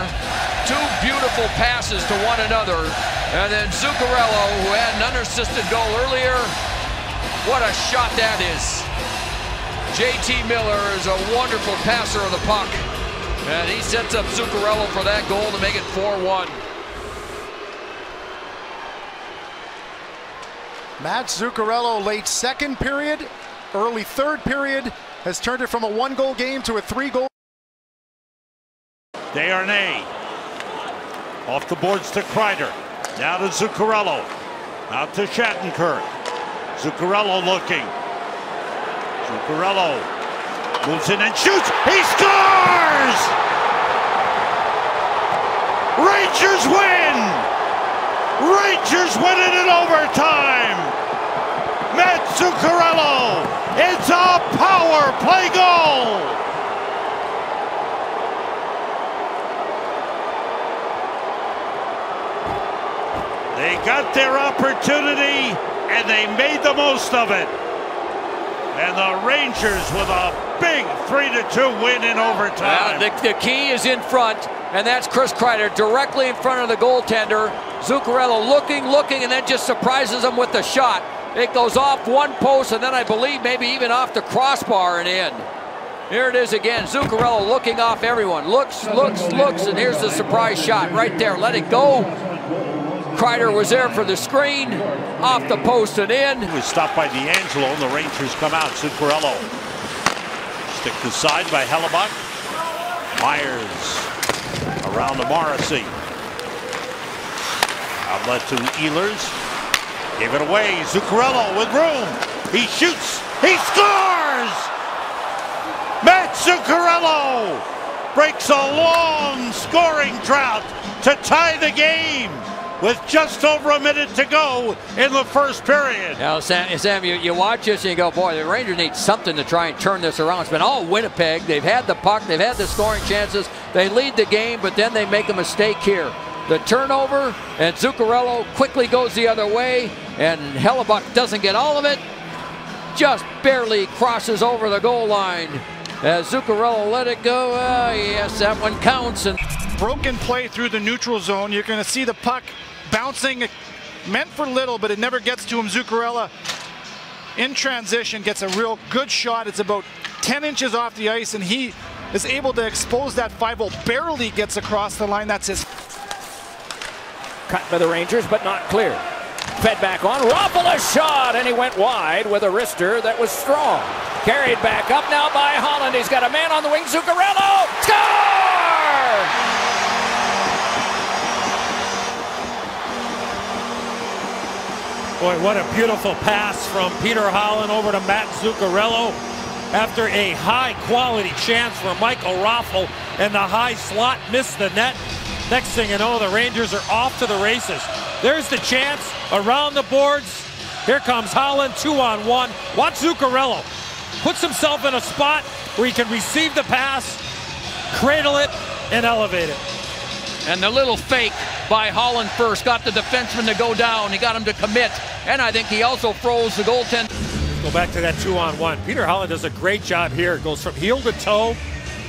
S2: two beautiful passes to one another, and then Zuccarello, who had an unassisted goal earlier, what a shot that is. JT Miller is a wonderful passer of the puck. And he sets up Zuccarello for that goal to make it 4-1.
S27: Matt Zuccarello, late second period, early third period, has turned it from a one-goal game to a three-goal.
S1: Desharnais. Off the boards to Kreider. Now to Zuccarello. Out to Shattenkirk. Zuccarello looking. Zuccarello moves in and shoots. He scores! Rangers win! Rangers win it in overtime! Matt Zuccarello, it's a power play goal! They got their opportunity and they made the most of it. And the Rangers with a big three-to-two win in overtime.
S2: the, the key is in front, and that's Chris Kreider directly in front of the goaltender. Zuccarello looking, looking, and then just surprises him with the shot. It goes off one post, and then I believe maybe even off the crossbar and in. Here it is again. Zuccarello looking off everyone. Looks, looks, looks, and here's the surprise shot right there. Let it go. Kreider was there for the screen, off the post and in.
S1: He was stopped by DeAngelo, and the Rangers come out. Zuccarello stick to side by Hellebuyck. Myers around to Morrissey. Outlet to Ehlers. Gave it away. Zuccarello with room. He shoots. He scores! Matt Zuccarello breaks a long scoring drought to tie the game with just over a minute to go in the first period.
S2: Now, Sam, Sam you, you watch this and you go, boy, the Rangers need something to try and turn this around. It's been all Winnipeg. They've had the puck, they've had the scoring chances, they lead the game, but then they make a mistake here. The turnover, and Zuccarello quickly goes the other way, and Hellebuyck doesn't get all of it, just barely crosses over the goal line. As Zuccarello let it go, uh, yes, that one counts. And
S27: broken play through the neutral zone. You're going to see the puck bouncing, meant for little, but it never gets to him. Zuccarello in transition gets a real good shot. It's about 10 inches off the ice, and he is able to expose that 5 barely gets across the line. That's his.
S5: Cut by the Rangers, but not clear. Fed back on. Raffl a shot, and he went wide with a wrister that was strong. Carried back up now by Holland. He's got a man on the wing. Zuccarello. Score!
S10: Boy, what a beautiful pass from Peter Holland over to Matt Zuccarello after a high quality chance for Michael Raffl and the high slot missed the net. Next thing you know, the Rangers are off to the races. There's the chance around the boards. Here comes Holland, two on one. Watch Zuccarello. Puts himself in a spot where he can receive the pass, cradle it, and elevate it.
S2: And the little fake by Holland first got the defenseman to go down. He got him to commit. And I think he also froze the goaltender.
S10: Go back to that two on one. Peter Holland does a great job here. Goes from heel to toe,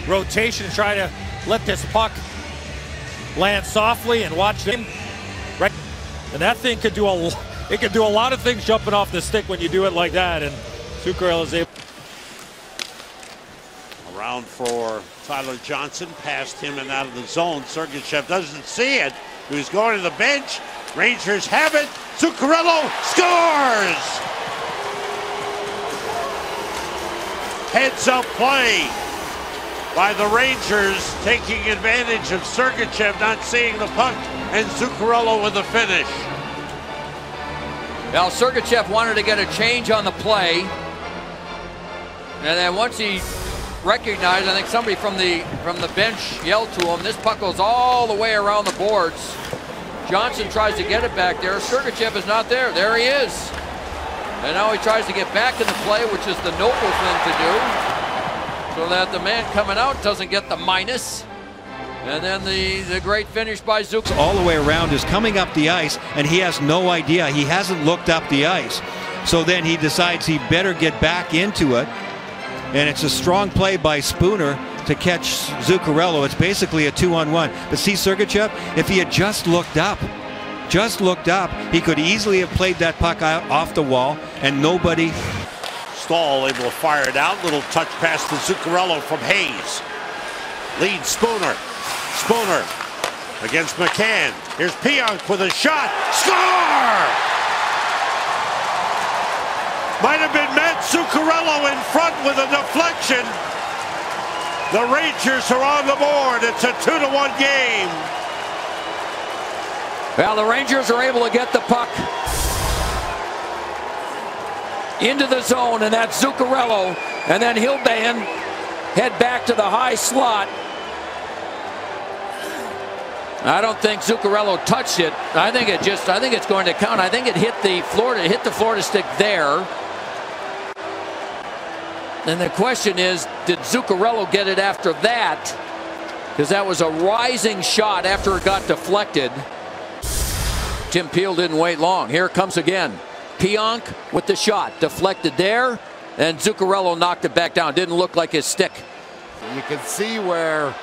S10: rotation, try to let this puck land softly and watch him. Right, and that thing could do a it could do a lot of things jumping off the stick when you do it like that. And Zuccarello is able.
S1: Around for Tyler Johnson, past him and out of the zone. Sergachev doesn't see it. He's going to the bench. Rangers have it. Zuccarello scores! Heads up play by the Rangers, taking advantage of Sergachev not seeing the puck, and Zuccarello with the finish.
S2: Now, Sergachev wanted to get a change on the play. And then once he recognized, I think somebody from the from the bench yelled to him, this puck goes all the way around the boards. Johnson tries to get it back there. Sergachev is not there. There he is. And now he tries to get back in the play, which is the noble thing to do. So that the man coming out doesn't get the minus. And then the, the great finish by Zucc.
S42: All the way around is coming up the ice, and he has no idea. He hasn't looked up the ice. So then he decides he better get back into it. And it's a strong play by Spooner to catch Zuccarello. It's basically a two on one. But see, Sergachev, if he had just looked up, just looked up, he could easily have played that puck out off the wall, and nobody.
S1: Staal able to fire it out. Little touch pass to Zuccarello from Hayes. Lead Spooner. Spooner against McCann. Here's Pionk with a shot. Score! Might have been Matt Zuccarello in front with a deflection. The Rangers are on the board. It's a two to one game.
S2: Well, the Rangers are able to get the puck into the zone, and that's Zuccarello. And then Hildebrand head back to the high slot. I don't think Zuccarello touched it. I think it just, I think it's going to count. I think it hit the Florida, hit the Florida stick there. And the question is, did Zuccarello get it after that? Because that was a rising shot after it got deflected. Tim Peel didn't wait long. Here comes again. Pionk with the shot. Deflected there. And Zuccarello knocked it back down. Didn't look like his stick.
S16: You can see where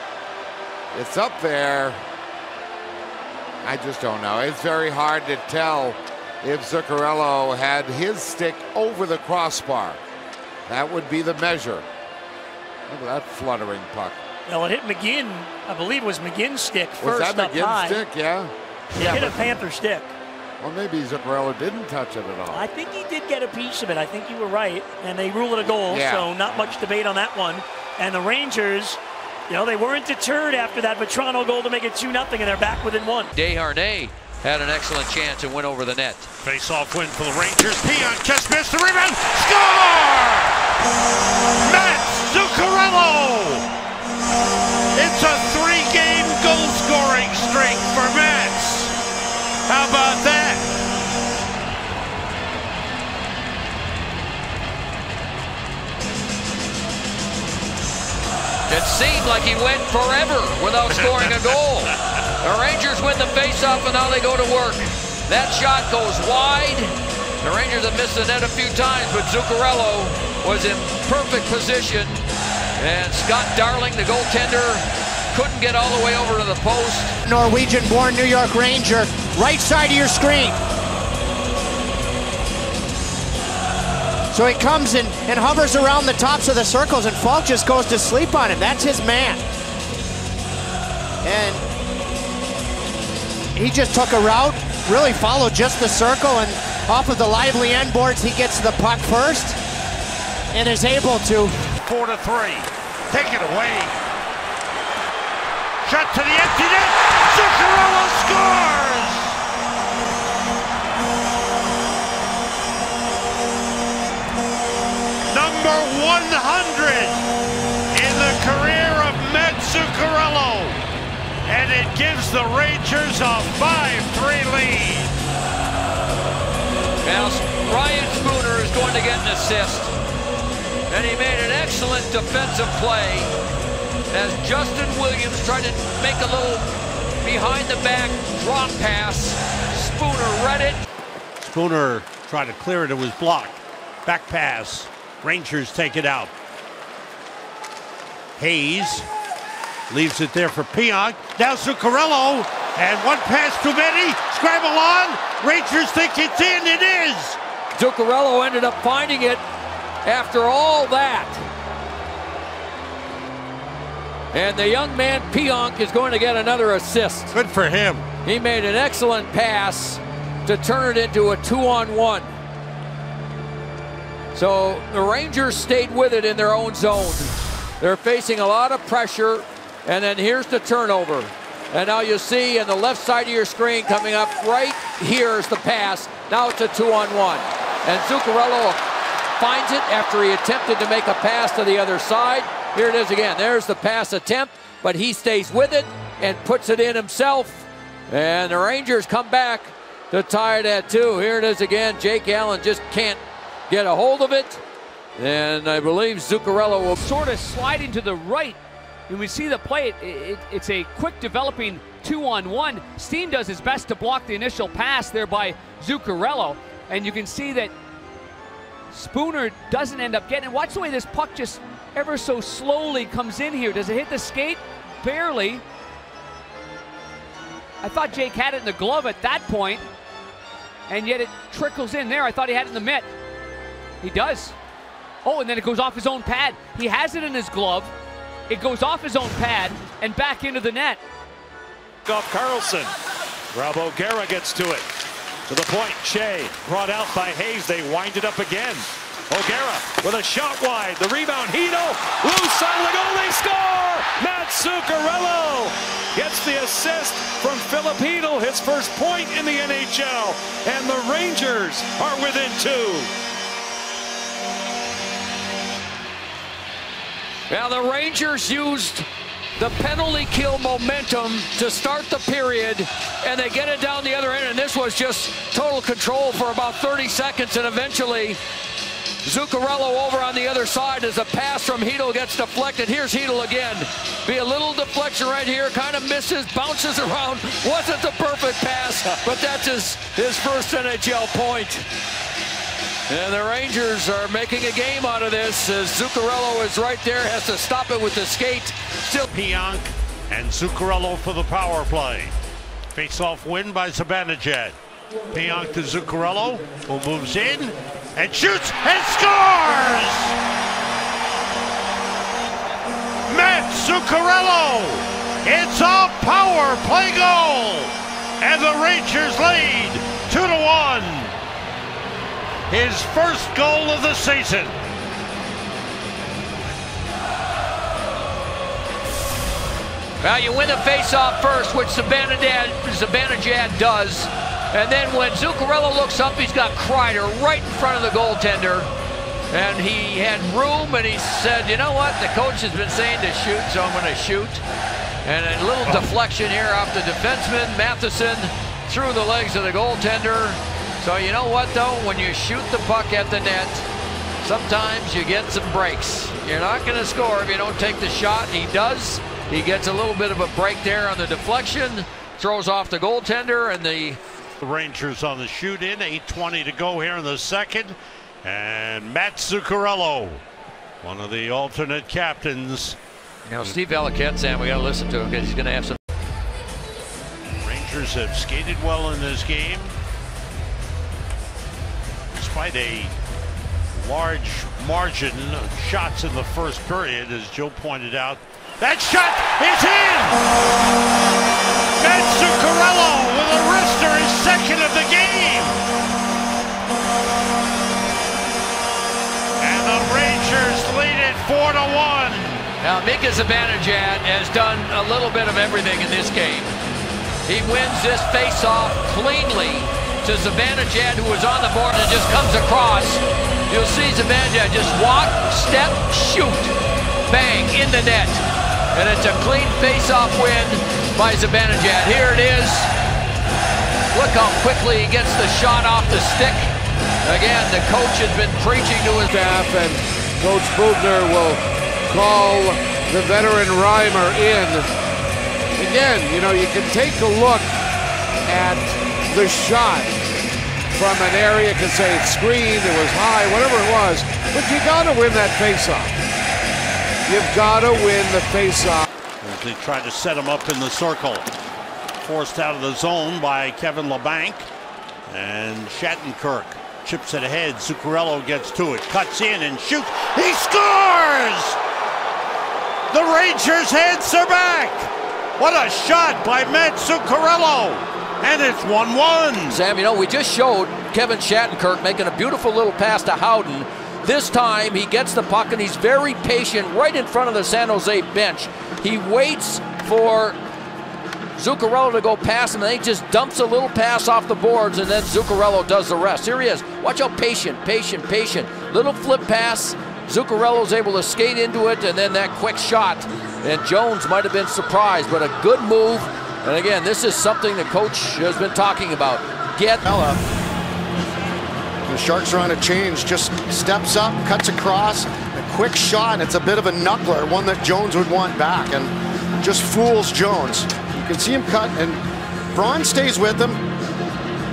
S16: it's up there. I just don't know. It's very hard to tell if Zuccarello had his stick over the crossbar. That would be the measure. Look at that fluttering puck.
S13: Well, it hit McGinn. I believe it was McGinn's stick first Was
S16: that
S13: up
S16: McGinn's
S13: high.
S16: stick? Yeah.
S13: It hit a Panther stick.
S16: Well, maybe Zuccarello didn't touch it at all.
S13: I think he did get a piece of it. I think you were right. And they rule it a goal,
S16: Yeah.
S13: so not much debate on that one. And the Rangers, you know, they weren't deterred after that Vatrano goal to make it 2 0, and they're back within one.
S2: Desharnais had an excellent chance and went over the net.
S1: Face-off win for the Rangers. Pionk just missed the rebound. Score! Matt Zuccarello! It's a three-game goal-scoring streak for Mats. How about that?
S2: It seemed like he went forever without scoring a goal. The Rangers win the faceoff and now they go to work. That shot goes wide. The Rangers have missed the net a few times, but Zuccarello was in perfect position. And Scott Darling, the goaltender, couldn't get all the way over to the post.
S43: Norwegian-born New York Ranger, right side of your screen. So he comes and, and hovers around the tops of the circles, and Falk just goes to sleep on him. That's his man. And he just took a route, really followed just the circle, and off of the lively end boards, he gets the puck first and is able to.
S1: Four to three. Take it away. Shot to the empty net. Zuccarello scores! Number 100 in the career of Mats Zuccarello. And it gives the Rangers a 5-3 lead.
S2: Now, Ryan Spooner is going to get an assist. And he made an excellent defensive play as Justin Williams tried to make a little behind the back drop pass. Spooner read it.
S1: Spooner tried to clear it. It was blocked. Back pass. Rangers take it out. Hayes leaves it there for Pionk. Now Zuccarello. And one pass too many. Scramble on. Rangers think it's in. It is.
S2: Zuccarello ended up finding it after all that. And the young man Pionk is going to get another assist.
S1: Good for him.
S2: He made an excellent pass to turn it into a two on one. So the Rangers stayed with it in their own zone. They're facing a lot of pressure, and then here's the turnover. And now you see in the left side of your screen coming up right here is the pass. Now it's a two on one. And Zuccarello finds it after he attempted to make a pass to the other side. Here it is again. There's the pass attempt, but he stays with it and puts it in himself. And the Rangers come back to tie it at two. Here it is again. Jake Allen just can't get a hold of it. And I believe Zuccarello will
S44: sort of slide into the right. And we see the play. It, it, it's a quick developing two on one. Steen does his best to block the initial pass there by Zuccarello. And you can see that Spooner doesn't end up getting it. Watch the way this puck just ever so slowly comes in here. Does it hit the skate? Barely. I thought Jake had it in the glove at that point, and yet it trickles in there. I thought he had it in the mitt. He does. Oh, and then it goes off his own pad. He has it in his glove. It goes off his own pad and back into the net.
S36: Off Carlson. Rob O'Gara gets to it. To the point, Skjei brought out by Hayes. They wind it up again. O'Gara with a shot wide. The rebound, Chytil, loose of the goal, they score! Mats Zuccarello gets the assist from Filip Chytil, his first point in the NHL. And the Rangers are within two.
S2: Now the Rangers used the penalty kill momentum to start the period, and they get it down the other end, and this was just total control for about 30 seconds, and eventually Zuccarello over on the other side as a pass from Chytil gets deflected. Here's Chytil again. Be a little deflection right here, kind of misses, bounces around. Wasn't the perfect pass, but that's his, his first NHL point. And the Rangers are making a game out of this as Zuccarello is right there, has to stop it with the skate. Still
S1: Pionk and Zuccarello for the power play. Face-off win by Zibanejad. Pionk to Zuccarello, who moves in and shoots and scores! Mats Zuccarello! It's a power play goal! And the Rangers lead 2 to 1 his first goal of the season.
S2: Well, you win the face-off first, which Zibanejad, does. And then when Zuccarello looks up, he's got Kreider right in front of the goaltender. And he had room, and he said, you know what? The coach has been saying to shoot, so I'm going to shoot. And a little deflection here off the defenseman, Matheson, through the legs of the goaltender. So you know what, though? When you shoot the puck at the net, sometimes you get some breaks. You're not going to score if you don't take the shot. He does. He gets a little bit of a break there on the deflection, throws off the goaltender, and the...
S1: The Rangers on the shoot in, 8.20 to go here in the second. And Mats Zuccarello, one of the alternate captains,
S2: You know, Steve Valiquette, Sam, we got to listen to him because he's going to have some.
S1: Rangers have skated well in this game. Despite a large margin of shots in the first period, as Joe pointed out. That shot is in! Mats Zuccarello with a wrister, his second of the game! And the Rangers lead it 4 to 1.
S2: Now, Mika Zibanejad has done a little bit of everything in this game. He wins this face-off cleanly to Zibanejad, who was on the board and just comes across. You'll see Zibanejad just walk, step, shoot, bang, in the net. And it's a clean face-off win by Zibanejad. Here it is. Look how quickly he gets the shot off the stick. Again, the coach has been preaching to his
S35: staff, and Coach Boughner will call the veteran Reimer in. Again, you know, you can take a look at the shot from an area, can say it's screened, it was high, whatever it was, but you got to win that faceoff. You've got to win the faceoff.
S1: As they try to set him up in the circle. Forced out of the zone by Kevin Labanc. And Shattenkirk chips it ahead. Zuccarello gets to it, cuts in and shoots. He scores! The Rangers' heads are back. What a shot by Mats Zuccarello. And it's 1-1.
S2: Sam, you know, we just showed Kevin Shattenkirk making a beautiful little pass to Howden. This time he gets the puck and he's very patient right in front of the San Jose bench. He waits for Zuccarello to go past him and then he just dumps a little pass off the boards and then Zuccarello does the rest. Here he is. Watch how patient, patient, patient. Little flip pass. Zuccarello's able to skate into it and then that quick shot. And Jones might have been surprised, but a good move. And again, this is something the coach has been talking about. Get
S43: Ella. The Sharks are on a change, just steps up, cuts across, a quick shot. It's a bit of a knuckler, one that Jones would want back, and just fools Jones. You can see him cut, and Braun stays with him.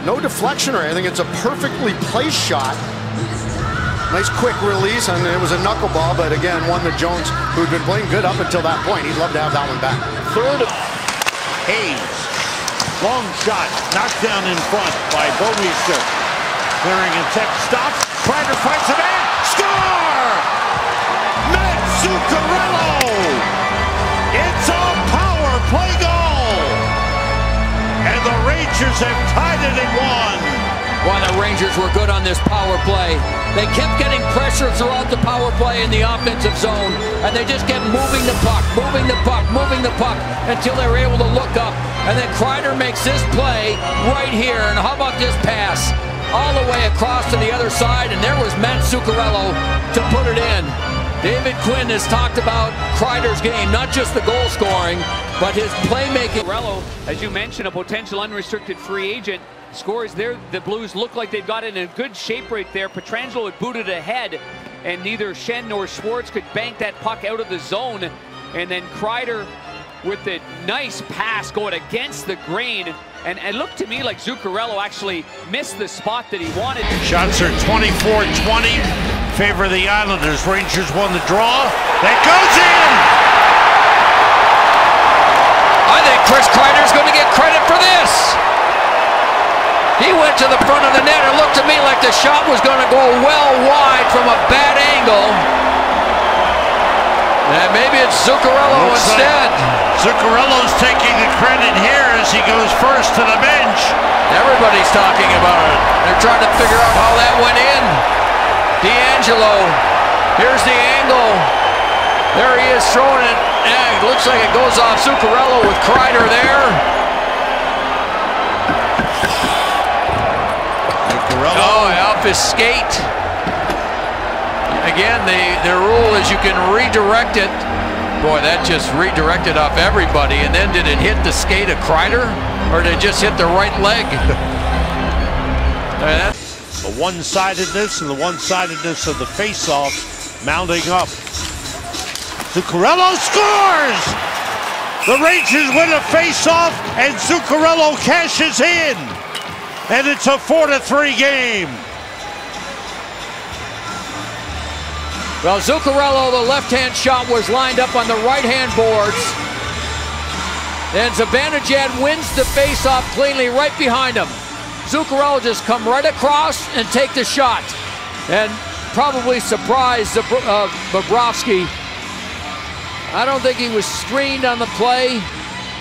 S43: No deflection or anything. It's a perfectly placed shot. Nice quick release, and it was a knuckleball, but again, one that Jones, who'd been playing good up until that point, he'd love to have that one back.
S1: Third Hayes. Long shot, knocked down in front by Bouwmeester. Clearing and tech stops. Kreider fights it in. Score! Mats Zuccarello! It's a power play goal! And the Rangers have tied it at one.
S2: Well, the Rangers were good on this power play. They kept getting pressure throughout the power play in the offensive zone, and they just kept moving the puck, moving the puck, moving the puck until they were able to look up. And then Kreider makes this play right here. And how about this pass? All the way across to the other side, and there was Mats Zuccarello to put it in. David Quinn has talked about Kreider's game, not just the goal scoring, but his playmaking.
S44: Zuccarello, as you mentioned, a potential unrestricted free agent, scores there. The Blues look like they've got it in good shape right there. Pietrangelo had booted ahead, and neither Shen nor Schwartz could bank that puck out of the zone. And then Kreider with the nice pass going against the grain. And it looked to me like Zuccarello actually missed the spot that he wanted.
S1: Shots are 24-20. Favor of the Islanders. Rangers won the draw. That goes in!
S2: I think Chris Kreider's going to get credit for this. He went to the front of the net. It looked to me like the shot was going to go well wide from a bad angle. And maybe it's Zuccarello
S1: Looks
S2: instead.
S1: Like Zuccarello's taking the credit here as he goes first to the bench.
S2: Everybody's talking about it. They're trying to figure out how that went in. D'Angelo, here's the angle. There he is throwing it. Yeah, it looks like it goes off Zuccarello with Kreider there. Oh, off his skate. Again, the, the rule is you can redirect it. Boy, that just redirected off everybody. And then did it hit the skate of Kreider? Or did it just hit the right leg?
S1: The one-sidedness and the one-sidedness of the face-offs mounting up. Zuccarello scores! The Rangers win a face-off and Zuccarello cashes in. And it's a four to three game.
S2: Well, Zuccarello, the left-hand shot was lined up on the right-hand boards. And Zibanejad wins the face-off cleanly right behind him. Zuccarello just come right across and take the shot. And probably surprised uh, Bobrovsky. I don't think he was screened on the play.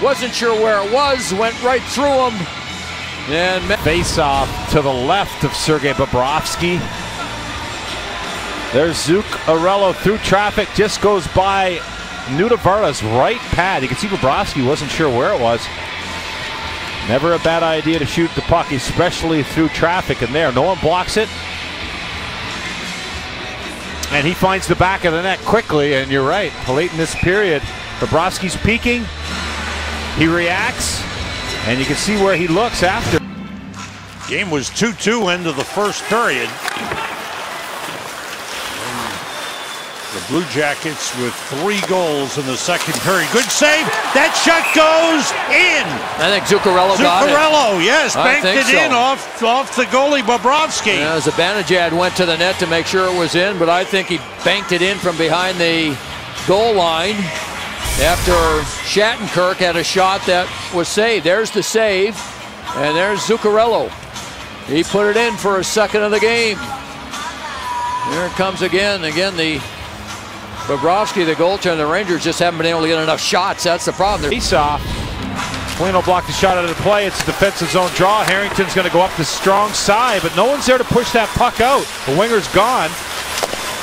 S2: Wasn't sure where it was. Went right through him. And
S3: face off to the left of Sergei Bobrovsky. There's Zuccarello through traffic, just goes by Nudavara's right pad. You can see Bobrovsky wasn't sure where it was. Never a bad idea to shoot the puck, especially through traffic. And there, no one blocks it. And he finds the back of the net quickly. And you're right, late in this period, Bobrovsky's peaking. He reacts, and you can see where he looks after.
S1: Game was 2-2 into the first period. The Blue Jackets with three goals in the second period. Good save. That shot goes in.
S2: I think Zuccarello, got it.
S1: Zuccarello, yes,
S2: I
S1: banked it
S2: so.
S1: in off off the goalie Bobrovsky.
S2: Yeah, Zibanejad went to the net to make sure it was in, but I think he banked it in from behind the goal line after Shattenkirk had a shot that was saved. There's the save, and there's Zuccarello. He put it in for a second of the game. Here it comes again. Again, the Bobrovsky, the goaltender, the Rangers just haven't been able to get enough shots. That's the problem.
S3: Face off. Foligno blocked the shot out of the play. It's a defensive zone draw. Harrington's going to go up the strong side, but no one's there to push that puck out. The winger's gone.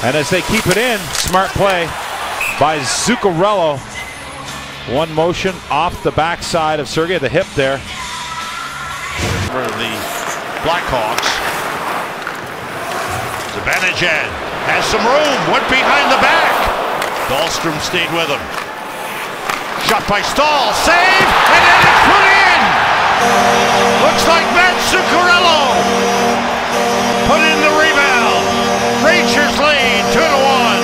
S3: And as they keep it in, smart play by Zuccarello. One motion off the backside of Sergei, the hip there.
S1: For the Blackhawks. Zibanejad has some room, went behind the back. Dahlstrom stayed with him. Shot by Staal, save, and then it's put in. Looks like Mats Zuccarello put in the rebound. Rangers lead two to one.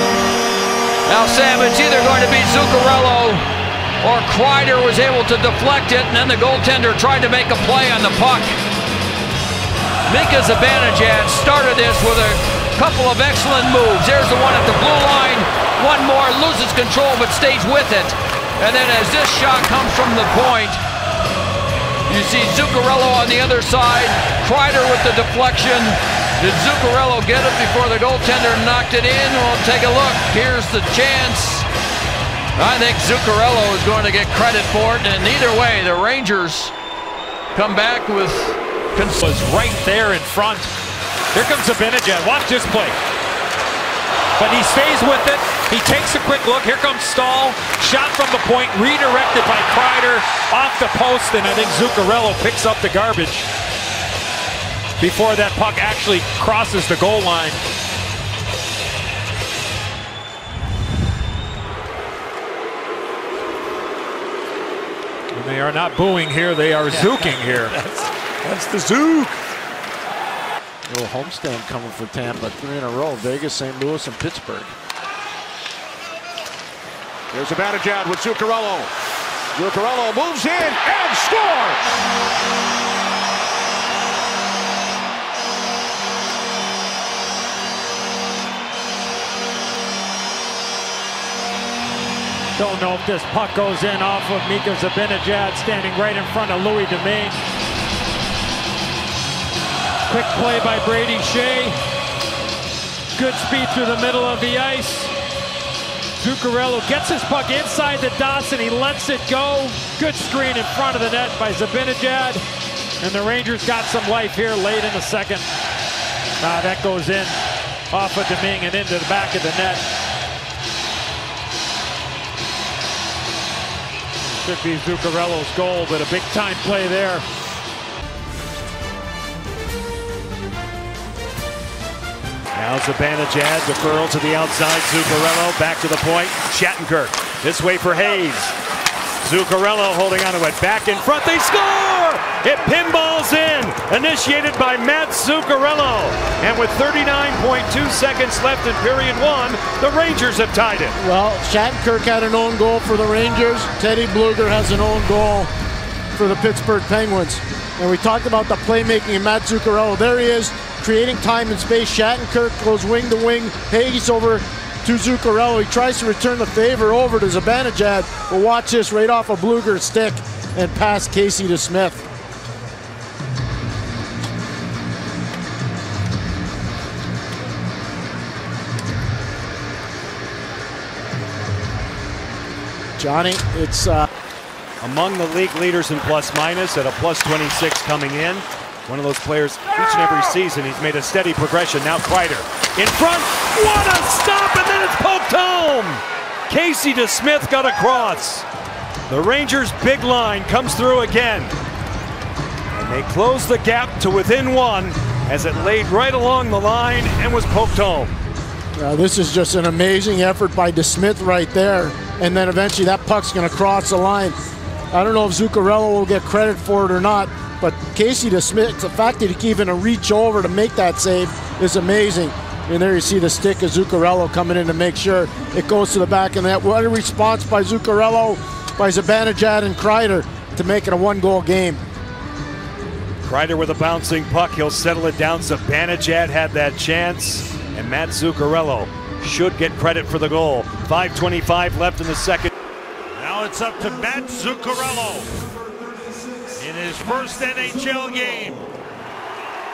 S2: Now, Sam, it's either going to be Zuccarello or Kreider was able to deflect it, and then the goaltender tried to make a play on the puck. Mika Zibanejad started this with a couple of excellent moves. There's the one at the blue line. One more, loses control but stays with it. And then as this shot comes from the point, you see Zuccarello on the other side. Kreider with the deflection. Did Zuccarello get it before the goaltender knocked it in? We'll take a look. Here's the chance. I think Zuccarello is going to get credit for it. And either way, the Rangers come back with...
S10: Was right there in front. Here comes Zibanejad. Watch this play. But he stays with it. He takes a quick look. Here comes Staal. Shot from the point, redirected by Kreider off the post, and I think Zuccarello picks up the garbage before that puck actually crosses the goal line. They are not booing here, they are zooking here.
S41: That's the zook.
S35: Little homestand coming for Tampa. Three in a row. Vegas, St. Louis, and Pittsburgh.
S3: There's a Zibanejad with Zuccarello. Zuccarello moves in and scores!
S10: Don't know if this puck goes in off of Mika Zibanejad standing right in front of Louis Domingue. Quick play by Brady Skjei. Good speed through the middle of the ice. Zuccarello gets his puck inside the dots and he lets it go. Good screen in front of the net by Zibanejad. And the Rangers got some life here late in the second. Ah, that goes in off of Domingue and into the back of the net. Should be Zuccarello's goal, but a big time play there.
S36: Now Zibanejad, deferral to the outside. Zuccarello back to the point. Shattenkirk this way for Hayes. Zuccarello holding on to it. Back in front. They score! It pinballs in. Initiated by Mats Zuccarello. And with 39.2 seconds left in period one, the Rangers have tied it.
S35: Well, Shattenkirk had an own goal for the Rangers. Teddy Blueger has an own goal for the Pittsburgh Penguins. And we talked about the playmaking of Mats Zuccarello. There he is, creating time and space. Shattenkirk goes wing to wing. Hayes over
S4: to Zuccarello. He tries to return the favor over to Zibanejad. But watch this right off a Blueger stick and pass Casey DeSmith. Johnny, it's uh,
S45: among the league leaders in plus minus at a plus 26 coming in. One of those players each and every season, he's made a steady progression. Now Kreider in front. What a stop, and then it's poked home. Casey DeSmith got across. The Rangers' big line comes through again. And they close the gap to within one as it laid right along the line and was poked home.
S4: Uh, this is just an amazing effort by DeSmith right there. And then eventually that puck's going to cross the line. I don't know if Zuccarello will get credit for it or not, but Casey DeSmith, the fact that he can even reach over to make that save is amazing. And there you see the stick of Zuccarello coming in to make sure it goes to the back of that. net. What a response by Zuccarello, by Zibanejad and Kreider to make it a one-goal game.
S45: Kreider with a bouncing puck. He'll settle it down. Zibanejad had that chance. And Mats Zuccarello should get credit for the goal. 5.25 left in the second.
S1: Now it's up to Mats Zuccarello in his first NHL game.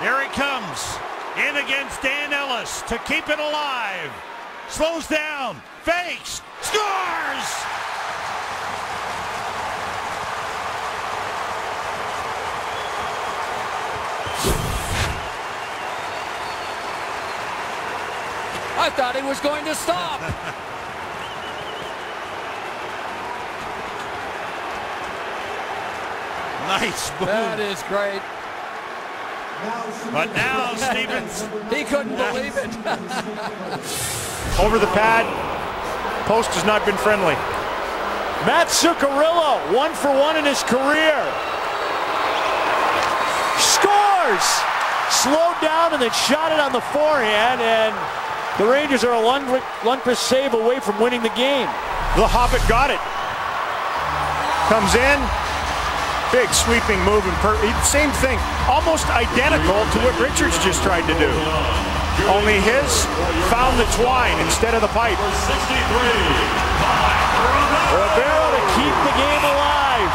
S1: Here he comes in against Dan Ellis to keep it alive. Slows down, fakes, scores!
S2: I thought he was going to stop.
S1: nice move.
S2: That is great.
S1: But now Stevens.
S2: he couldn't believe it.
S10: Over the pad. Post has not been friendly. Mats Zuccarello, one for one in his career. Scores! Slowed down and then shot it on the forehand, and the Rangers are a Lundqvist save away from winning the game. The Hobbit got it. Comes in. Big sweeping move. And per same thing. Almost identical to what Richards just tried to do. Only his found the twine instead of the pipe. Ribeiro to keep the game alive.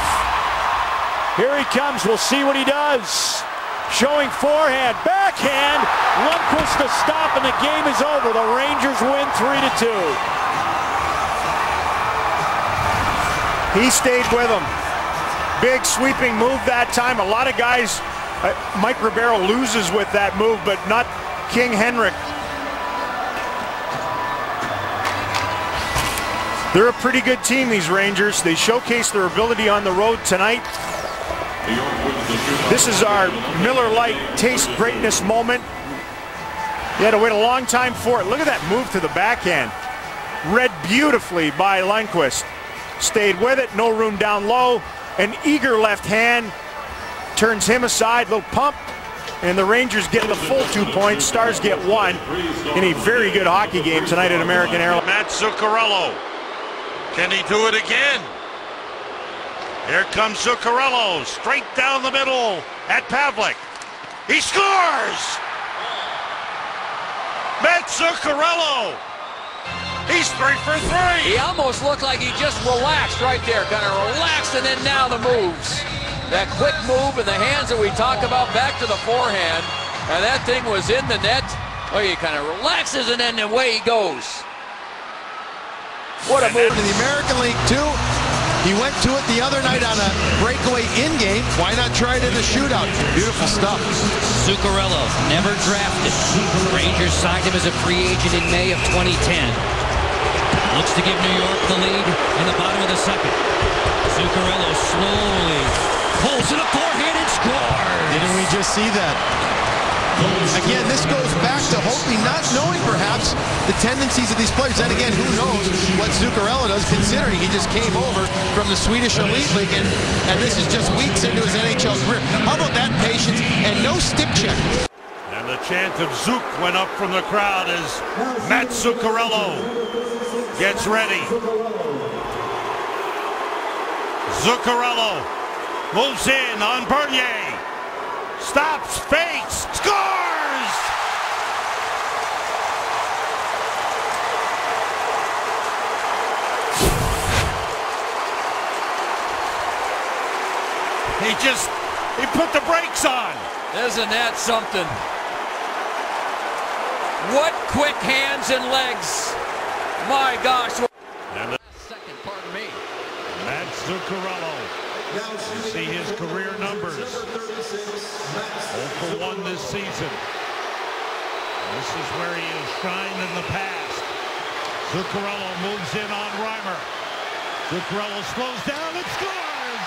S10: Here he comes. We'll see what he does. Showing forehand, backhand. Lundqvist to stop, and the game is over. The Rangers win 3 to 2. He stayed with him. Big sweeping move that time. A lot of guys, uh, Mike Ribeiro loses with that move, but not King Henrik. They're a pretty good team, these Rangers. They showcase their ability on the road tonight. This is our Miller Lite taste greatness moment. You had to wait a long time for it. Look at that move to the backhand. Read beautifully by Lundqvist. Stayed with it, no room down low. An eager left hand turns him aside, little pump, and the Rangers get the full two points. Stars get one in a very good hockey game tonight at American Airlines.
S1: Mats Zuccarello. Can he do it again? Here comes Zuccarello, straight down the middle at Pavelec. He scores! Mats Zuccarello! He's three for three!
S2: He almost looked like he just relaxed right there, kind of relaxed, and then now the moves. That quick move and the hands that we talk about back to the forehand, and that thing was in the net. Oh, he kind of relaxes, and then away he goes. What a move.
S32: In the American League, too, he went to it the other night on a breakaway in-game. Why not try it in the shootout? Beautiful stuff.
S5: Zuccarello, never drafted. Rangers signed him as a free agent in May of 2010. Looks to give New York the lead in the bottom of the second. Zuccarello slowly pulls it a forehand and scores.
S32: Didn't we just see that? Again, this goes back to Holtby not knowing perhaps the tendencies of these players. Then again, who knows what Zuccarello does considering he just came over from the Swedish Elite League and, and this is just weeks into his NHL career. How about that patience and no stick check?
S1: And the chant of Zook went up from the crowd as Mats Zuccarello gets ready. Zuccarello moves in on Bernier. Stops, fakes, scores! He just, he put the brakes on.
S2: Isn't that something? What quick hands and legs. My gosh.
S1: And the
S2: Second, pardon me.
S1: Mats Zuccarello. You see his career numbers. 0 for 1 this season. This is where he has shined in the past. Zuccarello moves in on Reimer. Zuccarello slows down and scores!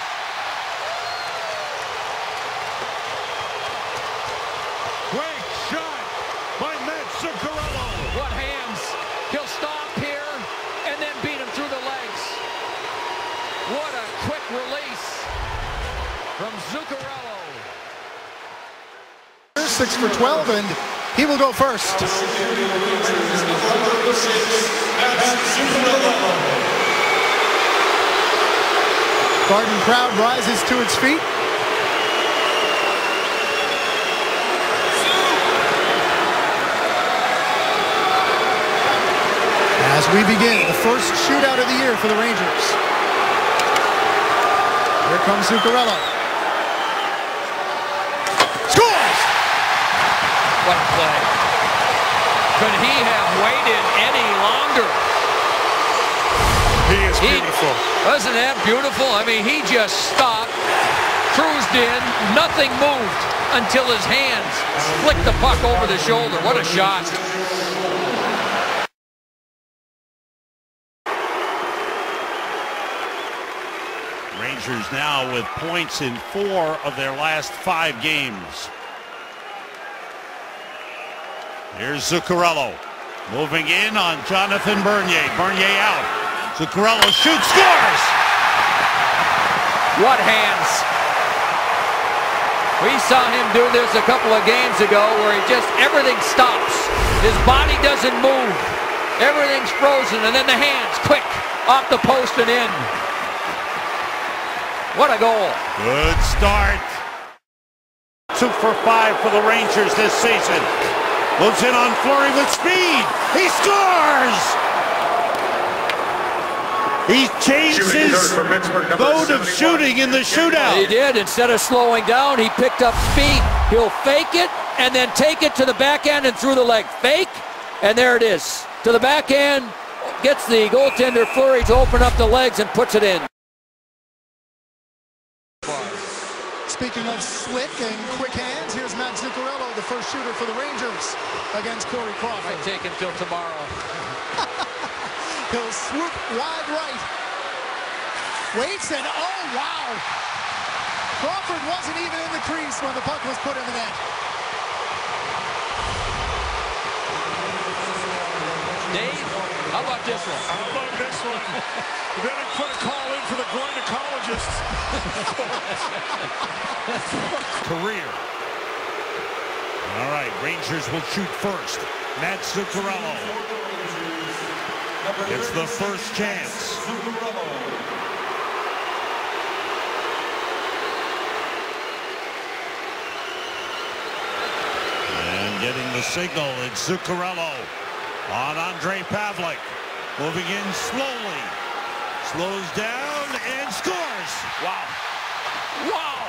S1: Quick shot by Mats Zuccarello.
S2: What hands. He'll stop here and then beat him through the legs. What a quick release from Zuccarello.
S27: Six for 12, and he will go first. Garden crowd rises to its feet. As we begin the first shootout of the year for the Rangers. Here comes Zuccarello. Scores!
S2: What a play. Could he have waited any longer?
S35: He is beautiful.
S2: Wasn't that beautiful? I mean, he just stopped, cruised in, nothing moved until his hands flicked the puck over the shoulder. What a shot.
S1: Rangers now with points in four of their last five games. Here's Zuccarello moving in on Jonathan Bernier. Bernier out. Zuccarello shoots, scores!
S2: What hands. We saw him do this a couple of games ago where he just, everything stops. His body doesn't move. Everything's frozen, and then the hands, quick, off the post and in. What a goal.
S1: Good start. Two for five for the Rangers this season. Moves in on Fleury with speed. He scores! He changed his mode of shooting in the shootout.
S2: He did. Instead of slowing down, he picked up speed. He'll fake it and then take it to the backhand and through the leg. Fake, and there it is. To the backhand, gets the goaltender Fleury to open up the legs and puts it in.
S27: Speaking of slick and quick hands, first shooter for the Rangers against Corey Crawford.
S2: I take him till tomorrow.
S27: He'll swoop wide right. Waits and oh wow! Crawford wasn't even in the crease when the puck was put in the net.
S2: Dave, how about this one?
S35: How about this one? then he put a call in for the gynecologist.
S1: Career. All right, Rangers will shoot first. Mats Zuccarello. It's the first chance. And getting the signal, it's Zuccarello on Ondrej Pavelec. Moving in slowly. Slows down and scores.
S2: Wow. Wow.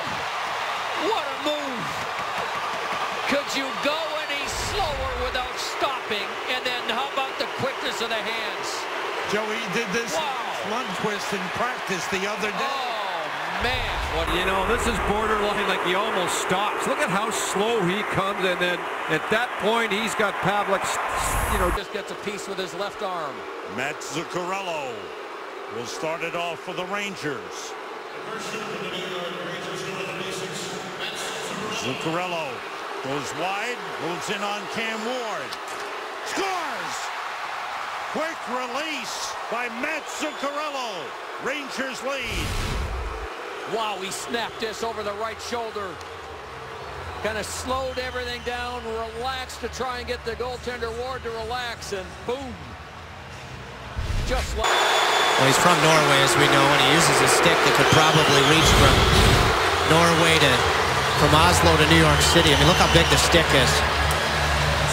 S2: What a move. Could you go any slower without stopping? And then how about the quickness of the hands?
S1: Joey did this Lundqvist in practice the other day.
S2: Oh, man. What
S5: You know, this is borderline like he almost stops. Look at how slow he comes, and then at that point, he's got Pavelec, you know,
S2: just gets a piece with his left arm.
S1: Mats Zuccarello will start it off for the Rangers. Zuccarello goes wide, moves in on Cam Ward. Scores! Quick release by Mats Zuccarello. Rangers lead.
S2: Wow, he snapped this over the right shoulder. Kind of slowed everything down, relaxed to try and get the goaltender Ward to relax, and boom. Just like...
S46: Well, he's from Norway, as we know, and he uses a stick that could probably reach from Norway to from Oslo to New York City. I mean, look how big the stick is.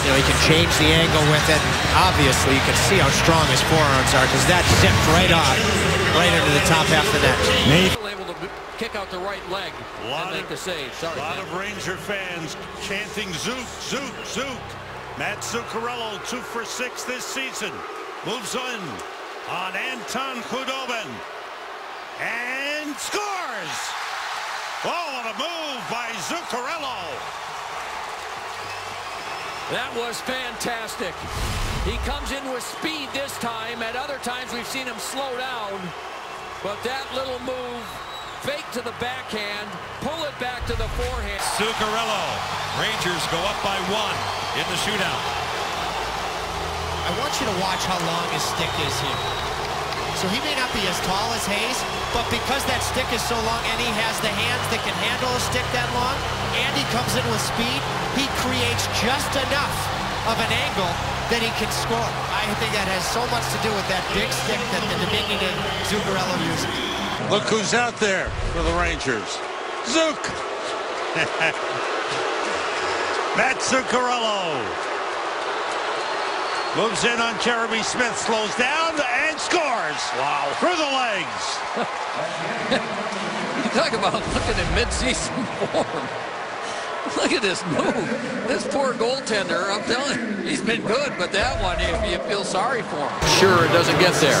S46: You know, he can change the angle with it. Obviously, you can see how strong his forearms are because that zipped right off, right into the top half of the net.
S2: able to kick out the right leg and make the save. Sorry.
S1: A lot
S2: man.
S1: of Ranger fans chanting Zook, Zook, Zook. Mats Zuccarello, two for six this season. Moves on on Anton Khudobin. And scores! Oh, what a move by Zuccarello.
S2: That was fantastic. He comes in with speed this time. At other times, we've seen him slow down. But that little move, fake to the backhand, pull it back to the forehand.
S36: Zuccarello. Rangers go up by one in the shootout.
S46: I want you to watch how long his stick is here. So he may not be as tall as Hayes, but because that stick is so long and he has the hands that can handle a stick that long, and he comes in with speed, he creates just enough of an angle that he can score. I think that has so much to do with that big stick that the Dominican Zuccarello uses.
S1: Look who's out there for the Rangers. Zook! Mats Zuccarello. Moves in on Jeremy Smith, slows down, and scores. Wow. Through the legs.
S2: You talk about looking at mid-season form. Look at this move. This poor goaltender, I'm telling you, he's been good, but that one, you, you feel sorry for him. Sure, it doesn't get there.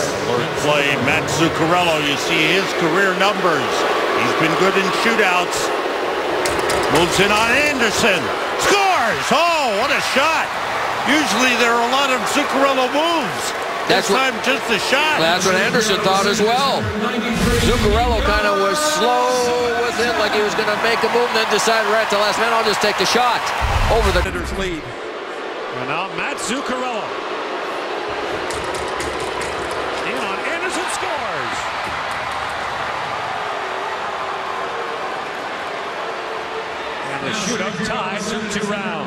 S1: Play Mats Zuccarello. You see his career numbers. He's been good in shootouts. Moves in on Anderson. Scores! Oh, what a shot! Usually there are a lot of Zuccarello moves.
S2: That's
S1: this
S2: what-
S1: time just a shot.
S2: That's what Anderson thought as well. Zuccarello kind of was slow with it, like he was going to make a move, and then decided right at the last minute, I'll just take the shot over the
S3: lead. And now Mats Zuccarello. In on Anderson scores. And the shootout ties to two rounds.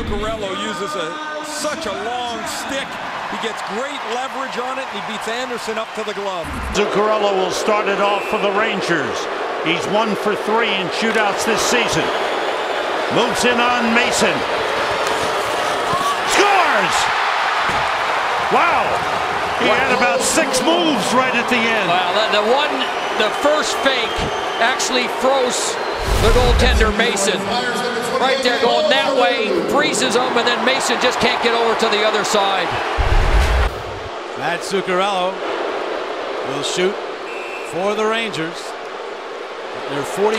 S47: Zuccarello uses a, such a long stick. He gets great leverage on it, and he beats Anderson up to the glove.
S1: Zuccarello will start it off for the Rangers. He's one for three in shootouts this season. Moves in on Mason. Scores! Wow! He had about six moves right at the end.
S2: Well, the, the one, the first fake actually froze the goaltender Mason. Right there going that way, freezes him, and then Mason just can't get over to the other side.
S41: Mats Zuccarello will shoot for the Rangers. They're 45%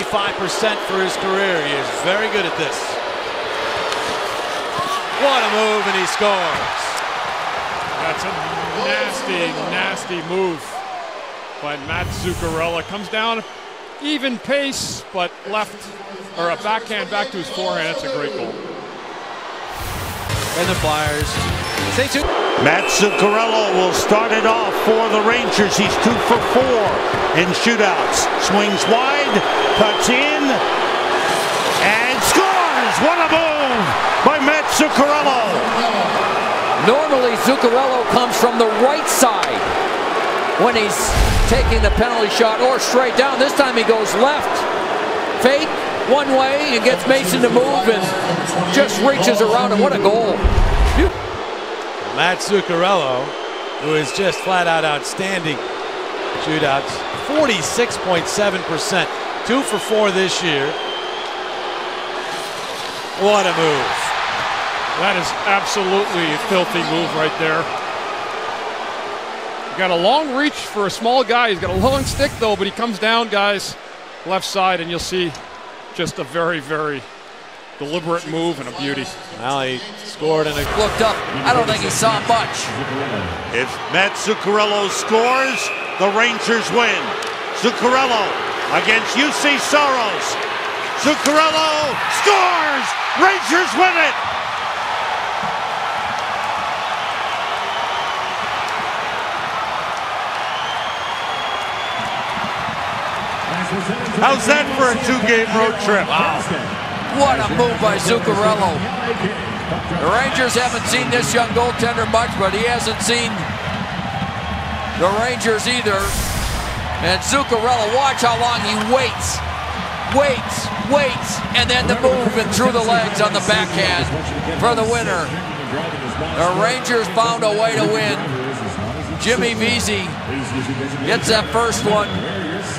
S41: for his career. He is very good at this. What a move, and he scores.
S10: That's a nasty, nasty move by Mats Zuccarello. Comes down even pace, but left or a backhand back to his forehand. That's a great goal.
S41: And the Flyers say two.
S1: Mats Zuccarello will start it off for the Rangers. He's two for four in shootouts. Swings wide, cuts in, and scores! What a move by Mats Zuccarello!
S2: Normally, Zuccarello comes from the right side when he's taking the penalty shot or straight down. This time he goes left, fake one way and gets Mason to move and just reaches around him. What a goal.
S41: Mats Zuccarello, who is just flat out outstanding shootouts, 46.7%. Two for four this year. What a move.
S10: That is absolutely a filthy move right there. He got a long reach for a small guy. He's got a long stick though, but he comes down, guys, left side, and you'll see just a very, very deliberate move and a beauty.
S41: Well, he scored and a
S2: looked up. I don't think he saw much.
S1: If Mats Zuccarello scores, the Rangers win. Zuccarello against Juuse Saros. Zuccarello scores! Rangers win it! How's that for a two-game road trip?
S2: What a move by Zuccarello. The Rangers haven't seen this young goaltender much, but he hasn't seen the Rangers either. And Zuccarello, watch how long he waits, waits, waits, and then the move and through the legs on the backhand for the winner. The Rangers found a way to win. Jimmy Vesey gets that first one.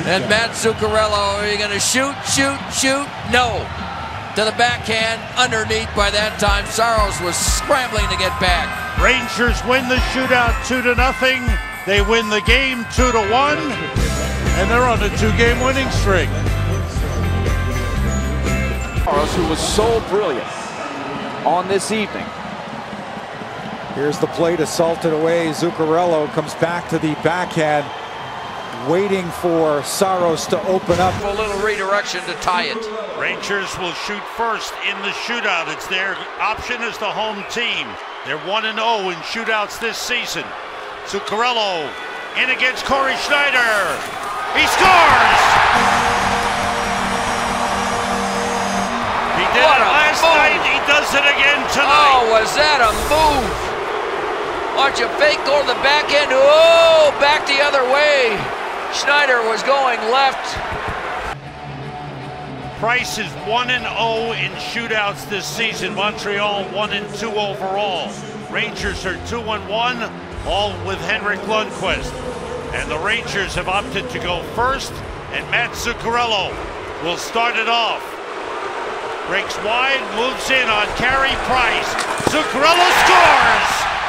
S2: And Matt Zuccarello, are you going to shoot, shoot, shoot? No. To the backhand, underneath by that time. Saros was scrambling to get back.
S1: Rangers win the shootout two to nothing. They win the game two to one, and they're on a two-game winning streak.
S21: Saros, who was so brilliant on this evening.
S48: Here's the plate assaulted away. Zuccarello comes back to the backhand, waiting for Saros to open up.
S2: A little redirection to tie it.
S1: Rangers will shoot first in the shootout. It's their option as the home team. They're 1 0 in shootouts this season. Zuccarello in against Cory Schneider. He scores! He did
S2: What
S1: it last
S2: move.
S1: night. He does it again tonight.
S2: Oh, was that a move? Watch a fake go to the backhand. Oh, back the other way. Schneider was going left.
S1: Price is 1 and 0 in shootouts this season. Montreal 1 and 2 overall. Rangers are 2 and 1, all with Henrik Lundqvist. And the Rangers have opted to go first, and Matt Zuccarello will start it off. Breaks wide, moves in on Carey Price. Zuccarello scores!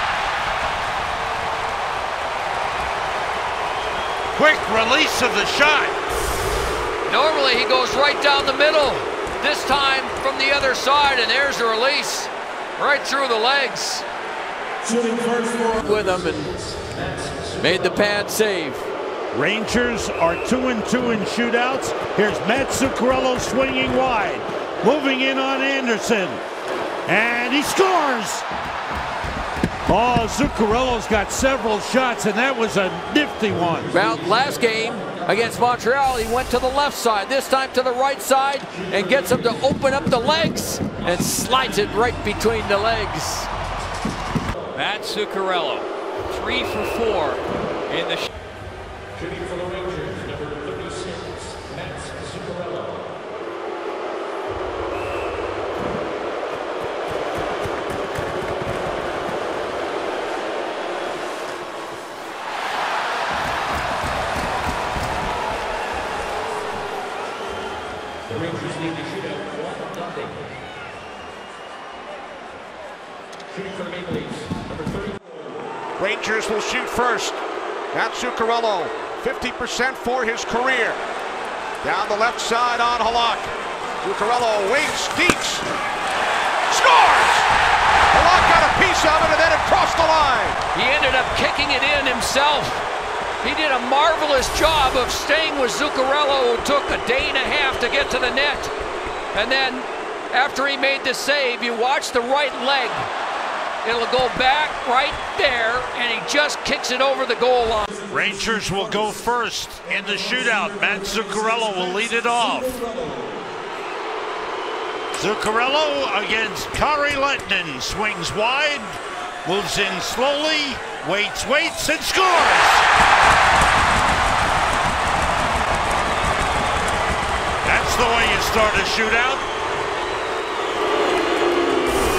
S1: Quick release of the shot.
S2: Normally he goes right down the middle. This time from the other side, and there's the release. Right through the legs. With him and made the pad save.
S1: Rangers are 2 and 2 in shootouts. Here's Matt Zuccarello swinging wide, moving in on Anderson. And he scores! Oh, Zuccarello's got several shots, and that was a nifty one.
S2: Well, last game against Montreal, he went to the left side. This time to the right side and gets him to open up the legs and slides it right between the legs. Matt Zuccarello, three for four in the.
S23: The Rangers lead the shootout one nothing. Shooting for the Maple Leafs, number 30.
S14: Rangers will shoot first. Zuccarello, 50% for his career. Down the left side on Halak. Zuccarello waits, deeks, scores! Halak got a piece of it and then it crossed the line.
S2: He ended up kicking it in himself. He did a marvelous job of staying with Zuccarello, who took a day and a half to get to the net. And then, after he made the save, you watch the right leg. It'll go back right there, and he just kicks it over the goal line.
S1: Rangers will go first in the shootout. Matt Zuccarello will lead it off. Zuccarello against Kari Lehtonen. Swings wide, moves in slowly, waits, waits, and scores! That's the way you start a shootout.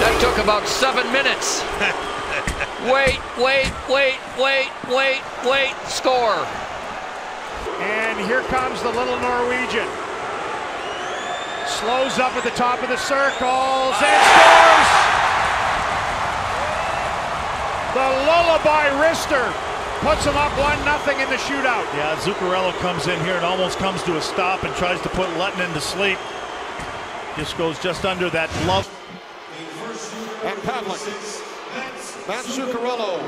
S2: That took about seven minutes. wait, wait, wait, wait, wait, wait, score.
S4: And here comes the little Norwegian. Slows up at the top of the circles and scores! The lullaby wrister puts him up 1 nothing in the shootout.
S49: Yeah, Zuccarello comes in here and almost comes to a stop and tries to put Lehtonen to sleep. Just goes just under that glove.
S14: Pavlik. Matt Zuccarello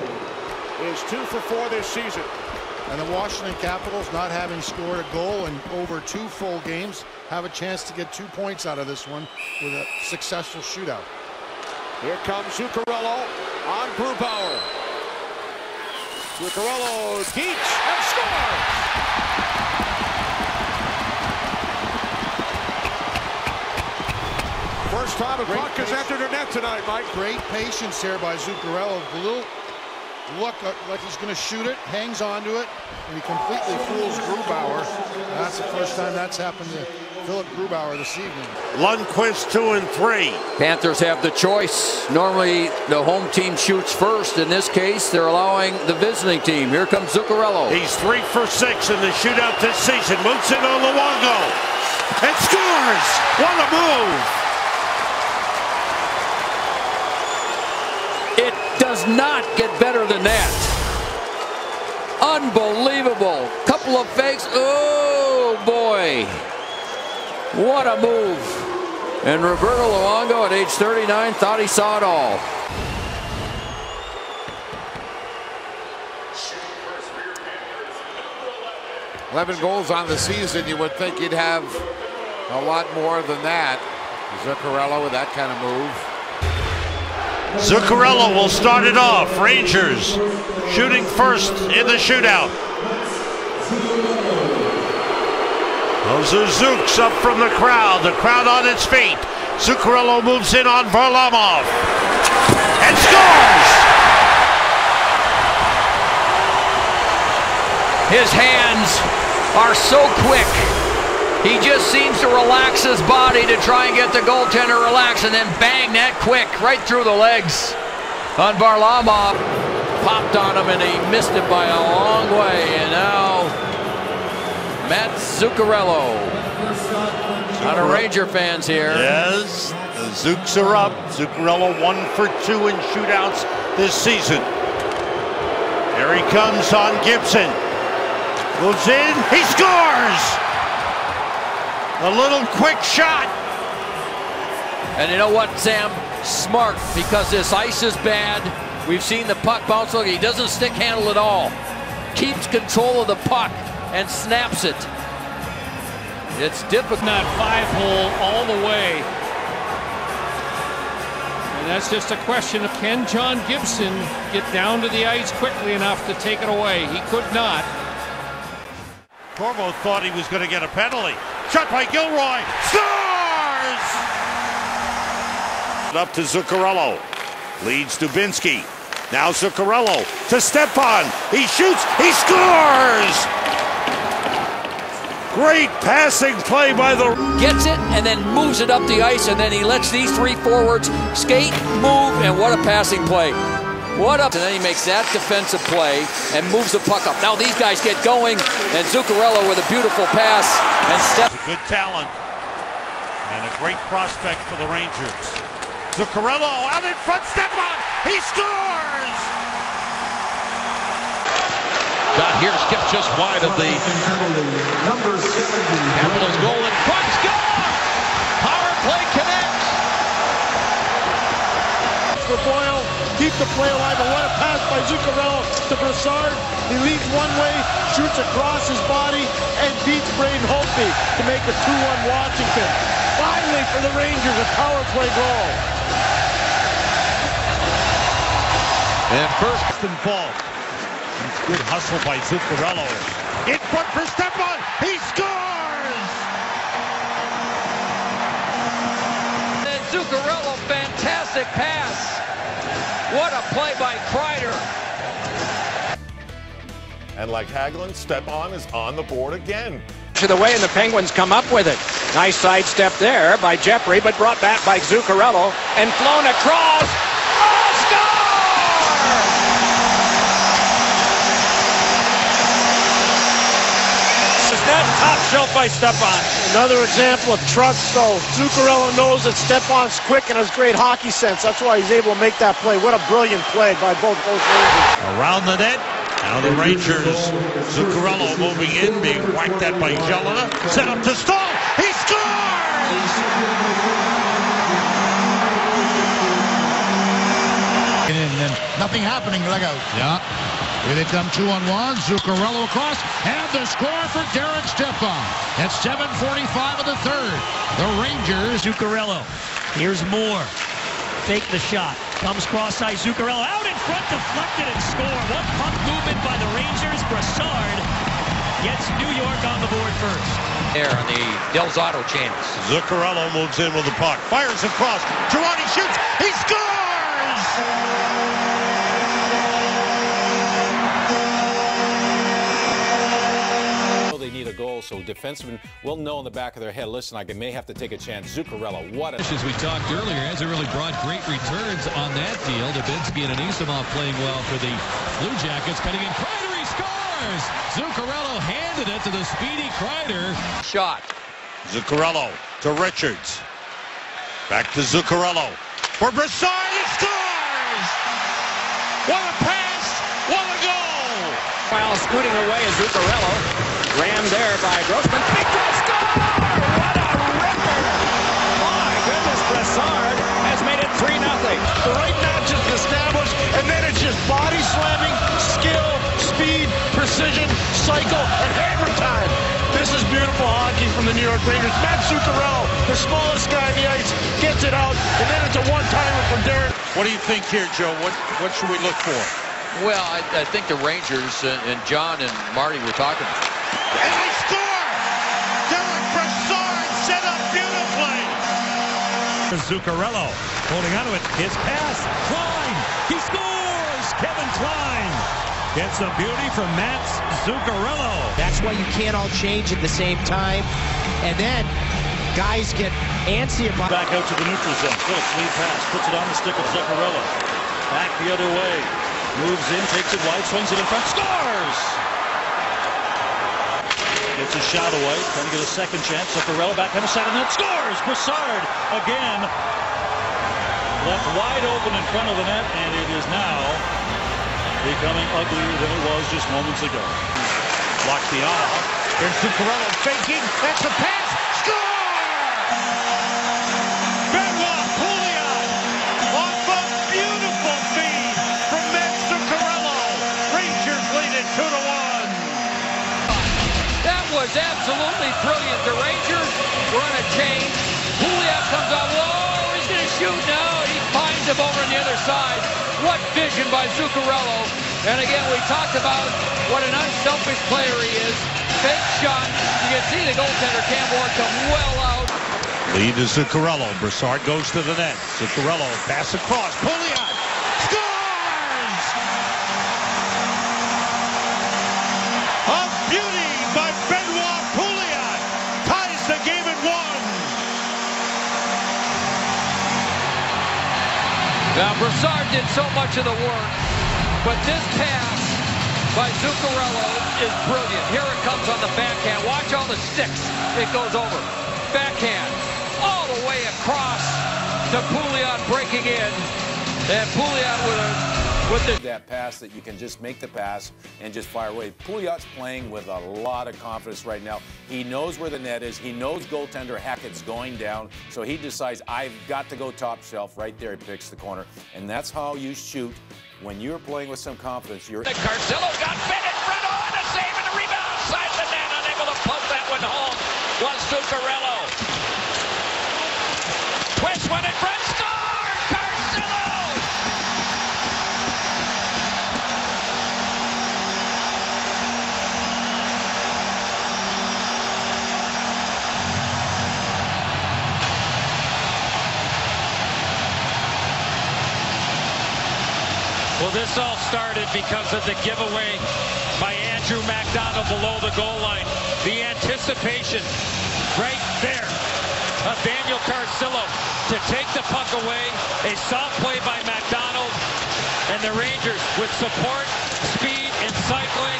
S14: is two for four this season.
S43: And the Washington Capitals, not having scored a goal in over two full games, have a chance to get two points out of this one with a successful shootout.
S14: Here comes Zuccarello on Grubauer. Zuccarello deeps and scores! First time a
S43: Great
S14: puck has
S43: patience.
S14: entered a net tonight, Mike.
S43: Great patience here by Zuccarello. A little look uh, like he's going to shoot it, hangs onto it, and he completely fools Grubauer. That's the first time that's happened to Philipp Grubauer this evening.
S1: Lundqvist two and three.
S2: Panthers have the choice. Normally, the home team shoots first. In this case, they're allowing the visiting team. Here comes Zuccarello.
S1: He's three for six in the shootout this season. Moves it on Luongo and scores. What a move!
S2: It does not get better than that. Unbelievable. Couple of fakes. Oh, boy. What a move. And Roberto Luongo at age 39 thought he saw it all.
S16: Eleven goals on the season. You would think you'd have a lot more than that. Zuccarello with that kind of move.
S1: Zuccarello will start it off. Rangers shooting first in the shootout. Those Zooks up from the crowd. The crowd on its feet. Zuccarello moves in on Varlamov and scores!
S2: His hands are so quick. He just seems to relax his body to try and get the goaltender relaxed and then bang that quick right through the legs on Varlamov. Popped on him and he missed it by a long way. And now Matt Zuccarello. A lot of Ranger fans here.
S1: Yes, the Zooks are up. Zuccarello one for two in shootouts this season. There he comes on Gibson. Goes in, he scores! A little quick shot.
S2: And you know what, Sam? Smart, because this ice is bad. We've seen the puck bounce. Look, he doesn't stick handle at all. Keeps control of the puck and snaps it. It's difficult.
S50: That five hole all the way. And that's just a question of can John Gibson get down to the ice quickly enough to take it away? He could not.
S1: Corvo thought he was going to get a penalty. Shot by Gilroy. Scores! Up to Zuccarello. Leads Dubinsky. Now Zuccarello to Stepan. He shoots. He scores! Great passing play by the.
S2: Gets it and then moves it up the ice, and then he lets these three forwards skate, move, and what a passing play. What up? And then he makes that defensive play and moves the puck up. Now these guys get going, and Zuccarello with a beautiful pass and step.
S1: Good talent and a great prospect for the Rangers. Zuccarello out in front, Stepan. He scores!
S3: Dot here skips just wide of the Capitals goal in front. Score! Power play connects.
S35: For Boyle, keep the play alive. And what a pass by Zuccarello to Brassard. He leads one way, shoots across his body, and beats Braden Holtby to make a 2-1 Washington. Finally for the Rangers, a power play goal.
S3: And first
S1: involved. Good hustle by Zuccarello. In front for Stepan. He scores!
S2: And Zuccarello, fantastic pass. What a play by Kreider.
S51: And like Hagelin, Stepan is on the board again.
S5: To the way, and the Penguins come up with it. Nice sidestep there by Jeffrey, but brought back by Zuccarello and flown across. Oh, score!
S35: Net top shelf by Stepan. Another example of trust, though. Zuccarello knows that Stepan's quick and has great hockey sense. That's why he's able to make that play. What a brilliant play by both those Rangers.
S1: Around the net. Now the Rangers. Zuccarello moving in, being whacked at by Jelena. Set up to Staal. He scores!
S16: And then nothing happening, Lego. Yeah. Here they come two on one. Zuccarello across. And the score for Derek Stepan. At 7.45 of the third. The Rangers.
S13: Zuccarello. Here's Moore. Fake the shot. Comes cross-ice. Zuccarello out in front, deflected and score. One puck movement by the Rangers. Brassard gets New York on the board first.
S2: There on the Del Zotto chance.
S1: Zuccarello moves in with the puck. Fires across. Girardi shoots. He scores!
S52: They a goal
S23: So defensemen will know in the back of their head, listen, I may have to take a chance. Zuccarello, what a...
S53: As we talked earlier, hasn't really brought great returns on that deal. Dubinsky and Anisimov playing well for the Blue Jackets. Cutting in Kreider, he scores! Zuccarello handed it to the speedy Kreider.
S2: Shot.
S1: Zuccarello to Richards. Back to Zuccarello. For Brassard, he scores! What a pass! What a goal!
S5: While scooting away is Zuccarello. Rammed there by Grossmann. Petro score! What a ripper! My goodness, Brassard has made it 3 0.
S4: The right match is established, and then it's just body slamming, skill, speed, precision, cycle, and hammer time. This is beautiful hockey from the New York Rangers. Matt Zuccarello, the smallest guy on the ice, gets it out, and then it's a one-timer from Darren.
S1: What do you think here, Joe? What what should we look for?
S2: Well, I, I think the Rangers and, and John and Marty were talking.
S1: And they score! Derek Brassard set up beautifully.
S54: Zuccarello holding onto it. His pass. Klein. He scores. Kevin Klein gets a beauty from Matt Zuccarello.
S32: That's why you can't all change at the same time. And then guys get antsy about
S54: Back out to the neutral zone. Phillips lead pass. Puts it on the stick of Zuccarello. Back the other way. Moves in, takes it wide, swings it in front, scores! Gets a shot away, trying to get a second chance. Zuccarello back on the side of the net, scores! Brassard again. Left wide open in front of the net, and it is now becoming uglier than it was just moments ago. Blocks the off.
S1: Here's Zuccarello faking. That's the pass. Score!
S2: Was absolutely brilliant. The Rangers were on a change. Pouliot comes out. Whoa, he's going to shoot now. He finds him over on the other side. What vision by Zuccarello. And again, we talked about what an unselfish player he is. Fake shot. You can see the goaltender Cam Ward come well out.
S1: Lead to Zuccarello. Brassard goes to the net. Zuccarello pass across. Pouliot
S2: Now, Brassard did so much of the work, but this pass by Zuccarello is brilliant. Here it comes on the backhand. Watch all the sticks. It goes over. Backhand. All the way across to Pouliot breaking in. And Pouliot with a the
S23: that pass that you can just make the pass and just fire away. Pouliot's playing with a lot of confidence right now. He knows where the net is. He knows goaltender Hackett's going down. So he decides, I've got to go top shelf. Right there, he picks the corner. And that's how you shoot. When you're playing with some confidence, you're...
S5: Carcillo got in front. And a save and a rebound. Side the net. Unable to pump that one home. Was Zuccarello. Twist one in front. Score! Carcillo!
S10: Well, this all started because of the giveaway by Andrew MacDonald below the goal line. The anticipation right there of Daniel Carcillo to take the puck away. A soft play by MacDonald and the Rangers with support, speed, and cycling,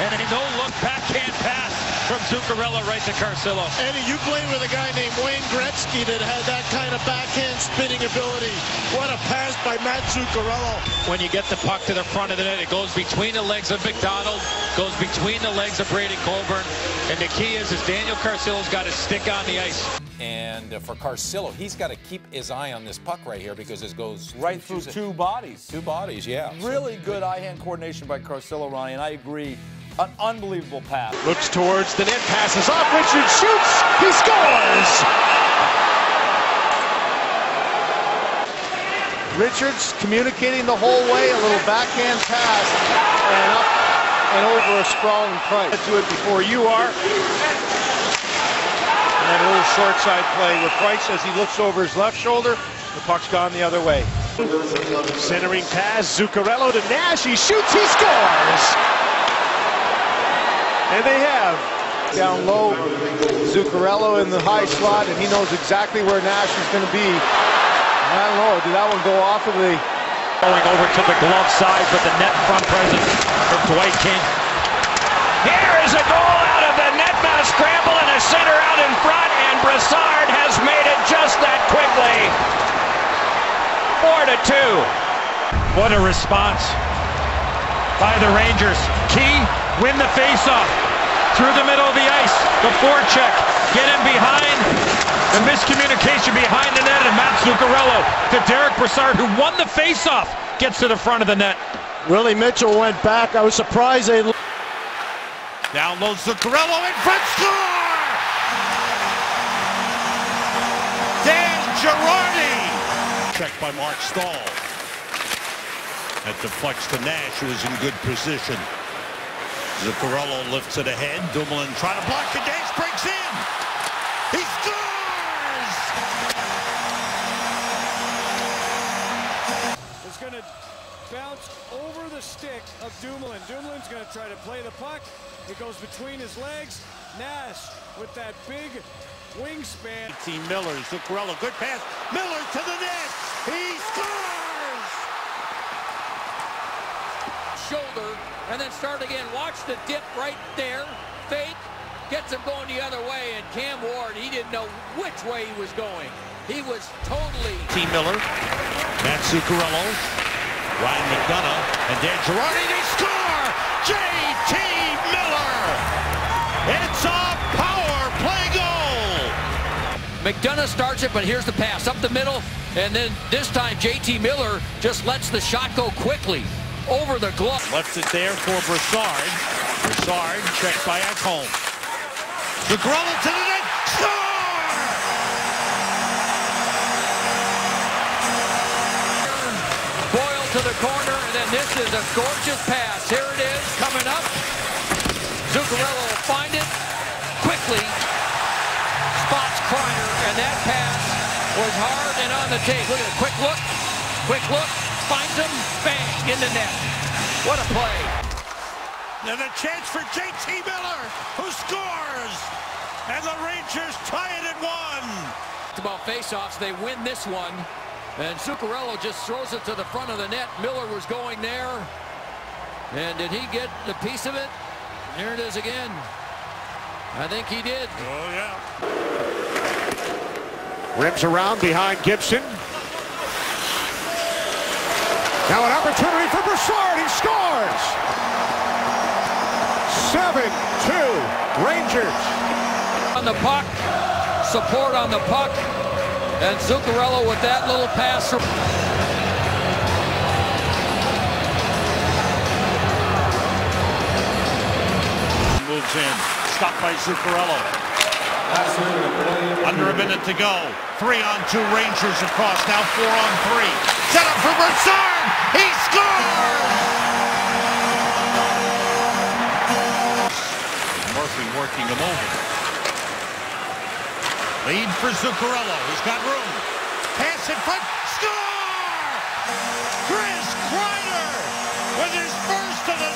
S10: and a no-look backhand pass from Zuccarello right to Carcillo.
S4: Eddie, you played with a guy named Wayne Gretzky that had that kind of backhand spinning ability. What a pass by Matt Zuccarello.
S10: When you get the puck to the front of the net, it goes between the legs of MacDonald, goes between the legs of Brady Coburn, and the key is, is Daniel Carcillo's got his stick on the ice.
S23: And uh, for Carcillo, he's got to keep his eye on this puck right here because it goes
S55: Right through two bodies.
S23: Two bodies, yeah.
S55: Really good eye-hand coordination by Carcillo, Ryan. And I agree. An unbelievable pass.
S18: Looks towards the net, passes off. Richard shoots. He scores. Richards communicating the whole way, a little backhand pass, and up and over a sprawling Price. Do it before you are. And then a little short side play with Price as he looks over his left shoulder. The puck's gone the other way. Centering pass, Zuccarello to Nash. He shoots, he scores. And they have
S41: down low. Zuccarello in the high slot, and he knows exactly where Nash is going to be. I don't know, did that one go off of the...
S13: Going over to the glove side, but the net front presence from Dwight King. Here is a goal out of the net mass scramble and a center out in front, and Brassard has made it just that quickly. Four to two. What a response by the Rangers. Key, win the faceoff through the middle of the ice. The forecheck, get in behind. The miscommunication behind the net, and Matt Zuccarello to Derek Brassard, who won the faceoff, gets to the front of the net.
S35: Willie Mitchell went back. I was surprised they.
S1: Down low, Zuccarello in front, score! Dan Girardi! Checked by Marc Staal. That deflects to Nash, who is in good position. Zuccarello lifts it ahead. Dumoulin trying to block the Nash breaks in. He scores!
S41: It's going to bounce over the stick of Dumoulin. Dumoulin's going to try to play the puck. It goes between his legs. Nash with that big wingspan.
S1: Team Miller, Zuccarello, good pass. Miller to the net. He scores!
S2: Shoulder, and then start again. Watch the dip right there. Fake. Gets him going the other way, and Cam Ward, he didn't know which way he was going. He was totally...
S1: Team Miller, Matt Zuccarello, Ryan McDonagh, and Dan Girardi, they score! J.T. Miller! It's a power play goal!
S2: McDonagh starts it, but here's the pass up the middle, and then this time J.T. Miller just lets the shot go quickly over the glove.
S1: Left it there for Brassard. Brassard checked by Ekholm. Zuccarello to the net, score!
S2: Boyle to the corner, and then this is a gorgeous pass. Here it is, coming up. Zuccarello will find it quickly. Spots Kreider, and that pass was hard and on the tape. Look at it, quick look, quick look, finds him, bang, in the net. What a play.
S1: And a chance for J.T. Miller, who scores! And the Rangers tie it at one!
S2: It's about faceoffs. They win this one. And Zuccarello just throws it to the front of the net. Miller was going there. And did he get the piece of it? Here it is again. I think he did.
S1: Oh, yeah.
S3: Rims around behind Gibson. Now an opportunity for Brassard. He scores! 7-2 Rangers.
S2: On the puck. Support on the puck. And Zuccarello with that little pass.
S1: Moves in. Stopped by Zuccarello. Under a minute to go. Three on two Rangers across. Now four on three. Set up for Brassard. He scores! Murphy working him over. Lead for Zuccarello. He's got room. Pass in front. Score! Chris Kreider with his first of the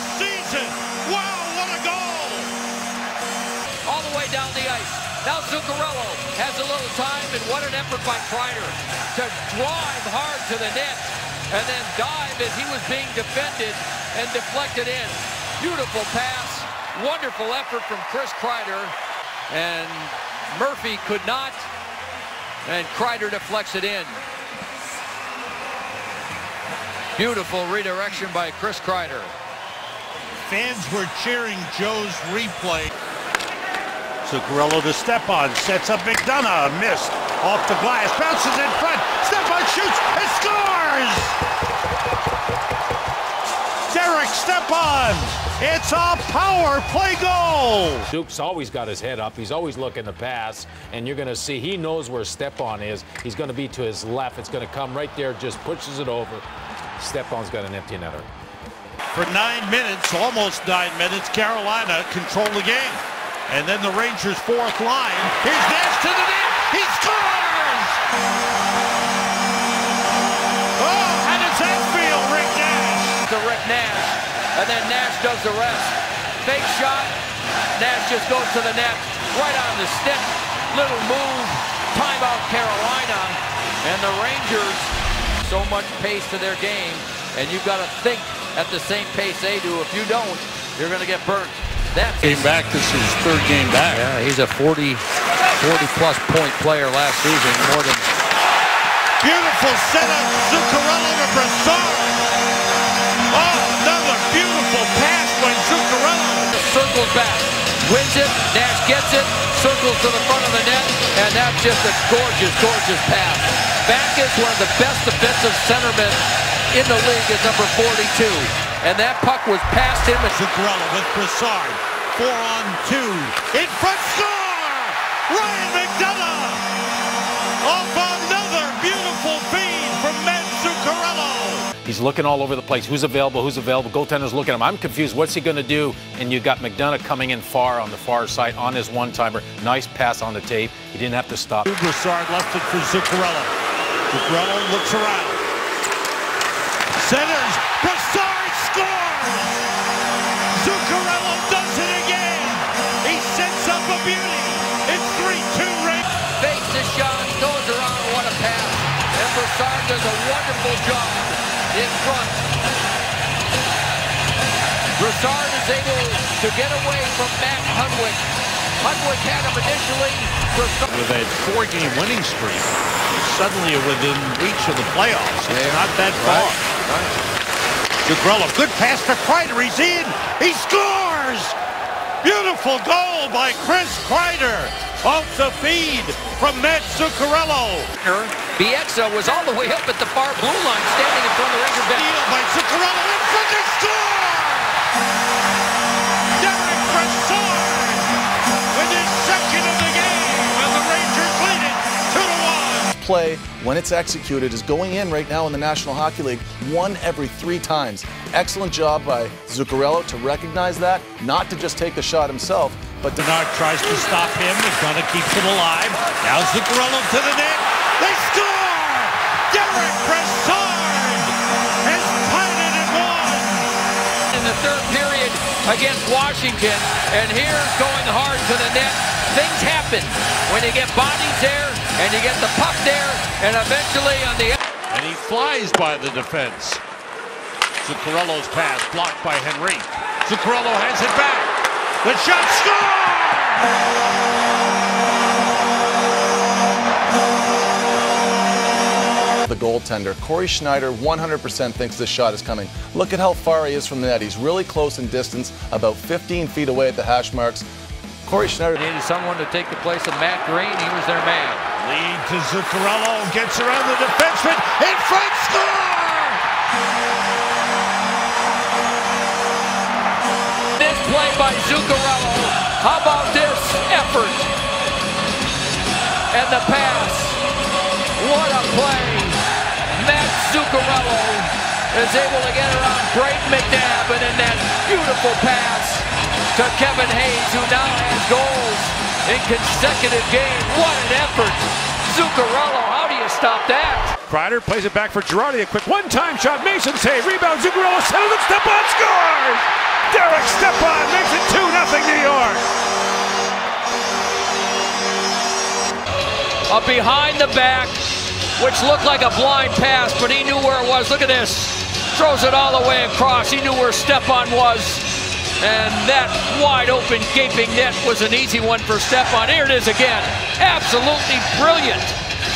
S2: Now Zuccarello has a little time, and what an effort by Kreider to drive hard to the net and then dive as he was being defended and deflected in. Beautiful pass, wonderful effort from Chris Kreider, and Murphy could not, and Kreider deflects it in. Beautiful redirection by Chris Kreider.
S1: Fans were cheering Joe's replay. Zuccarello to Stepan, sets up McDonagh, missed, off the glass, bounces in front, Stepan shoots and scores! Derek Stepan, it's a power play goal!
S23: Duke's always got his head up. He's always looking to pass, and you're going to see he knows where Stepan is. He's going to be to his left. It's going to come right there, just pushes it over. Stepan's got an empty netter.
S1: For nine minutes, almost nine minutes, Carolina controlled the game. And then the Rangers' fourth line. Here's Nash to the net. He scores! Oh, how does that feel, Rick Nash?
S2: To Rick Nash, and then Nash does the rest. Fake shot, Nash just goes to the net, right on the stick. Little move, timeout Carolina. And the Rangers, so much pace to their game, and you've got to think at the same pace they do. If you don't, you're going to get burnt. That's
S56: Came back. This is his third game back.
S2: Yeah, he's a 40, 40 plus point player last season, more than
S1: Beautiful setup, Zuccarello to Brassard. Oh, another beautiful pass by Zuccarello.
S2: circles back, wins it, Nash gets it, circles to the front of the net, and that's just a gorgeous, gorgeous pass. Backes, one of the best defensive centermen in the league at number 42. And that puck was past him.
S1: Zuccarello with Brassard. Four on two. In front score! Ryan McDonagh! Off another beautiful feed from Matt Zuccarello.
S23: He's looking all over the place. Who's available? Who's available? Goaltender's looking at him. I'm confused. What's he going to do? And you got McDonagh coming in far on the far side on his one-timer. Nice pass on the tape. He didn't have to stop.
S1: Brassard left it for Zuccarello. Zuccarello looks around. Centers. Sets beauty. It's 3-2 Ray.
S2: Fakes the shot, goes around, what a pass. And Brassard does a wonderful job in front. Brassard is able to get away from Matt Hunwick. Hunwick had him initially. Brassard
S1: With a four-game winning streak, suddenly within reach of the playoffs. It's not that far. Zuccarello, good pass to Kreider. He's in. He scores! Beautiful goal by Chris Kreider. Off the feed from Matt Zuccarello.
S2: Bieksa was all the way up at the far blue line, standing in front of the Ranger bench.
S1: By Zuccarello in front. They score!
S57: Play, when it's executed, is going in right now in the National Hockey League one every three times. Excellent job by Zuccarello to recognize that, not to just take the shot himself, but to
S1: tries to stop him. McDonagh keeps him alive. Now Zuccarello to the net. They score! Derek Brassard has tied it at one.
S2: in the third period against Washington. And here's going hard to the net. Things happen when you get bodies there and you get the puck there and eventually on the
S1: And he flies by the defense. Zuccarello's pass blocked by Henry. Zuccarello has it back. The shot
S57: the goaltender. Cory Schneider 100% thinks this shot is coming. Look at how far he is from the net. He's really close in distance, about 15 feet away at the hash marks. Cory Schneider
S2: needed someone to take the place of Matt Greene. He was their man.
S1: Lead to Zuccarello. Gets around the defenseman. In front score!
S2: This play by Zuccarello. How about this effort? And the pass. What a play. Matt Zuccarello is able to get around Brayden McNabb and in that beautiful pass to Kevin Hayes, who now has goals in consecutive games. What an effort. Zuccarello, how do you stop that?
S3: Kreider plays it back for Girardi. A quick one-time shot. Mason save. Rebound. Zuccarello centers it. Stepan scores! Derek Stepan makes it 2 nothing New York.
S2: A behind the back, which looked like a blind pass, but he knew where it was. Look at this. Throws it all the way across. He knew where Stepan was. And that wide open gaping net was an easy one for Stepan. Here it is again. Absolutely brilliant.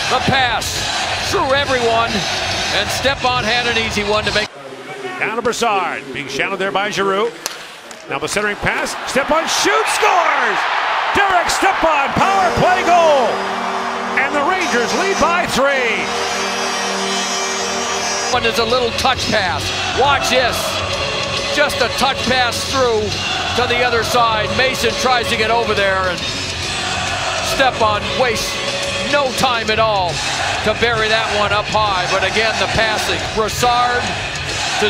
S2: The pass through everyone. And Stepan had an easy one to make.
S3: Down to Brassard. Being shadowed there by Giroux. Now the centering pass. Stepan shoots. Scores! Derek Stepan. Power play goal. And the Rangers lead by three.
S2: One is a little touch pass. Watch this. Just a touch pass through to the other side. Mason tries to get over there and Stepan wastes no time at all to bury that one up high. But again, the passing. Brassard to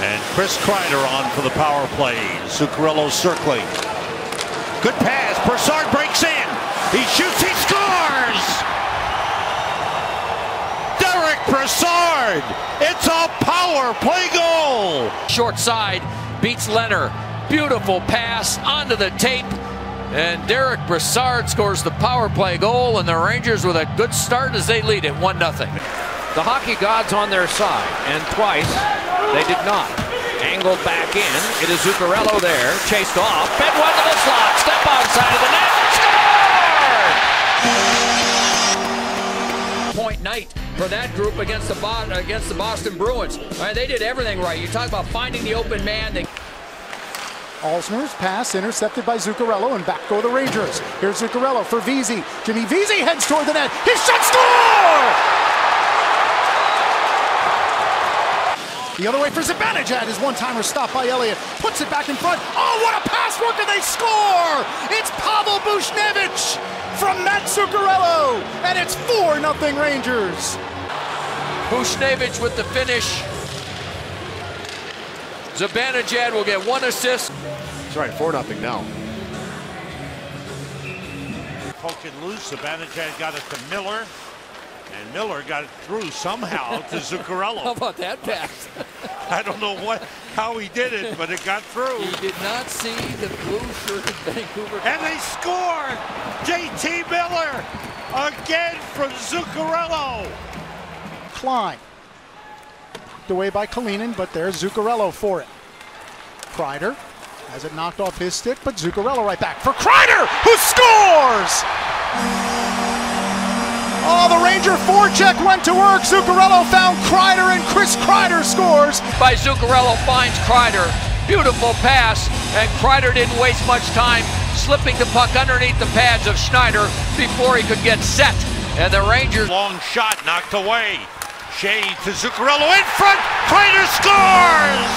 S1: And Chris Kreider on for the power play. Zuccarello circling. Good pass. Brassard breaks in. He shoots. He scores. Derek Brassard. It's a power play goal.
S2: short side beats Leonard. Beautiful pass onto the tape. And Derek Brassard scores the power play goal, and the Rangers with a good start as they lead it 1 0.
S5: The hockey gods on their side, and twice they did not. Angled back in. It is Zuccarello there. Chased off. Fed one to the slot. Step outside of the net.
S2: Night for that group against the Bo- against the Boston Bruins. They did everything right. You talk about finding the open man. They
S27: Alzner's pass intercepted by Zuccarello and back go the Rangers. Here's Zuccarello for Vesey. Jimmy Vesey heads toward the net. His shot score! The other way for Zibanejad. His one-timer stopped by Elliott. Puts it back in front. Oh, what a pass! work, do they score? It's Pavel Buchnevich from Matt Zuccarello. And it's 4-0 Rangers.
S2: Buchnevich with the finish. Zibanejad will get one assist.
S19: That's right, 4 0 now.
S1: Poking loose. Zibanejad got it to Miller. And Miller got it through somehow to Zuccarello.
S2: How about that pass?
S1: I don't know what how he did it, but it got through.
S2: He did not see the blue shirted Vancouver.
S1: And they score! JT Miller again from Zuccarello.
S27: Klein. Away by Kalinin, but there's Zuccarello for it. Kreider has it knocked off his stick, but Zuccarello right back for Kreider, who scores! Oh, the Ranger forecheck went to work. Zuccarello found Kreider, and Chris Kreider scores.
S2: By Zuccarello finds Kreider. Beautiful pass, and Kreider didn't waste much time slipping the puck underneath the pads of Schneider before he could get set. And the Rangers.
S1: Long shot knocked away. Skjei to Zuccarello in front. Kreider scores!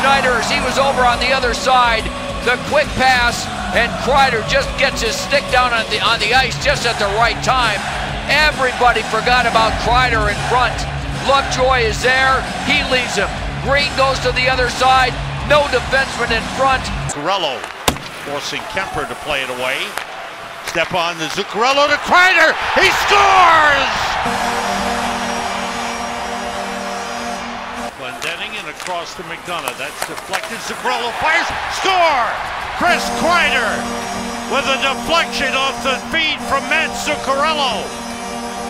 S2: Schneider, as he was over on the other side, the quick pass, and Kreider just gets his stick down on the on the ice just at the right time. Everybody forgot about Kreider in front. Lovejoy is there. He leaves him. Green goes to the other side. No defenseman in front.
S1: Zuccarello forcing Kemper to play it away. Step on the Zuccarello to Kreider. He scores! Glendening and across to McDonagh. That's deflected. Zuccarello fires. Score! Chris Kreider with a deflection off the feed from Matt Zuccarello.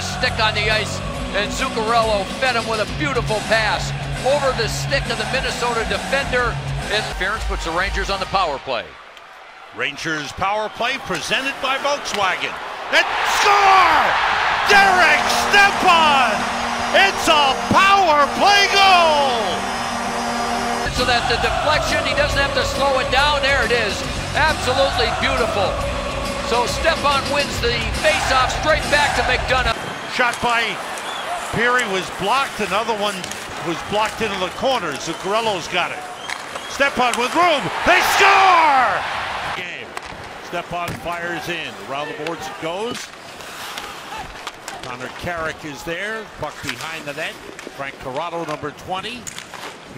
S2: Stick on the ice, and Zuccarello fed him with a beautiful pass over the stick of the Minnesota defender. Interference puts the Rangers on the power play.
S1: Rangers power play presented by Volkswagen. And score! Derek Stepan! It's a power play goal!
S2: So that the deflection, he doesn't have to slow it down. There it is. Absolutely beautiful. So Stepan wins the face-off straight back to McDonagh.
S1: Shot by Peary was blocked. Another one was blocked into the corner. Zuccarello's got it. Stepan with room. They score! Game. Stepan fires in. Around the boards it goes. Connor Carrick is there. Buck behind the net. Frank Corrado, number 20.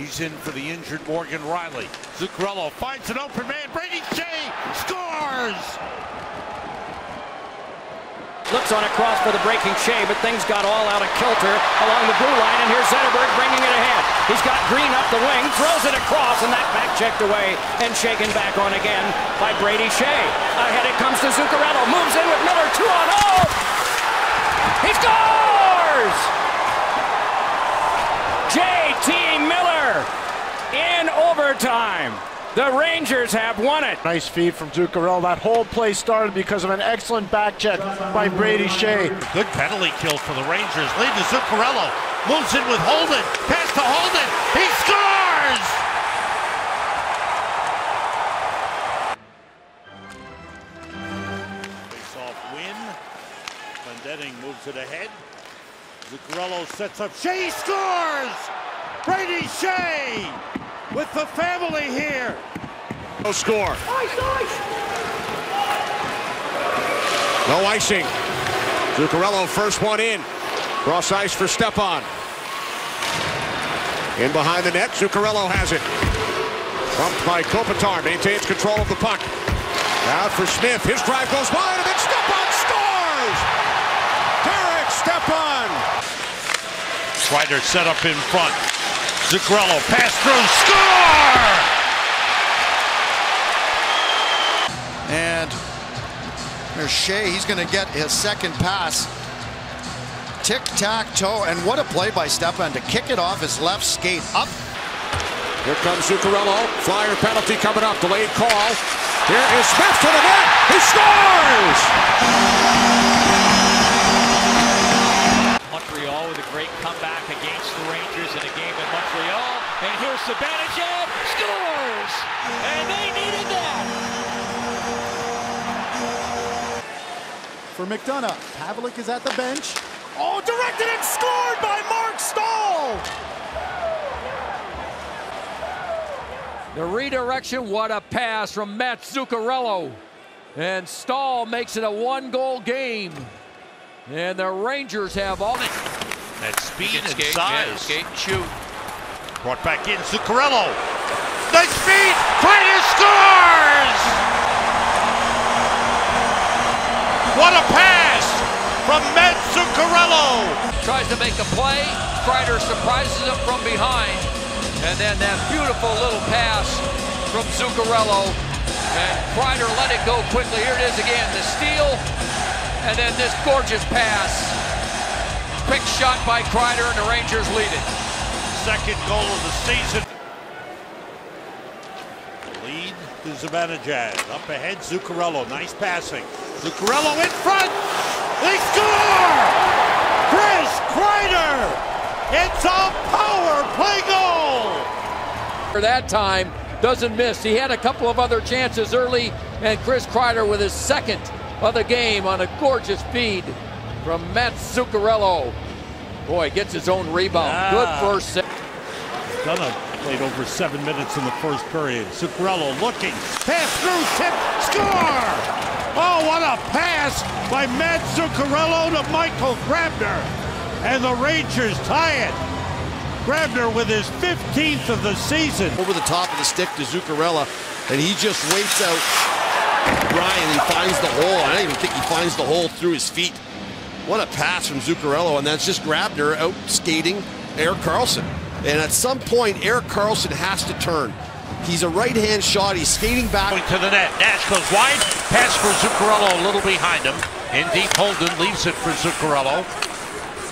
S1: He's in for the injured Morgan Rielly. Zuccarello finds an open man. Brady Skjei scores!
S5: Looks on a cross for the breaking Skjei, but things got all out of kilter along the blue line, and here's Zetterberg bringing it ahead. He's got Green up the wing, throws it across, and that back checked away and shaken back on again by Brady Skjei. Ahead it comes to Zuccarello, moves in with Miller, two on oh! He scores! JT Miller in overtime. The Rangers have won it.
S4: Nice feed from Zuccarello. That whole play started because of an excellent back check by Brady Skjei.
S1: Good penalty kill for the Rangers. Lead to Zuccarello. Moves in with Holden. Pass to Holden. He scores! Face off win. Glendening moves it ahead. Zuccarello sets up. Skjei scores! Brady Skjei with the family here.
S14: No score. No icing. Zuccarello first one in. Cross ice for Stepan. In behind the net, Zuccarello has it. Bumped by Kopitar, maintains control of the puck. Out for Smith, his drive goes wide, and then Stepan scores! Derek
S1: set up in front. Zuccarello, pass through, score!
S58: And there's Skjei. He's going to get his second pass. Tic-tac-toe. And what a play by Stepan to kick it off his left skate up.
S14: Here comes Zuccarello. Flyer penalty coming up. Delayed call. Here is Smith to the net. He scores!
S5: Montreal with a great comeback against the Rangers in a game in Montreal. And here's Zibanejad. Scores! And they needed that.
S27: For McDonagh, Pavlik is at the bench. Oh, directed and scored by Marc Staal!
S2: The redirection, what a pass from Matt Zuccarello. And Stahl makes it a one-goal game. And the Rangers have all it.
S1: That speed and
S2: skate,
S1: size.
S2: yeah, skate and shoot.
S1: Brought back in, Zuccarello. Nice speed, Kreider scores! What a pass from Matt Zuccarello!
S2: Tries to make a play. Kreider surprises him from behind. And then that beautiful little pass from Zuccarello. And Kreider let it go quickly. Here it is again, the steal. And then this gorgeous pass. Quick shot by Kreider and the Rangers lead it.
S1: Second goal of the season. Lead to Zibanejad. Up ahead, Zuccarello. Nice passing. Zuccarello in front. They score! Chris Kreider! It's a power play goal!
S2: For that time, doesn't miss. He had a couple of other chances early, and Chris Kreider with his second of the game on a gorgeous feed from Matt Zuccarello. Boy, gets his own rebound.
S1: Ah.
S2: Good first set.
S1: Dunna played over seven minutes in the first period. Zuccarello looking. Pass through, tip, score! Oh, what a pass by Matt Zuccarello to Michael Grabner. And the Rangers tie it. Grabner with his 15th of the season.
S19: Over the top of the stick to Zuccarello, and he just waits out Brian. He finds the hole. I don't even think he finds the hole through his feet. What a pass from Zuccarello, and that's just Grabner out skating Erik Karlsson. And at some point, Erik Karlsson has to turn. He's a right-hand shot. He's skating back.
S1: To the net. Nash goes wide. Pass for Zuccarello a little behind him. In deep, Holden leaves it for Zuccarello.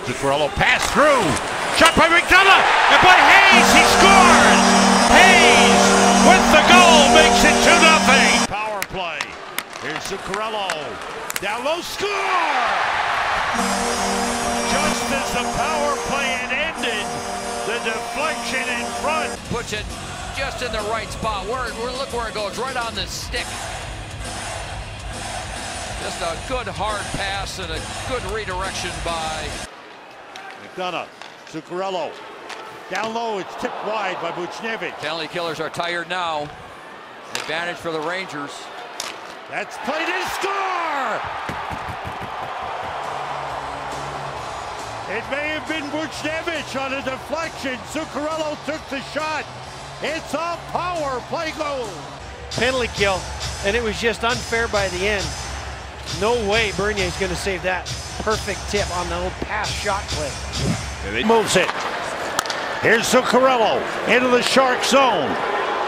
S1: Zuccarello pass through. Shot by McDonagh. And by Hayes, he scores. Hayes with the goal makes it 2 nothing. Power play. Here's Zuccarello. Down low, score! Just as the power play had ended, the deflection in front.
S2: Puts it just in the right spot. Where, where, look where it goes, right on the stick. Just a good hard pass and a good redirection by
S1: McDonagh, Zuccarello. Down low, it's tipped wide by Buchnevich.
S2: Penalty killers are tired now. Advantage for the Rangers.
S1: That's played in score! It may have been Buchnevich on a deflection. Zuccarello took the shot. It's a power play goal.
S4: Penalty kill, and it was just unfair by the end. No way Bernier is going to save that perfect tip on the little pass shot play.
S1: it Moves it. Here's Zuccarello into the shark zone.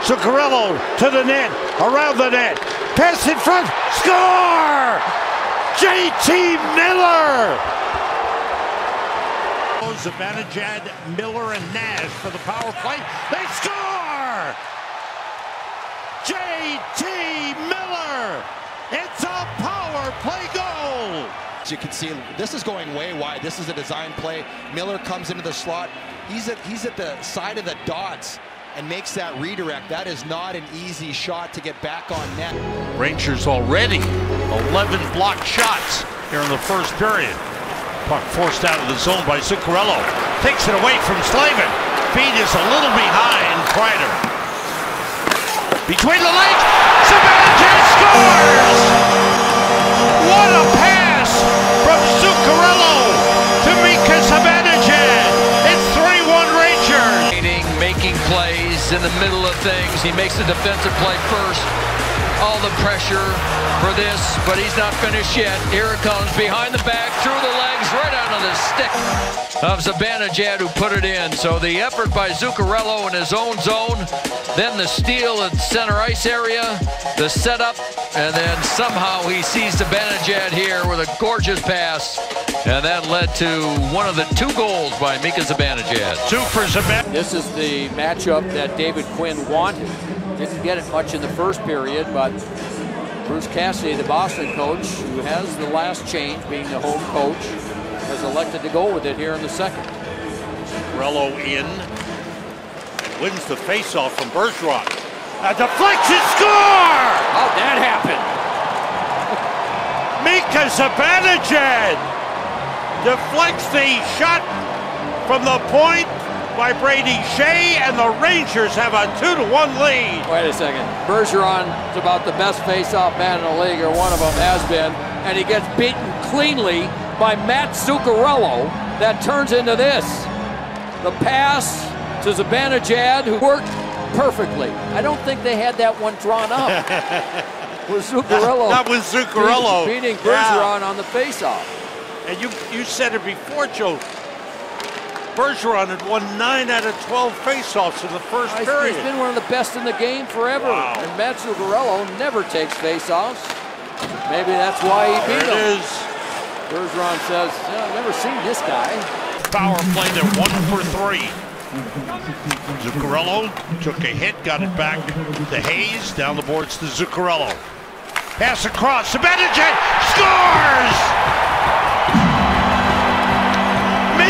S1: Zuccarello to the net, around the net. Pass in front, score! JT Miller! Zibanejad, Miller, and Nash for the power play. They score! JT Miller! It's a power play goal!
S59: As you can see, this is going way wide. This is a design play. Miller comes into the slot. He's at he's at the side of the dots and makes that redirect. That is not an easy shot to get back on net.
S1: Rangers already 11 blocked shots here in the first period. Puck forced out of the zone by Zuccarello. Takes it away from Slavin. Feed is a little behind Kreider. Between the legs, Zibanejad scores! What a pass from Zuccarello to Mika Zibanejad. It's 3-1 Rangers.
S2: making plays in the middle of things. He makes a defensive play first. All the pressure for this, but he's not finished yet. Here it comes behind the back, through the legs, right onto the stick of Zibanejad who put it in. So the effort by Zuccarello in his own zone, then the steal in center ice area, the setup, and then somehow he sees Zibanejad here with a gorgeous pass. And that led to one of the two goals by Mika Zibanejad.
S1: Two for Zibanejad.
S5: This is the matchup that David Quinn wanted. Didn't get it much in the first period, but Bruce Cassidy, the Boston coach, who has the last change, being the home coach, has elected to go with it here in the second.
S1: Rello in. Wins the faceoff from Bergeron. A deflection score!
S5: How'd that happen?
S1: Mika Zibanejad deflects the shot from the point by Brady Skjei, and the Rangers have a two to one lead.
S5: Wait a second. Bergeron is about the best face-off man in the league, or one of them has been, and he gets beaten cleanly by Matt Zuccarello. That turns into this. The pass to Zibanejad, who worked perfectly. I don't think they had that one drawn up. with Zuccarello.
S1: That was Zuccarello.
S5: Beating, beating
S1: Yeah.
S5: Bergeron on the face-off.
S1: And you you said it before, Joe. Bergeron had won 9 out of 12 faceoffs in the first period.
S5: He's been one of the best in the game forever.
S1: Wow.
S5: And Matt Zuccarello never takes face-offs. Maybe that's why he beat
S1: There it
S5: him.
S1: is.
S5: Bergeron says, "Yeah, I've never seen this guy.
S1: Power play, they're one for three. Zuccarello took a hit, got it back to Hayes. Down the boards to Zuccarello. Pass across. Zibanejad scores!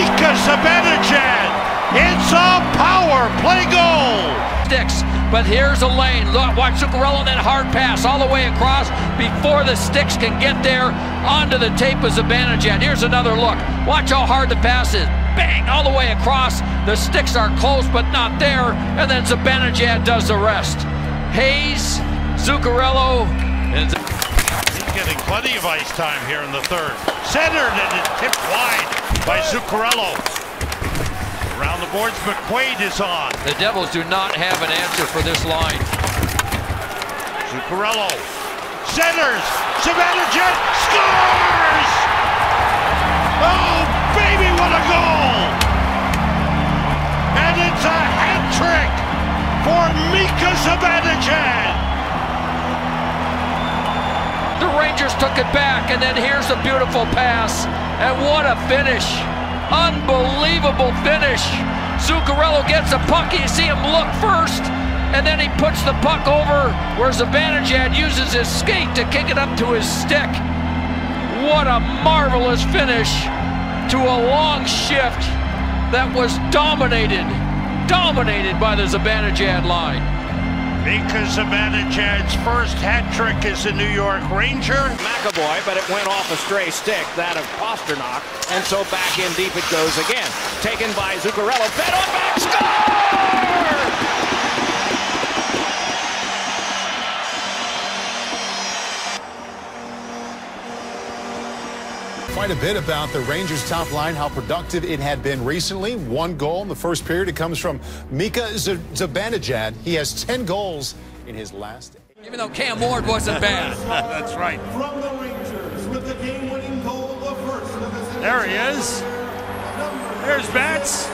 S1: Mika Zibanejad. It's a power play goal.
S2: Sticks, but here's a lane. Look, watch Zuccarello, that hard pass all the way across before the sticks can get there onto the tape of Zibanejad. Here's another look. Watch how hard the pass is. Bang, all the way across. The sticks are close, but not there. And then Zibanejad does the rest. Hayes, Zuccarello, and
S1: He's getting plenty of ice time here in the third. Centered and it tipped wide by Zuccarello. Around the boards, McQuaid is on.
S2: the Devils do not have an answer for this line.
S1: Zuccarello centers. Zibanejad scores! Oh, baby, what a goal! And it's a hat trick for Mika Zibanejad.
S2: The Rangers took it back, and then here's a beautiful pass. And what a finish! Unbelievable finish! Zuccarello gets a puck. You see him look first, and then he puts the puck over where Zibanejad uses his skate to kick it up to his stick. What a marvelous finish to a long shift that was dominated, dominated by the Zibanejad line.
S1: Mika Zibanejad's first hat trick as a New York Ranger.
S5: McAvoy, but it went off a stray stick, that of Pastrnak. And so back in deep it goes again. Taken by Zuccarello. Fed on back. Score!
S60: Quite a bit about the Rangers' top line, how productive it had been recently. One goal in the first period. It comes from Mika Z- Zibanejad. He has 10 goals in his last.
S2: Even though Cam Ward wasn't bad.
S1: That's right.
S61: From the Rangers with the game-winning goal, the first of the season.
S1: There he is. There's Bats.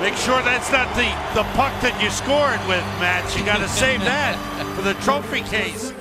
S1: Make sure that's not the, the puck that you scored with, Matt. You got to save that for the trophy case.